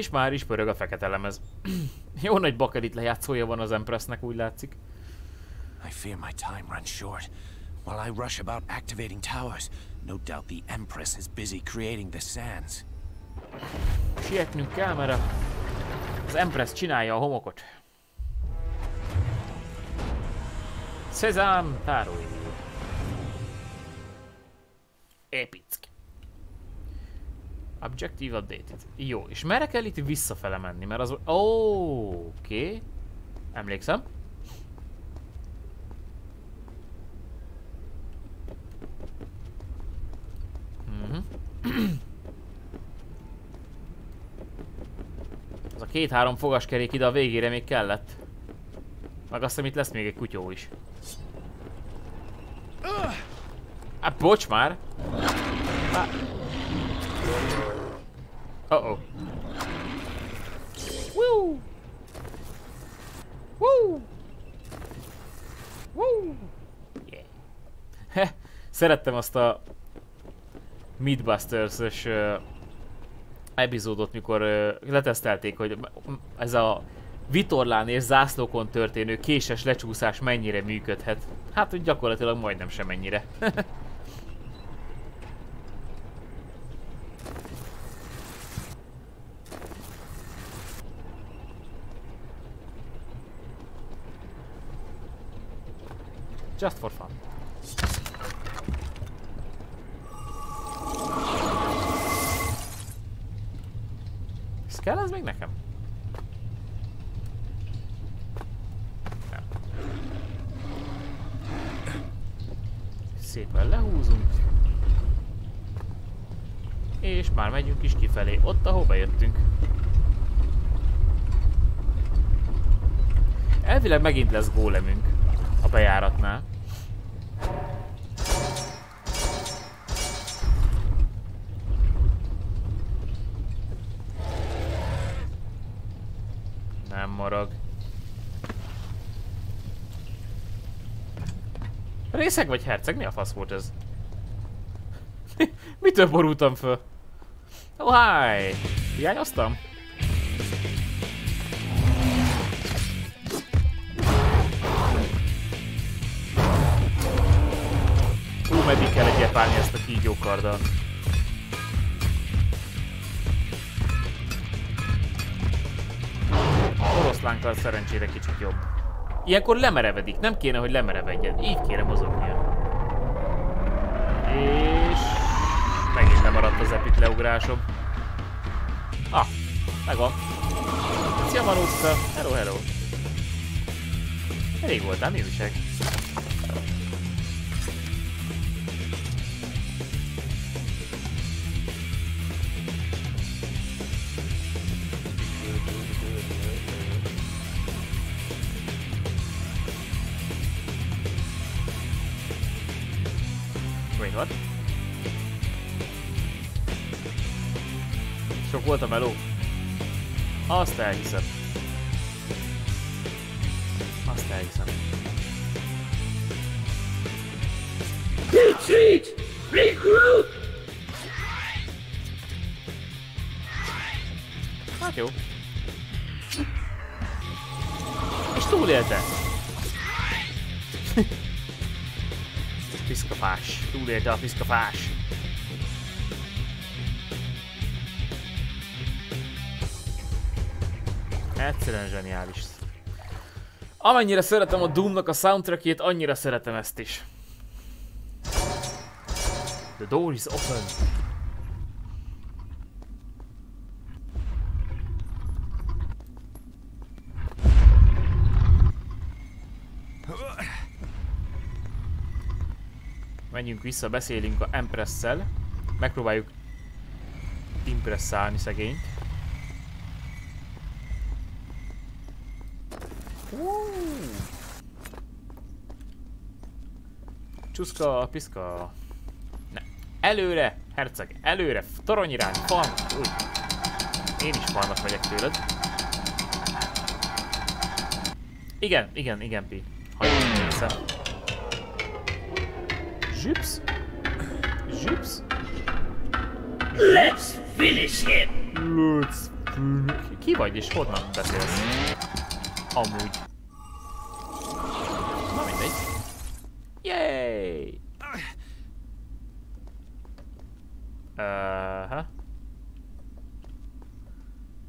És már is pörög a fekete lemez. Jó nagy bakerit lejátszója van az Empressnek, úgy látszik. I fear my time runs short. While I rush about activating towers, no doubt the Empress is busy creating the sands. Sietnünk kell, mert az Empress csinálja a homokot. Szezám, tárolj! Epick. Objective updated. Jó, és merre kell itt visszafele menni? Mert az... Ó, oké. Okay. Emlékszem. Mhm. Az a két-három fogaskerék ide a végére még kellett. Meg azt itt lesz még egy kutyó is. Hát bocs már! Á. Uh-oh. Woo! Woo! Woo! Yeah. Heh, szerettem azt a Midbusters-ös uh, epizódot, mikor letesztelték, hogy ez a vitorlán és zászlókon történő késes lecsúszás mennyire működhet. Hát, hogy gyakorlatilag majdnem sem Just for fun. Ez kell ez még nekem? Szépen lehúzunk. És már megyünk is kifelé, ott ahova jöttünk. Elvileg megint lesz gólemünk a bejáratnál. Nem marag. Részeg vagy herceg? Mi a fasz volt ez? Mitől borultam föl? Oh, hi! Hiányoztam? Meddig kell egyepálni ezt a kígyókarddal? Oroszlánkkal szerencsére kicsit jobb. Ilyenkor lemerevedik, nem kéne, hogy lemerevedjen. Így kéne mozognia. És... Megint lemaradt az epic leugrásom. Ah, megvan. Szia Manuszka! Hello, hello! Elég voltál, mi újság? Volt a meló? Azt elhiszem. Azt elhiszem. Retreat! Regroup! Hát jó. És túlélte. piszkafás. Túlélte a piszkafás. Amennyire szeretem a Doomnak a soundtrackjét, annyira szeretem ezt is. The door is open. Menjünk vissza, beszélünk a Empress-szel. Megpróbáljuk impresszálni szegényt. Uh. Csuszka, piszka. Ne. Előre, herceg, előre, torony irány, farm. Új. Én is farmat megyek tőled. Igen, igen, igen, Pi. Hagyjuk vissza. Zsüpsz. Zsüpsz. Let's finish him! Let's Ki vagy és honnan beszélsz? Amúgy. Na mindegy. Yay! Uh,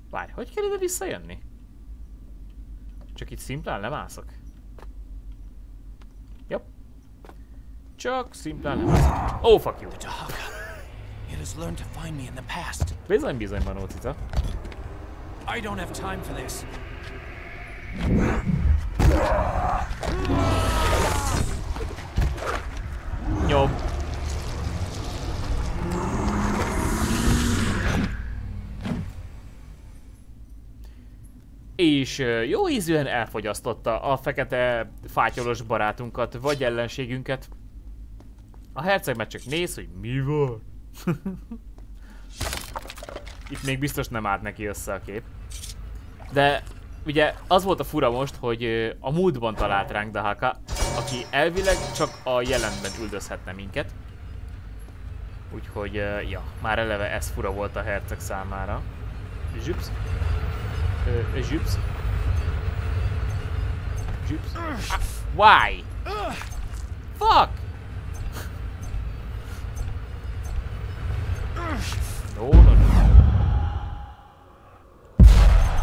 Várj, hogy kell ide visszajönni? Csak itt szimplán lemászok. Jobb. Csak szimplán lemászok. Oh, fuck you. It has learned to find me in the past. Bizony, bizony, Manócica. I don't have time for this. Nyom. És jó ízűen elfogyasztotta a fekete fátyolos barátunkat, vagy ellenségünket. A herceg meg csak néz, hogy mi van. Itt még biztos nem állt neki össze a kép. De ugye az volt a fura most, hogy a múltban talált ránk Dahaka, aki elvileg csak a jelenben üldözhetne minket. Úgyhogy, ja, már eleve ez fura volt a herceg számára. Zsüpsz. Ö, zsüpsz. Zsüpsz. Ah, why? Fuck! No, no, no.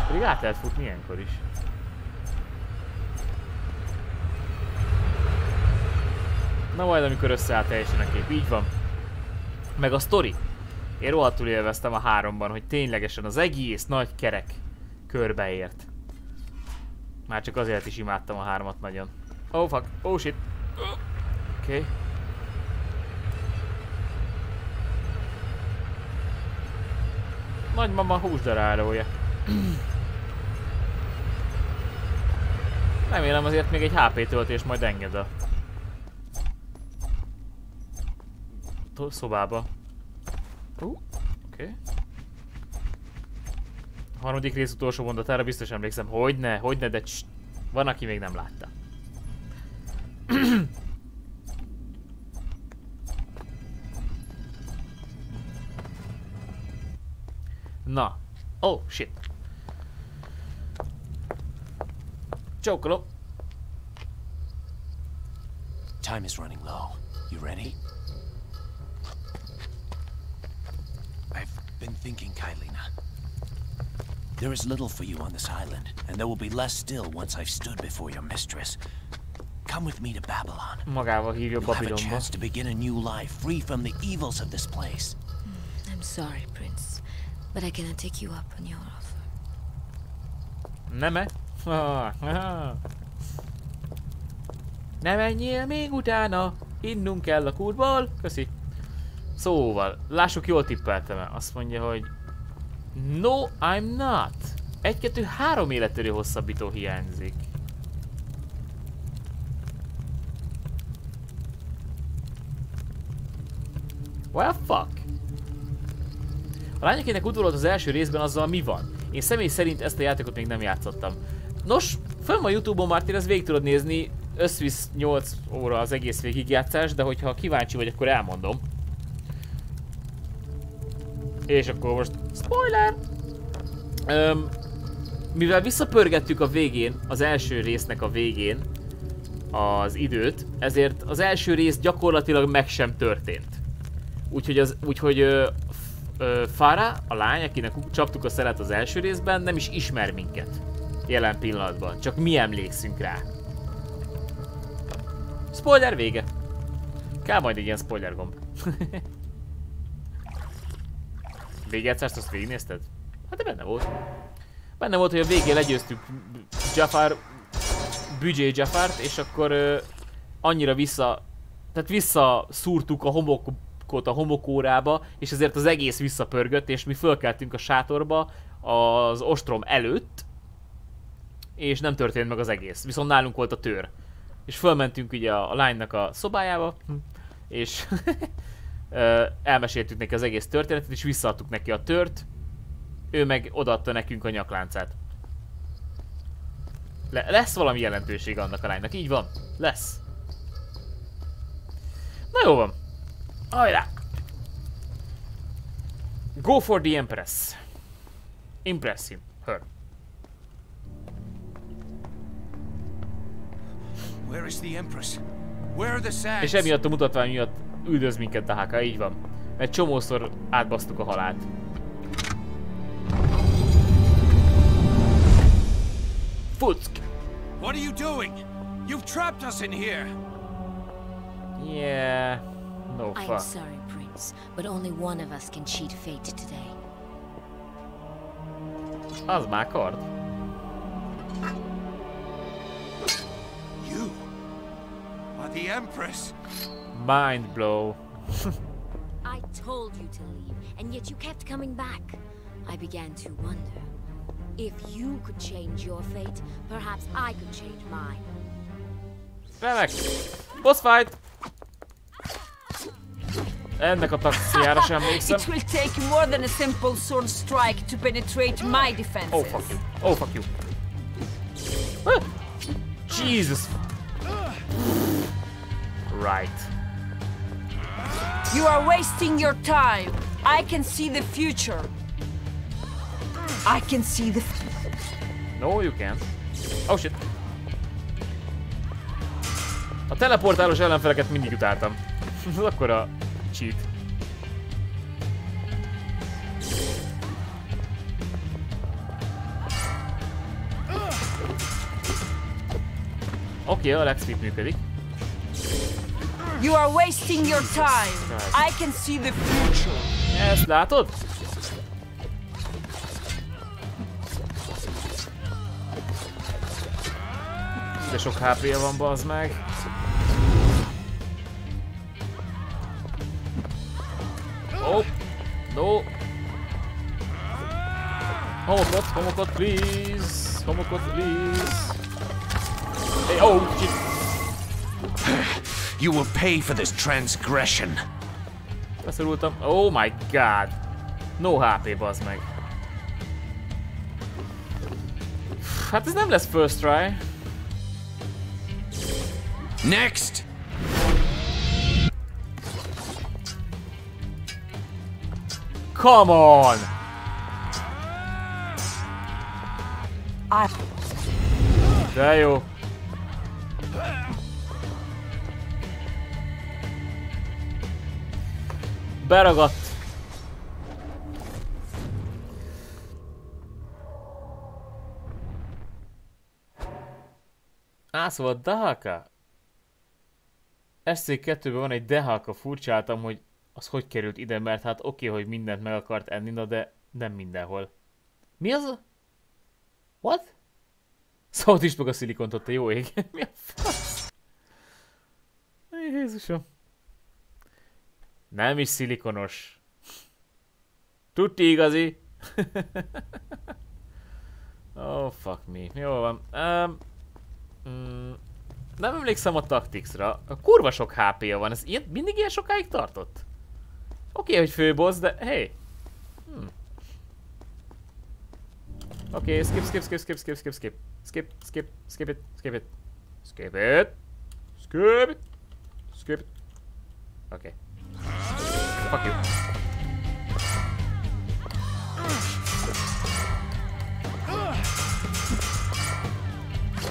Pedig át lehet futni ilyenkor is. Na majd amikor összeáll teljesen a kép, így van. Meg a sztori. Én rohadtul élveztem a háromban, hogy ténylegesen az egész nagy kerek körbeért. Már csak azért is imádtam a hármat nagyon. Oh fuck, oh shit. Oké. Okay. Nagymama húsdarálója. Remélem azért még egy HP töltés majd enged a szobába. Uh, oké. Okay. Harmadik rész utolsó mondatára biztos emlékszem. Hogyne, hogyne, de css, van, aki még nem látta. Na. Oh, shit. Csókolom. Time is running low. You ready? I've been thinking, Kailina. There is little for you on this island, and there will be less still once I've stood before your mistress. Come with me to Babylon. Magával hívja You'll have a chance to begin a new life, free from the evils of this place. I'm sorry, Prince, but I cannot take you up on your offer. Nem-e? Ne menjél még utána, innunk kell a kútból. Köszi. Szóval, lássuk jól tippeltem-e. Azt mondja, hogy No, I'm not. Egy, kettő, három életerő hosszabbító hiányzik. Well, fuck. A lányakének utolott az első részben azzal mi van? Én személy szerint ezt a játékot még nem játszottam. Nos, fönn van Youtube-on Martin, ezt végig tudod nézni, összvisz 8 óra az egész végigjátszás, de hogyha kíváncsi vagy, akkor elmondom. És akkor most spoiler! Öm, mivel visszapörgettük a végén, az első résznek a végén az időt, ezért az első rész gyakorlatilag meg sem történt. Úgyhogy, az, úgyhogy ö, ö, a lány, akinek csaptuk a szelet az első részben, nem is ismer minket. Jelen pillanatban. Csak mi emlékszünk rá. Spoiler vége. Kell majd egy ilyen spoiler gomb. Végjátszást azt végignézted? Hát de benne volt. Benne volt, hogy a végén legyőztük Jafar, Büdzsé Jafart, és akkor ö, annyira vissza, tehát vissza szúrtuk a homokot a homokórába, és ezért az egész visszapörgött, és mi fölkeltünk a sátorba az ostrom előtt, és nem történt meg az egész. Viszont nálunk volt a tör. És fölmentünk ugye a, a lánynak a szobájába, és elmeséltük neki az egész történetet, és visszaadtuk neki a tört, ő meg odaadta nekünk a nyakláncát. Le- lesz valami jelentőség annak a lánynak, így van. Lesz. Na jó van. Hajrá! Go for the Empress. Impress him. Her. Where is the Empress? Where are the sands? És emiatt a mutatvány miatt üldöz minket a Haka, így van. Mert csomószor átbasztuk a halált. Fuck! What are you doing? You've trapped us in here. Yeah. No I'm fuck. sorry, Prince, but only one of us can cheat fate today. Az már kard. You are the Empress. Mind blow. I told you to leave, and yet you kept coming back. I began to wonder. If you could change your fate, perhaps I could change mine. Remek! Boss fight! Ennek a taxiára sem emlékszem. It will take more than a simple sword strike to penetrate my defenses. Oh fuck you. Oh fuck you. Ah! Jesus. Right. You are wasting your time. I can see the future. I can see the. No, you can't. Oh shit. A teleportálós ellenfeleket mindig utáltam. Ez akkor a cheat. Oké, okay, a Fit működik. You are wasting your time. I can see the future. Ezt látod? De sok HP-je van, bazd meg. Oh, no. Homokot, homokot, please. Homokot, please. Hey, oh, shit. You will pay for this transgression. Beszorultam. Oh my god. No HP, bazd meg. Hát ez nem lesz first try. Next! Come on! I. De jó. Beragadt. Á, szóval Dahaka. SC2-ben van egy Dehaka, furcsáltam, hogy az hogy került ide, mert hát oké, okay, hogy mindent meg akart enni, na de nem mindenhol. Mi az? What? Szóval is meg a szilikont ott jó ég. Mi a fasz? Jézusom. Nem is szilikonos. Tuti igazi. oh, fuck me. Jó van. Um, nem emlékszem a Tacticsra. A kurva sok HP-ja van. Ez ilyen, mindig ilyen sokáig tartott? Oké, okay, hogy főbossz, de hey. Hmm. Oké, okay, skip, skip, skip, skip, skip, skip, skip. Skip, skip, skip it, skip it. Skip it. Skip it. Skip it. Okay. Fuck you.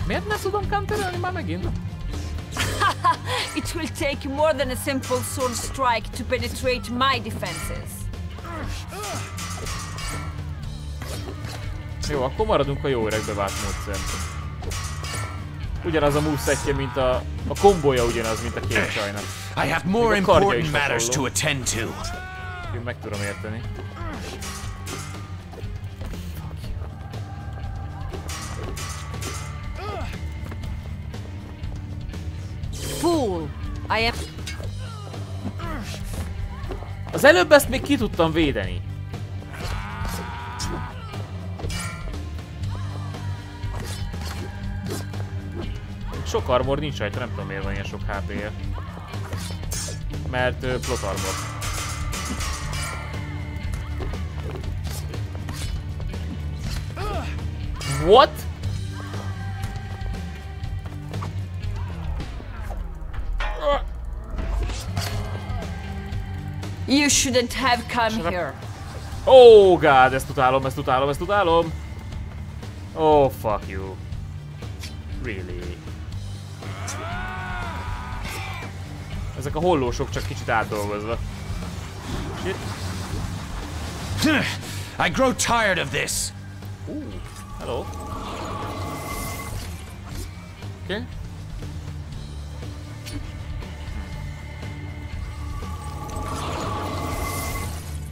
Miért ne tudom counterelni már megint? It will take more than a simple sword strike to penetrate my defenses. Jó, akkor maradunk a jó öreg bevált módszer. Ugyanaz a movesetje, mint a... A kombója ugyanaz, mint a két csajnak. I have more important is matters to attend to. Én meg tudom érteni. Fool! I am. Az előbb ezt még ki tudtam védeni. Sok armor nincs rajta, nem tudom miért van ilyen sok HP-je. Mert uh, plot armor. What? You shouldn't have come Shut here. Oh god, ezt utálom, ezt utálom, ezt utálom. Oh fuck you. Really. Ezek a hollósok csak kicsit átdolgozva. Shit. I grow tired of this. Ooh, hello. Okay.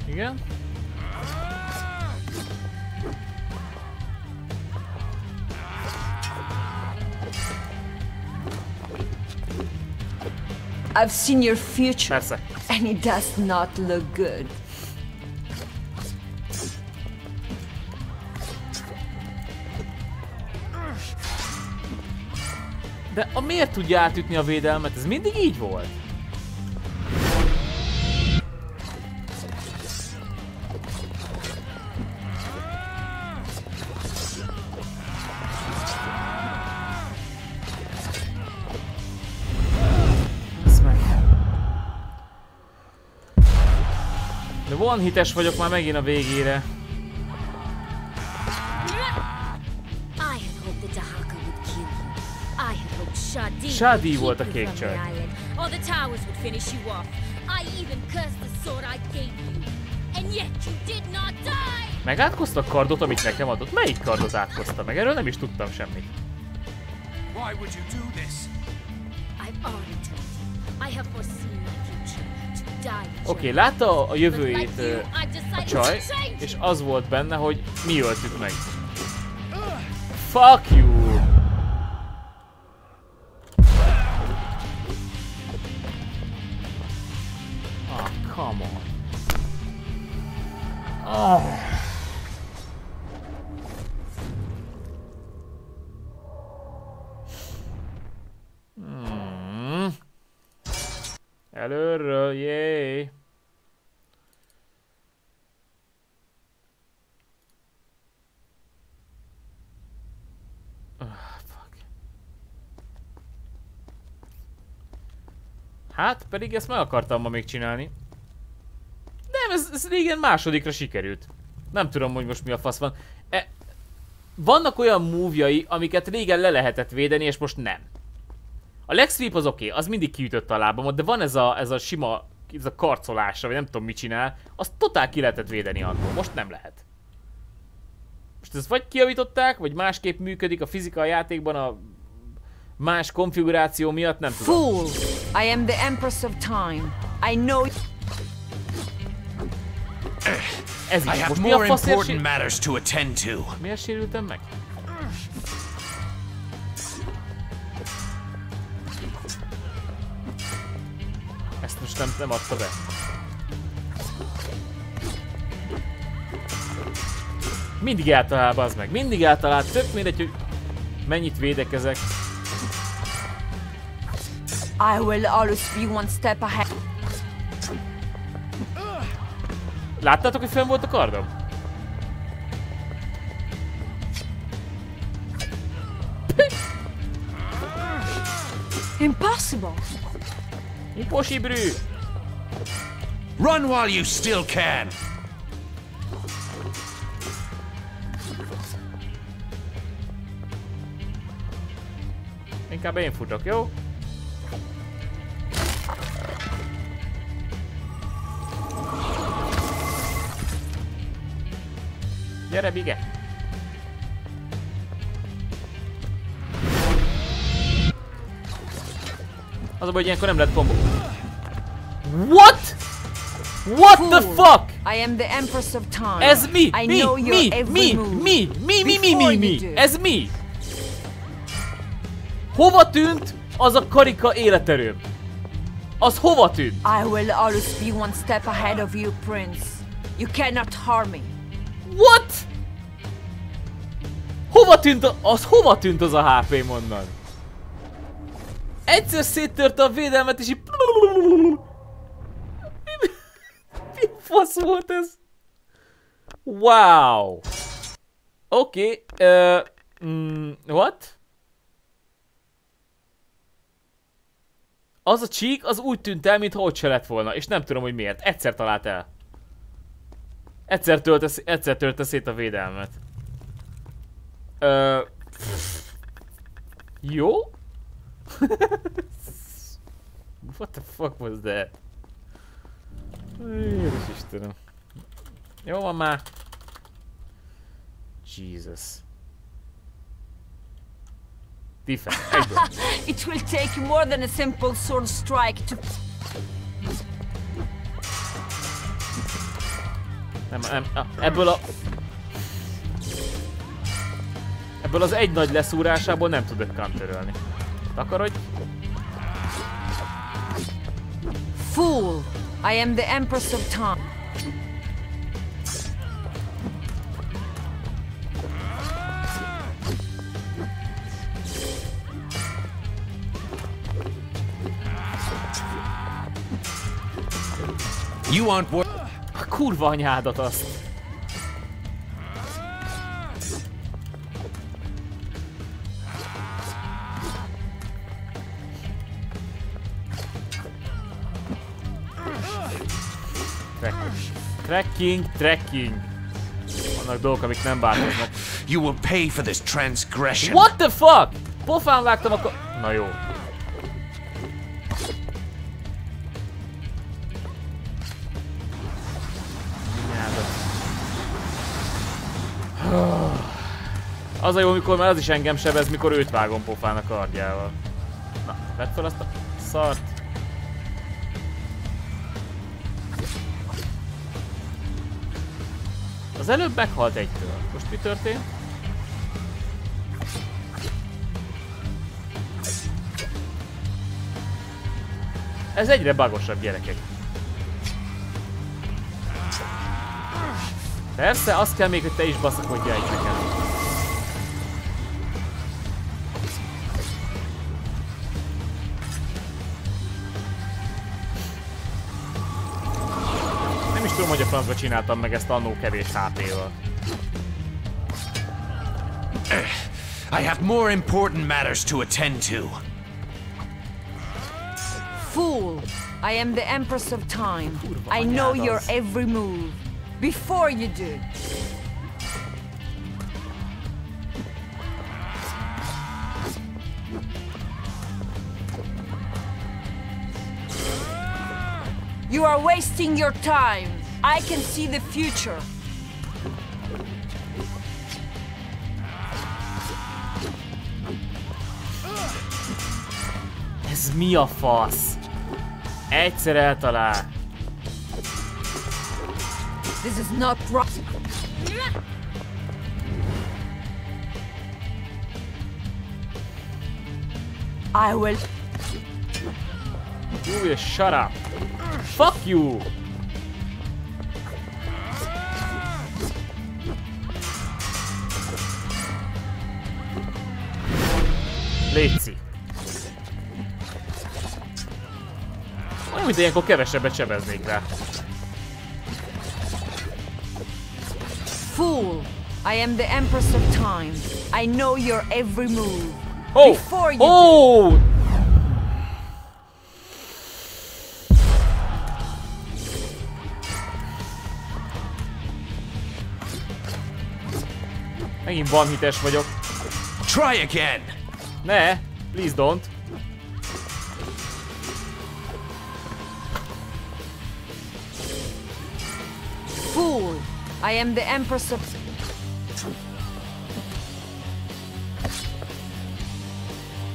Igen. I've seen your future, Persze. and it does not look good. De a miért tudja átütni a védelmet? Ez mindig így volt. The sword I gave you, and yet you did not die. Megátkozta a kardot, amit nekem adott? Melyik kardot átkozta meg? Erről nem is tudtam semmit. Why would you do this? I've already told you. I have foreseen Oké, okay, látta a jövőjét a csaj, és az volt benne, hogy mi öltük meg. Fuck you! Hát, pedig ezt meg akartam ma még csinálni. Nem, ez, ez régen másodikra sikerült. Nem tudom, hogy most mi a fasz van. E, vannak olyan múvjai, amiket régen le lehetett védeni, és most nem. A leg sweep az oké, okay, az mindig kiütött a lábamot, de van ez a, ez a sima, ez a karcolásra, vagy nem tudom mit csinál, azt totál ki lehetett védeni attól, most nem lehet. Most ezt vagy kiavították, vagy másképp működik a fizika a játékban a más konfiguráció miatt, nem tudom. Fool! I am the Empress of Time. I know Ez I have more important matters to attend to. Miért sérültem meg? Ezt most nem, nem adta be. Mindig eltalál, az meg. Mindig eltalál. Tök mindegy, hogy mennyit védekezek. I will always be one step ahead. Láttátok, hogy fönn volt a kardom? Impossible! Impossible! Run while you still can. Inkább én futok, jó? Gyere, Bige! Az a baj, hogy ilyenkor nem lehet kombo. What? What the fuck? I am the Empress of Time. Ez mi? Mi? mi? mi? Mi? Mi? Mi? Mi? Mi? you Mi? do. Ez mi? Hova tűnt az a karika életerőm? Az hova tűnt? I will always be one step ahead of you, Prince. You cannot harm me. What? Hova tűnt a, az hova tűnt az a HP onnan? Egyszer széttörte a védelmet és így... Mi fasz volt ez? Wow! Oké, okay, uh, mm, what? Az a csík, az úgy tűnt el, mintha ott se lett volna, és nem tudom, hogy miért. Egyszer talált el. Egyszer tölte, egyszer tölte szét a védelmet. Uh, Ö... Jó? What the fuck was that? Istenem. Jó van már. Jesus. Defense. It will take more than a simple sword strike to Nem, nem, a- ebből az egy nagy leszúrásából nem tudok counterölni. Takarodj. Fool! I am the Empress of Time. You aren't wor- A kurva anyádat azt. Feküss. Trekking, trekking. Vannak dolgok, amik nem változnak. You will pay for this transgression. What the fuck? Pofán vágtam akkor... Na jó. Az a jó, amikor már az is engem sebez, mikor őt vágom pofán a kardjával. Na, vedd fel azt a szart. Az előbb meghalt egytől. Most mi történt? Ez egyre bagosabb gyerekek. Persze, azt kell még, hogy te is baszakodjál itt nekem. Tudom, hogy a francba csináltam meg ezt annó kevés HP-val. I have more important matters to attend to. Fool! I am the Empress of Time. I know your every move. Before you do. You are wasting your time. I can see the future. Ez mi a fasz? Egyszer eltalál. This is not right. I will. You will shut up. Fuck you! Olyan, mint ilyenkor kevesebbet sebeznék rá. Fool! I am the Empress of Time. I know your every move. Oh! Before you Oh! Megint van hites vagyok. Try again. Ne! Please don't. Fool! I am the Empress of...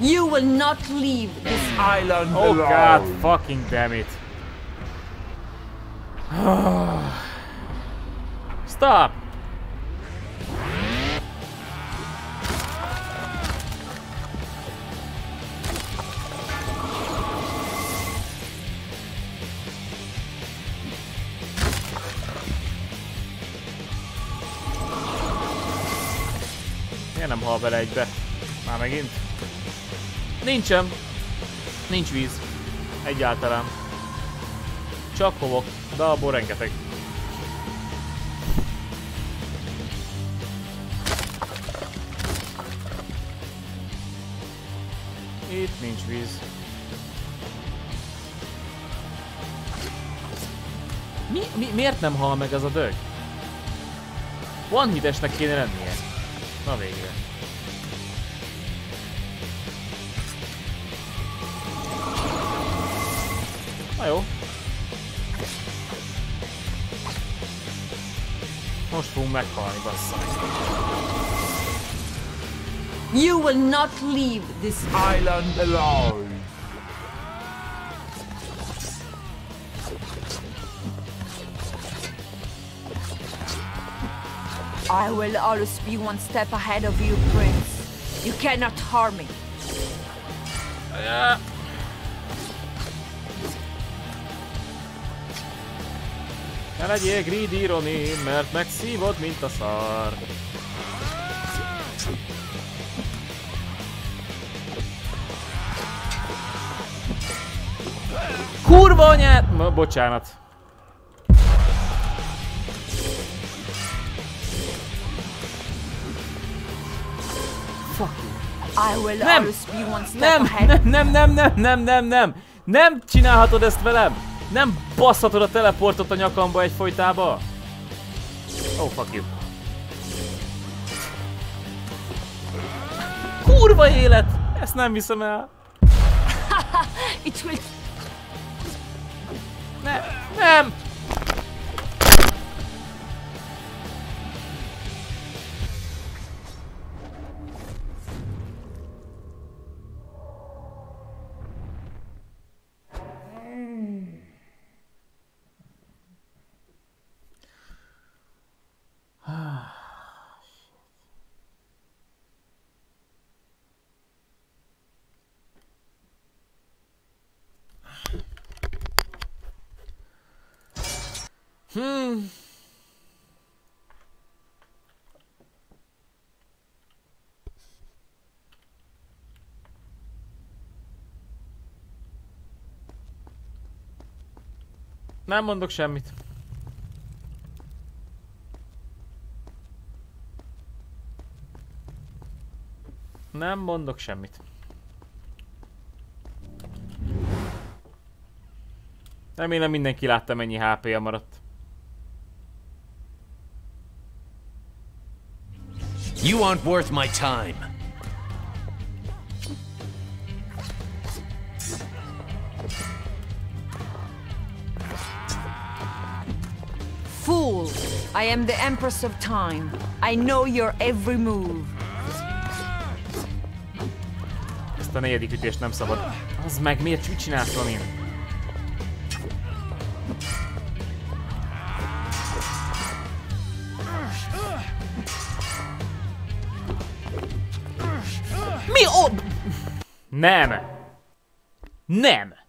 You will not leave this Island Oh alone. god fucking damn it. Stop! Bele egybe? Már megint? Nincsen. Nincs víz. Egyáltalán. Csak hovok, de abból rengeteg. Itt nincs víz. Mi, mi, miért nem hal meg ez a dög? Van hitesnek kéne lennie. Na végre. Jó. Most fogunk meghalni, bassza. You will not leave this Island alone. I will always be one step ahead of you, Prince. You cannot harm me. Ne legyél greedy, Ronin, mert megszívod, mint a szar. Kurva anyát! Ma, bocsánat. Nem. nem, nem, nem, nem, nem, nem, nem. Nem csinálhatod ezt velem. Nem basszhatod a teleportot a nyakamba egy folytába? Oh, fuck you. Kurva élet! Ezt nem viszem el. It will Ne, Hmm. Nem mondok semmit. Nem mondok semmit. Remélem mindenki látta mennyi HP-ja maradt. You aren't worth my time. Fool! I am the Empress of Time. I know your every move. Ezt a negyedik ütést nem szabad. Az meg, miért mit csinálsz Lamin? Mi o... Nem! Nem!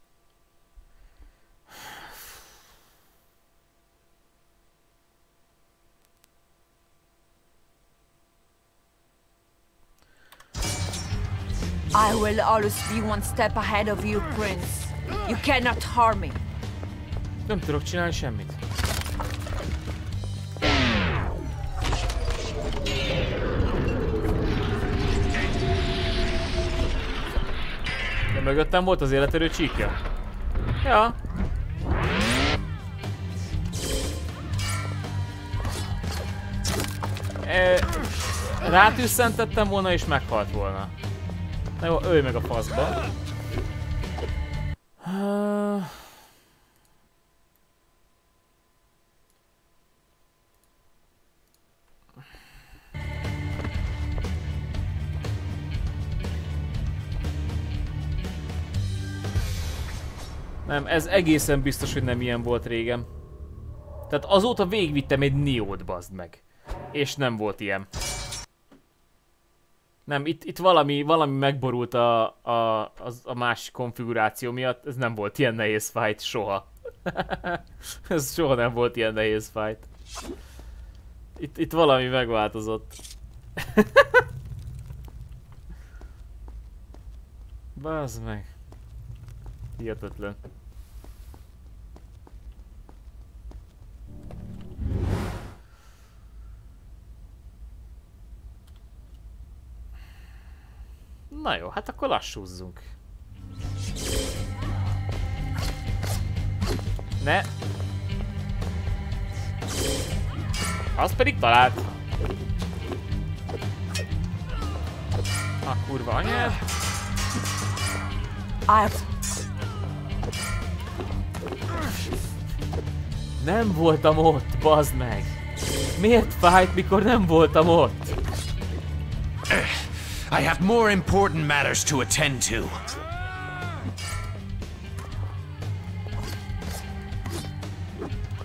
Will always be one step ahead of you, Prince. You cannot harm me. Nem tudok csinálni semmit. De mögöttem volt az életerő csíkja. Ja. E, rátűszentettem volna és meghalt volna. Na jó, ölj meg a faszba. Nem, ez egészen biztos, hogy nem ilyen volt régen. Tehát azóta végigvittem egy Niót, bazd meg. És nem volt ilyen. Nem, itt, itt valami, valami megborult a, a, az, a más konfiguráció miatt. Ez nem volt ilyen nehéz fight soha. ez soha nem volt ilyen nehéz fight. Itt, itt valami megváltozott. Bazd meg. Hihetetlen. Na jó, hát akkor lassúzzunk. Ne! Az pedig talált. A kurva anyád. I've Nem voltam ott, bazd meg. Miért fájt, mikor nem voltam ott? I have more important matters to attend to.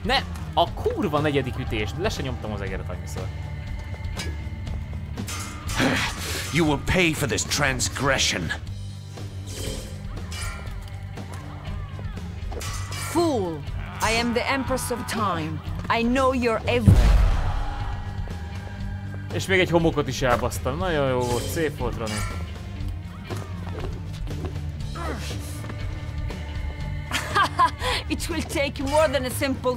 Ne! A kurva negyedik ütés. Le se nyomtam az egeret annyiszor. You will pay for this transgression. fool. I am the Empress of Time. I know your every. És még egy homokot is elbasztam. Nagyon jó volt, szép volt, Rani. It will take more than a simple.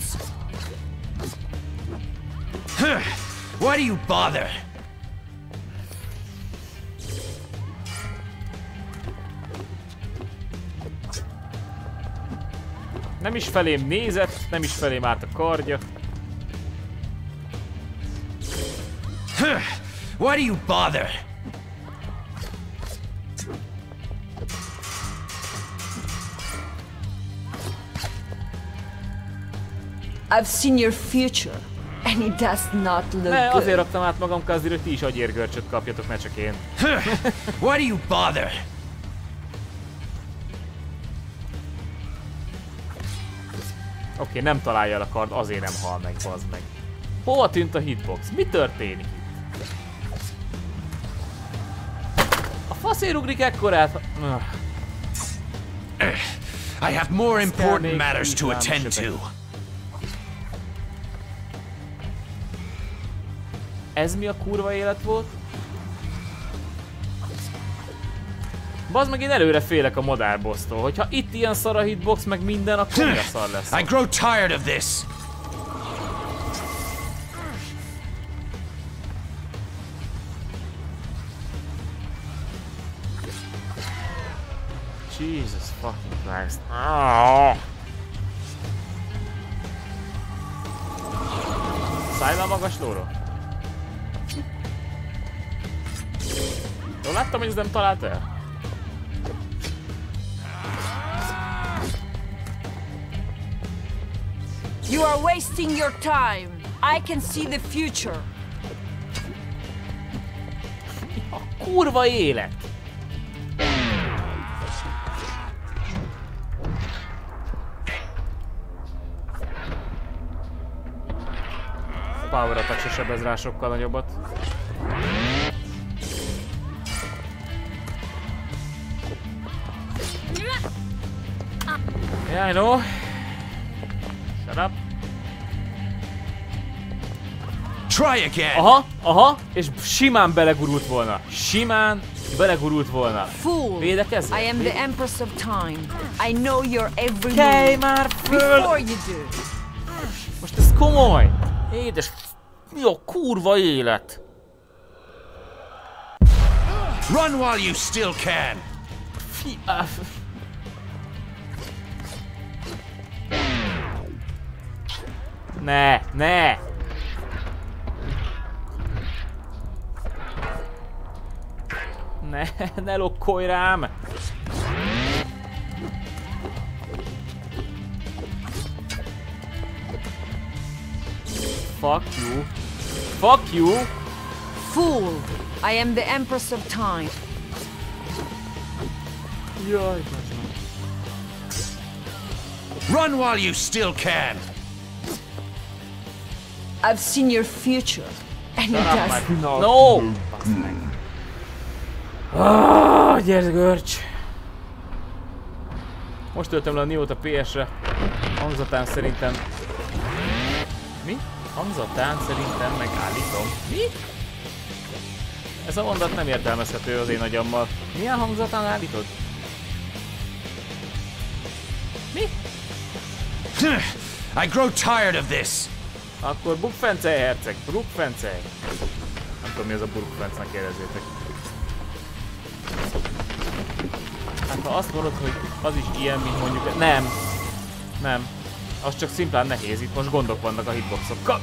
Why do you bother? Nem is felém nézett, nem is felém állt a kardja. Why do you bother? I've seen your future, and it does not look Ne, good. azért raktam át magam Kazdira, hogy ti is agyérgörcsöt kapjatok, ne csak én. Why do you bother? Oké, okay, nem találja el a kard, azért nem hal meg, bazd meg. Hova tűnt a hitbox? Mi történik A faszér ugrik ekkorát? I have more important matters to attend to. Ez mi a kurva élet volt? Bazd meg én előre félek a madárbosztól. Hogyha itt ilyen szar a hitbox, meg minden, akkor mi a szar lesz? I grow tired of this. Jesus fucking Christ. Ah. Szállj le a magas lóról. Jól láttam, hogy ez nem talált el? You are wasting your time. I can see the future. A kurva élet! Power attack se sebez rá sokkal nagyobbat. Yeah, I know. Shut up. Try again. Aha, aha, és simán belegurult volna. Simán belegurult volna. Fool! Védekezz? I am the Empress of Time. I know your every Kelj move. már föl! Before you do. Most ez komoly! Édes, mi a kurva élet? Run while you still can. Fi... Ne, ne! Ne, ne lokkolj rám! Fuck you. Fuck you! Fool! I am the Empress of Time. Jaj. Run while you still can. I've seen your future, and it does No! Ah, gyere görcs! Most töltöm le a Niót a PS-re. Hangzatán szerintem... Mi? Hangzatán szerintem megállítom. Mi? Ez a mondat nem értelmezhető az én agyammal. Milyen hangzatán állítod? Mi? I grow tired of this. Akkor Bukfencei herceg, Bukfencei. Nem tudom mi az a Bukfencnek kérdezzétek. Hát ha azt mondod, hogy az is ilyen, mint mondjuk... Nem. Nem. Az csak szimplán nehéz, itt most gondok vannak a hitboxokkal.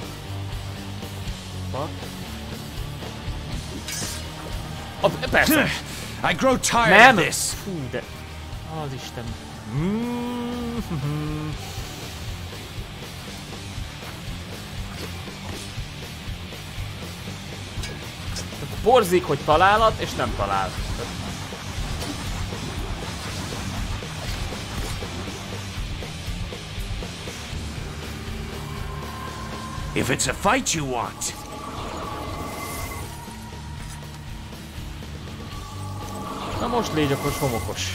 A, persze. I grow tired Nem. of this. Fú, de... Az Isten. Mm-hmm. Borzik, hogy találat, és nem talál. If it's a fight you want, Na most légy akkor homokos.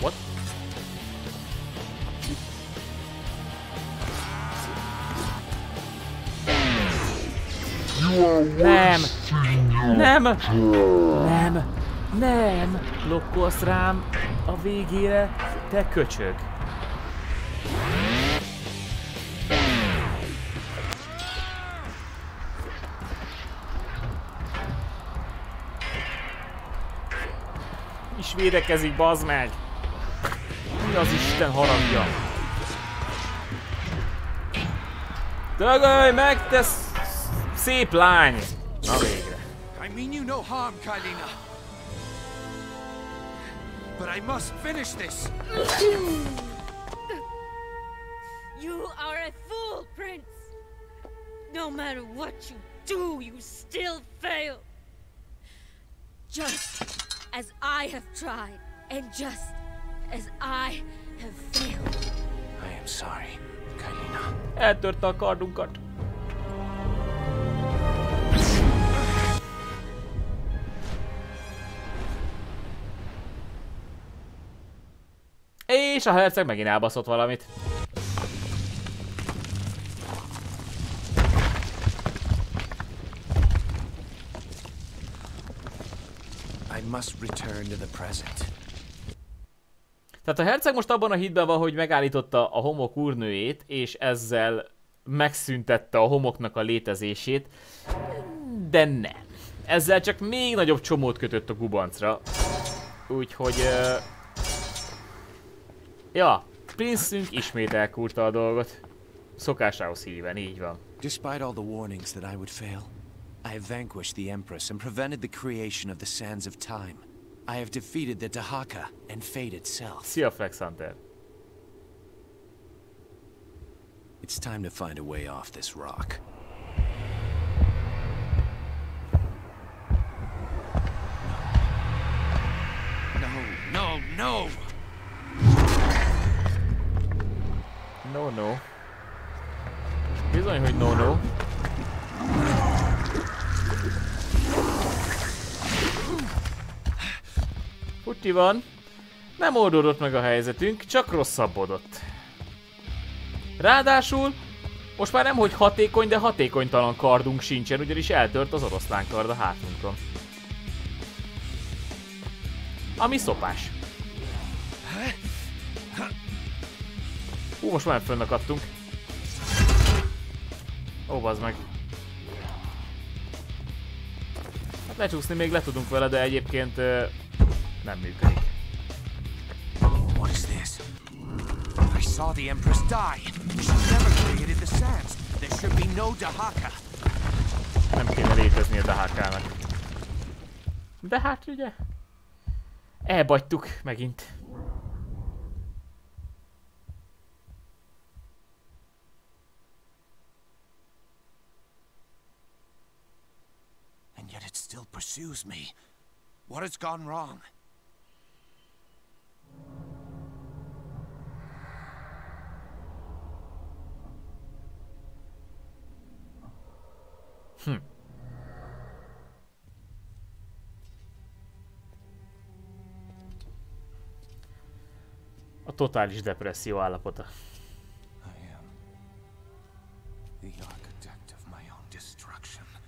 What? Nem! Nem! Nem! Nem! Lokkolsz rám a végére, te köcsög! Védekezik, bazd meg! Mi az Isten haragja? Dögölj meg, te szép lány! Na végre. I mean you no harm, Kylina. But I must finish this. You are a fool, Prince! No matter what you do, you still fail! Just as I have tried, and just as I have failed. I am sorry, Kylina. Eltörte a kardunkat. És a herceg megint elbaszott valamit. Must return to the present. Tehát a herceg most abban a hitben van, hogy megállította a homok úrnőjét, és ezzel megszüntette a homoknak a létezését, de nem. Ezzel csak még nagyobb csomót kötött a gubancra. Úgyhogy... Uh... Ja, Prince-ünk ismét elkúrta a dolgot. Szokásához híven, így van. Despite all the warnings that I would fail, I have vanquished the Empress and prevented the creation of the Sands of Time. I have defeated the Dahaka and fate itself. Szia Flex Hunter! It's time to find a way off this rock. No, no, no! No, no. Bizony, hogy no, no. Futi van. Nem oldódott meg a helyzetünk, csak rosszabbodott. Ráadásul, most már nem hogy hatékony, de hatékonytalan kardunk sincsen, ugyanis eltört az oroszlán kard a hátunkon. Ami szopás. Hú, most már fönnakadtunk. Ó, bazd meg. Hát lecsúszni még le tudunk vele, de egyébként ö, nem működik. What is this? I saw the Empress die. She never created the sands. There should be no Dahaka. Nem kéne létezni a Dahákának. De hát ugye... Elbagytuk megint. And yet it still pursues me. What has gone wrong? A totális depresszió állapota. I am the architect of my own destruction.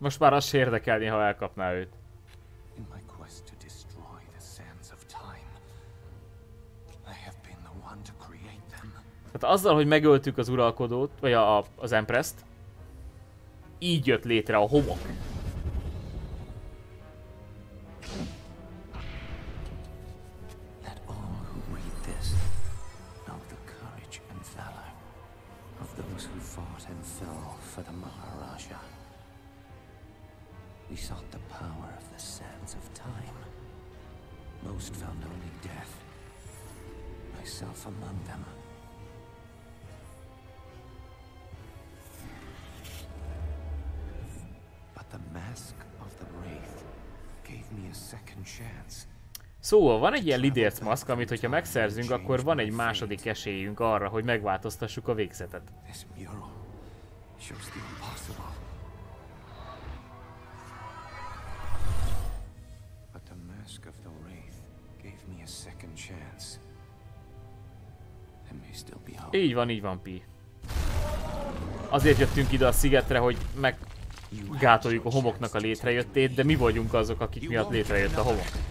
Most már az se érdekelni, ha elkapná őt. Tehát azzal, hogy megöltük az uralkodót, vagy a, a, az Empress-t, így jött létre a homok. Van egy ilyen lidérc maszk, amit hogyha megszerzünk, akkor van egy második esélyünk arra, hogy megváltoztassuk a végzetet. Így van, így van, Pi. Azért jöttünk ide a szigetre, hogy meggátoljuk a homoknak a létrejöttét, de mi vagyunk azok, akik miatt létrejött a homok.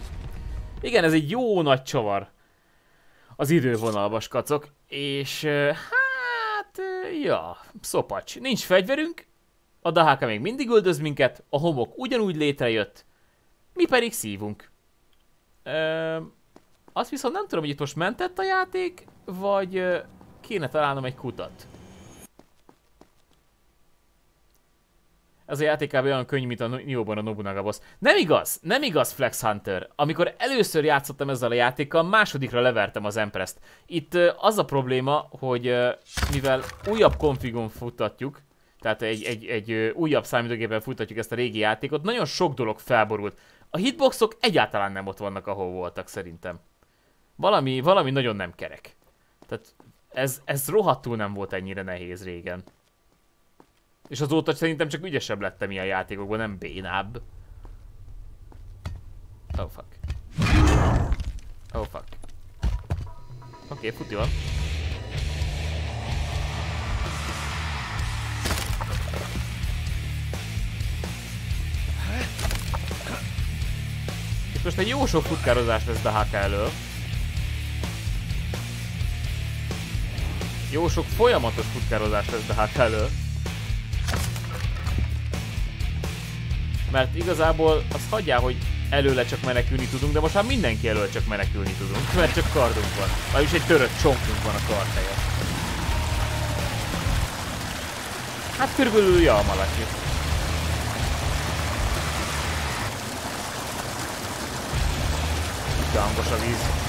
Igen, ez egy jó nagy csavar. Az idővonalba skacok, és hát, ja, szopacs. Nincs fegyverünk, a Dahaka még mindig üldöz minket, a homok ugyanúgy létrejött, mi pedig szívunk. Ö, azt viszont nem tudom, hogy itt most mentett a játék, vagy kéne találnom egy kutat. Ez a játék kb. olyan könnyű, mint a Niohban a Nobunaga boss. Nem igaz, nem igaz Flex Hunter. Amikor először játszottam ezzel a játékkal, másodikra levertem az Empress-t. Itt az a probléma, hogy mivel újabb konfigon futtatjuk, tehát egy, egy, egy újabb számítógépen futtatjuk ezt a régi játékot, nagyon sok dolog felborult. A hitboxok egyáltalán nem ott vannak, ahol voltak szerintem. Valami, valami nagyon nem kerek. Tehát ez, ez rohadtul nem volt ennyire nehéz régen. És azóta szerintem csak ügyesebb lettem ilyen játékokban, nem bénább. Oh fuck. Oh fuck. Oké, okay, futi van. Itt most egy jó sok futkározás lesz Dahaka elől. Jó sok folyamatos futkározás lesz Dahaka elől. Mert igazából azt hagyjál, hogy előle csak menekülni tudunk, de most már mindenki elől csak menekülni tudunk, mert csak kardunk van. Vagyis egy törött csonkunk van a kard helyett. Hát körülbelül ja, malaki. De a víz.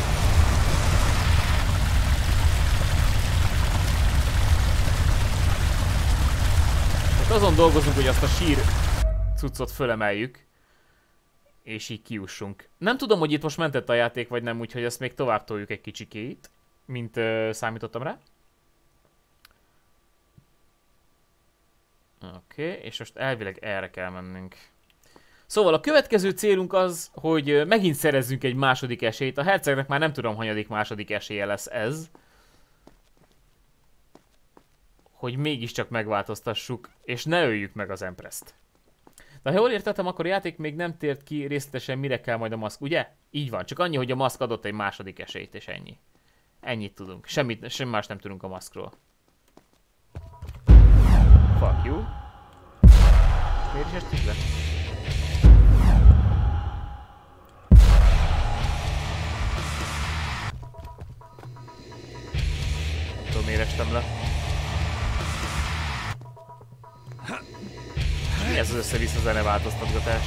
Most azon dolgozunk, hogy azt a sír cuccot fölemeljük, és így kiussunk. Nem tudom, hogy itt most mentett a játék, vagy nem, úgyhogy ezt még tovább toljuk egy kicsikét, mint uh, számítottam rá. Oké, okay, és most elvileg erre kell mennünk. Szóval a következő célunk az, hogy megint szerezzünk egy második esélyt. A hercegnek már nem tudom, hanyadik második esélye lesz ez. Hogy mégiscsak megváltoztassuk, és ne öljük meg az Empress-t. De ha jól értettem, akkor a játék még nem tért ki részletesen, mire kell majd a maszk, ugye? Így van, csak annyi, hogy a maszk adott egy második esélyt, és ennyi. Ennyit tudunk. Semmit, semmi más nem tudunk a maszkról. Fuck you. Miért is estünk le? Tudom, miért estem le. Ez az össze-vissza zene változtatgatás?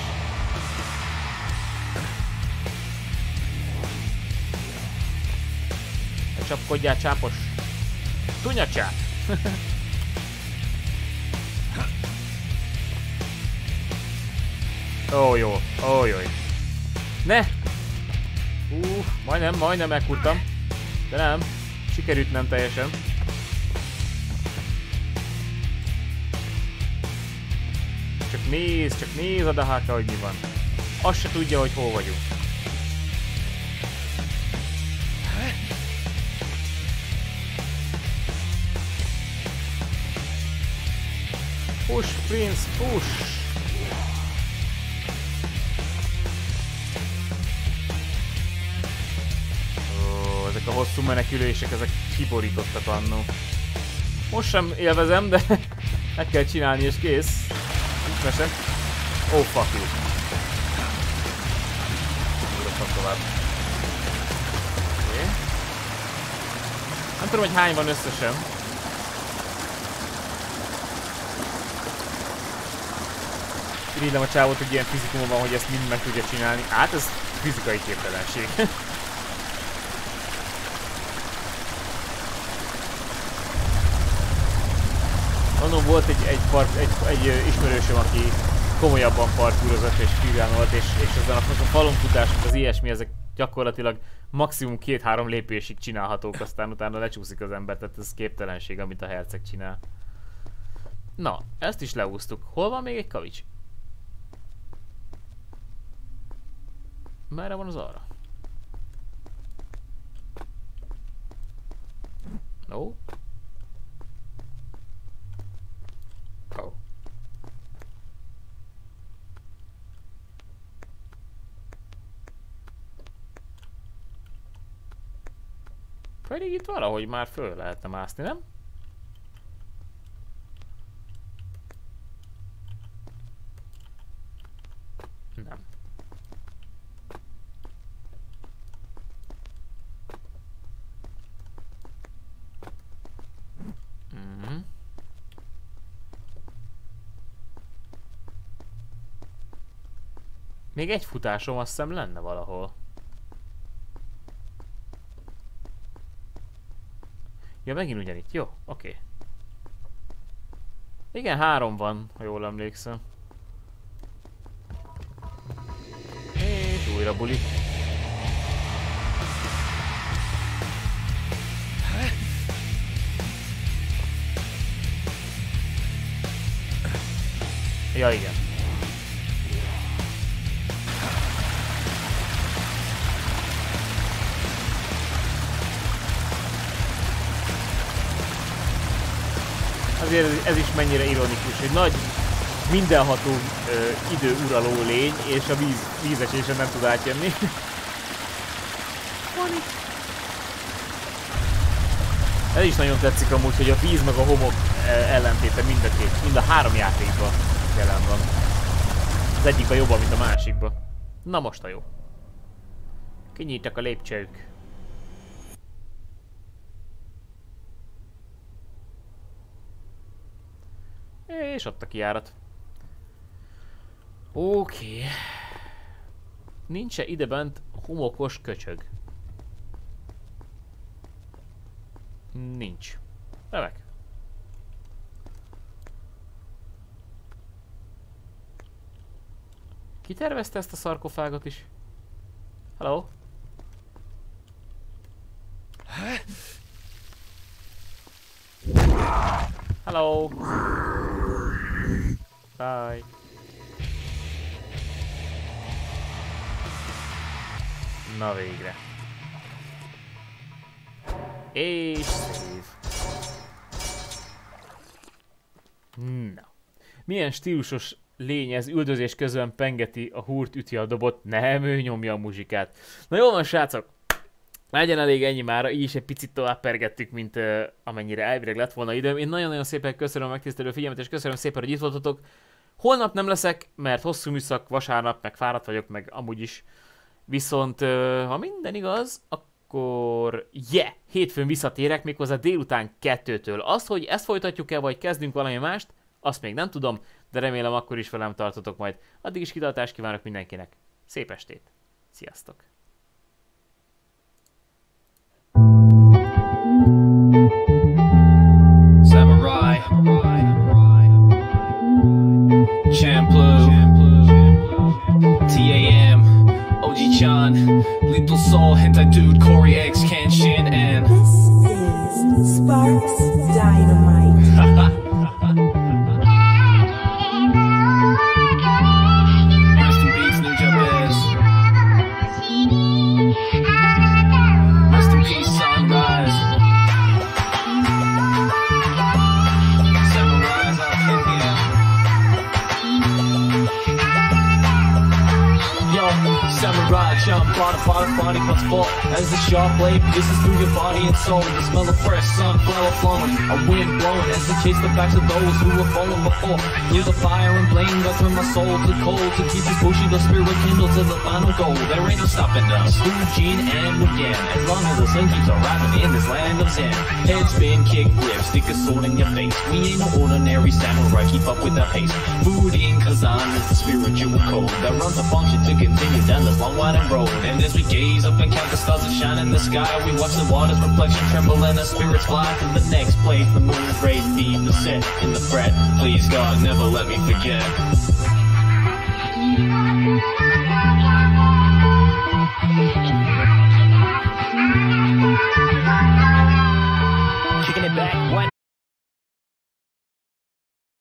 Ne csapkodjál, csápos! Tunyacsát! Ó, jó, ó, jó. Ne! Uff, majdnem, majdnem megkurtam. De nem, sikerült nem teljesen. Csak néz, csak néz a Dahaka, hogy mi van. Azt se tudja, hogy hol vagyunk. Push, Prince, push! Ezek a hosszú menekülések, ezek kiborítottak annó. Most sem élvezem, de meg kell csinálni és kész. Mese. Oh fuck you. Ugrottam tovább. Okay. Nem tudom, hogy hány van összesen. Irigylem a csávot, hogy ilyen fizikuma van, hogy ezt mind meg tudja csinálni. Hát ez fizikai képtelenség. Mondom, volt egy, egy, part, egy, egy ismerősöm, aki komolyabban parkúrozott és volt, és, és azon a, a falonfutások, az ilyesmi, ezek gyakorlatilag maximum két-három lépésig csinálhatók, aztán utána lecsúszik az ember, tehát ez képtelenség, amit a herceg csinál. Na, ezt is leúztuk. Hol van még egy kavics? Merre van az arra? No. Pedig itt valahogy már föl lehetne mászni, nem? Nem. Mhm. Még egy futásom azt hiszem lenne valahol. Ja, megint ugyanitt. Jó, oké. Okay. Igen, három van, ha jól emlékszem. És újra buli. Ja, igen. Azért ez- is mennyire ironikus, hogy nagy mindenható ö, időuraló lény, és a víz, vízesésen nem tud átjönni. Ez is nagyon tetszik amúgy, hogy a víz meg a homok ellentéte mind a két, mind a három játékban jelen van. Az egyikben jobban, mint a másikban. Na most a jó. Kinyíltak a lépcsők. És ott a kiárat. Oké. Nincs-e idebent homokos köcsög? Nincs. Remek. Ki tervezte ezt a szarkofágot is? Hello? Hello? Bye. Na végre. És szép. Na. Milyen stílusos lény ez üldözés közben pengeti a húrt, üti a dobot, nem ő nyomja a muzsikát. Na jó van srácok, legyen elég ennyi mára, így is egy picit tovább pergettük, mint uh, amennyire elvileg lett volna időm. Én nagyon-nagyon szépen köszönöm a megtisztelő figyelmet, és köszönöm szépen, hogy itt voltatok. Holnap nem leszek, mert hosszú műszak, vasárnap, meg fáradt vagyok, meg amúgy is. Viszont, uh, ha minden igaz, akkor yeah, hétfőn visszatérek, méghozzá délután kettőtől. Az, hogy ezt folytatjuk-e, vagy kezdünk valami mást, azt még nem tudom, de remélem akkor is velem tartotok majd. Addig is kitartást kívánok mindenkinek. Szép estét! Sziasztok! Chan, Lethal Soul, Hentai Dude, Corey X, Kenshin, 哦 as the sharp blade pierces through your body and soul. The smell of fresh sunflower flowing, a wind blowing as they chase the backs of those who have fallen before. Through the fire and flame that turn my soul to cold to keep this bushy the spirit kindled to the final goal. There ain't no stopping us. Eugene and again, as long as the sun keeps rapping in this land of Zen. Head spin, kick flip, stick a sword in your face. We ain't no ordinary samurai, keep up with the pace. Food in Kazan is the spiritual code that runs the function to continue down this long winding road. And as we gaze up and count the stars that shine in the sky, we watch the water's reflection tremble and the spirits fly to the next place. The moon's rays deep the set in the fret. Please God, never let me forget.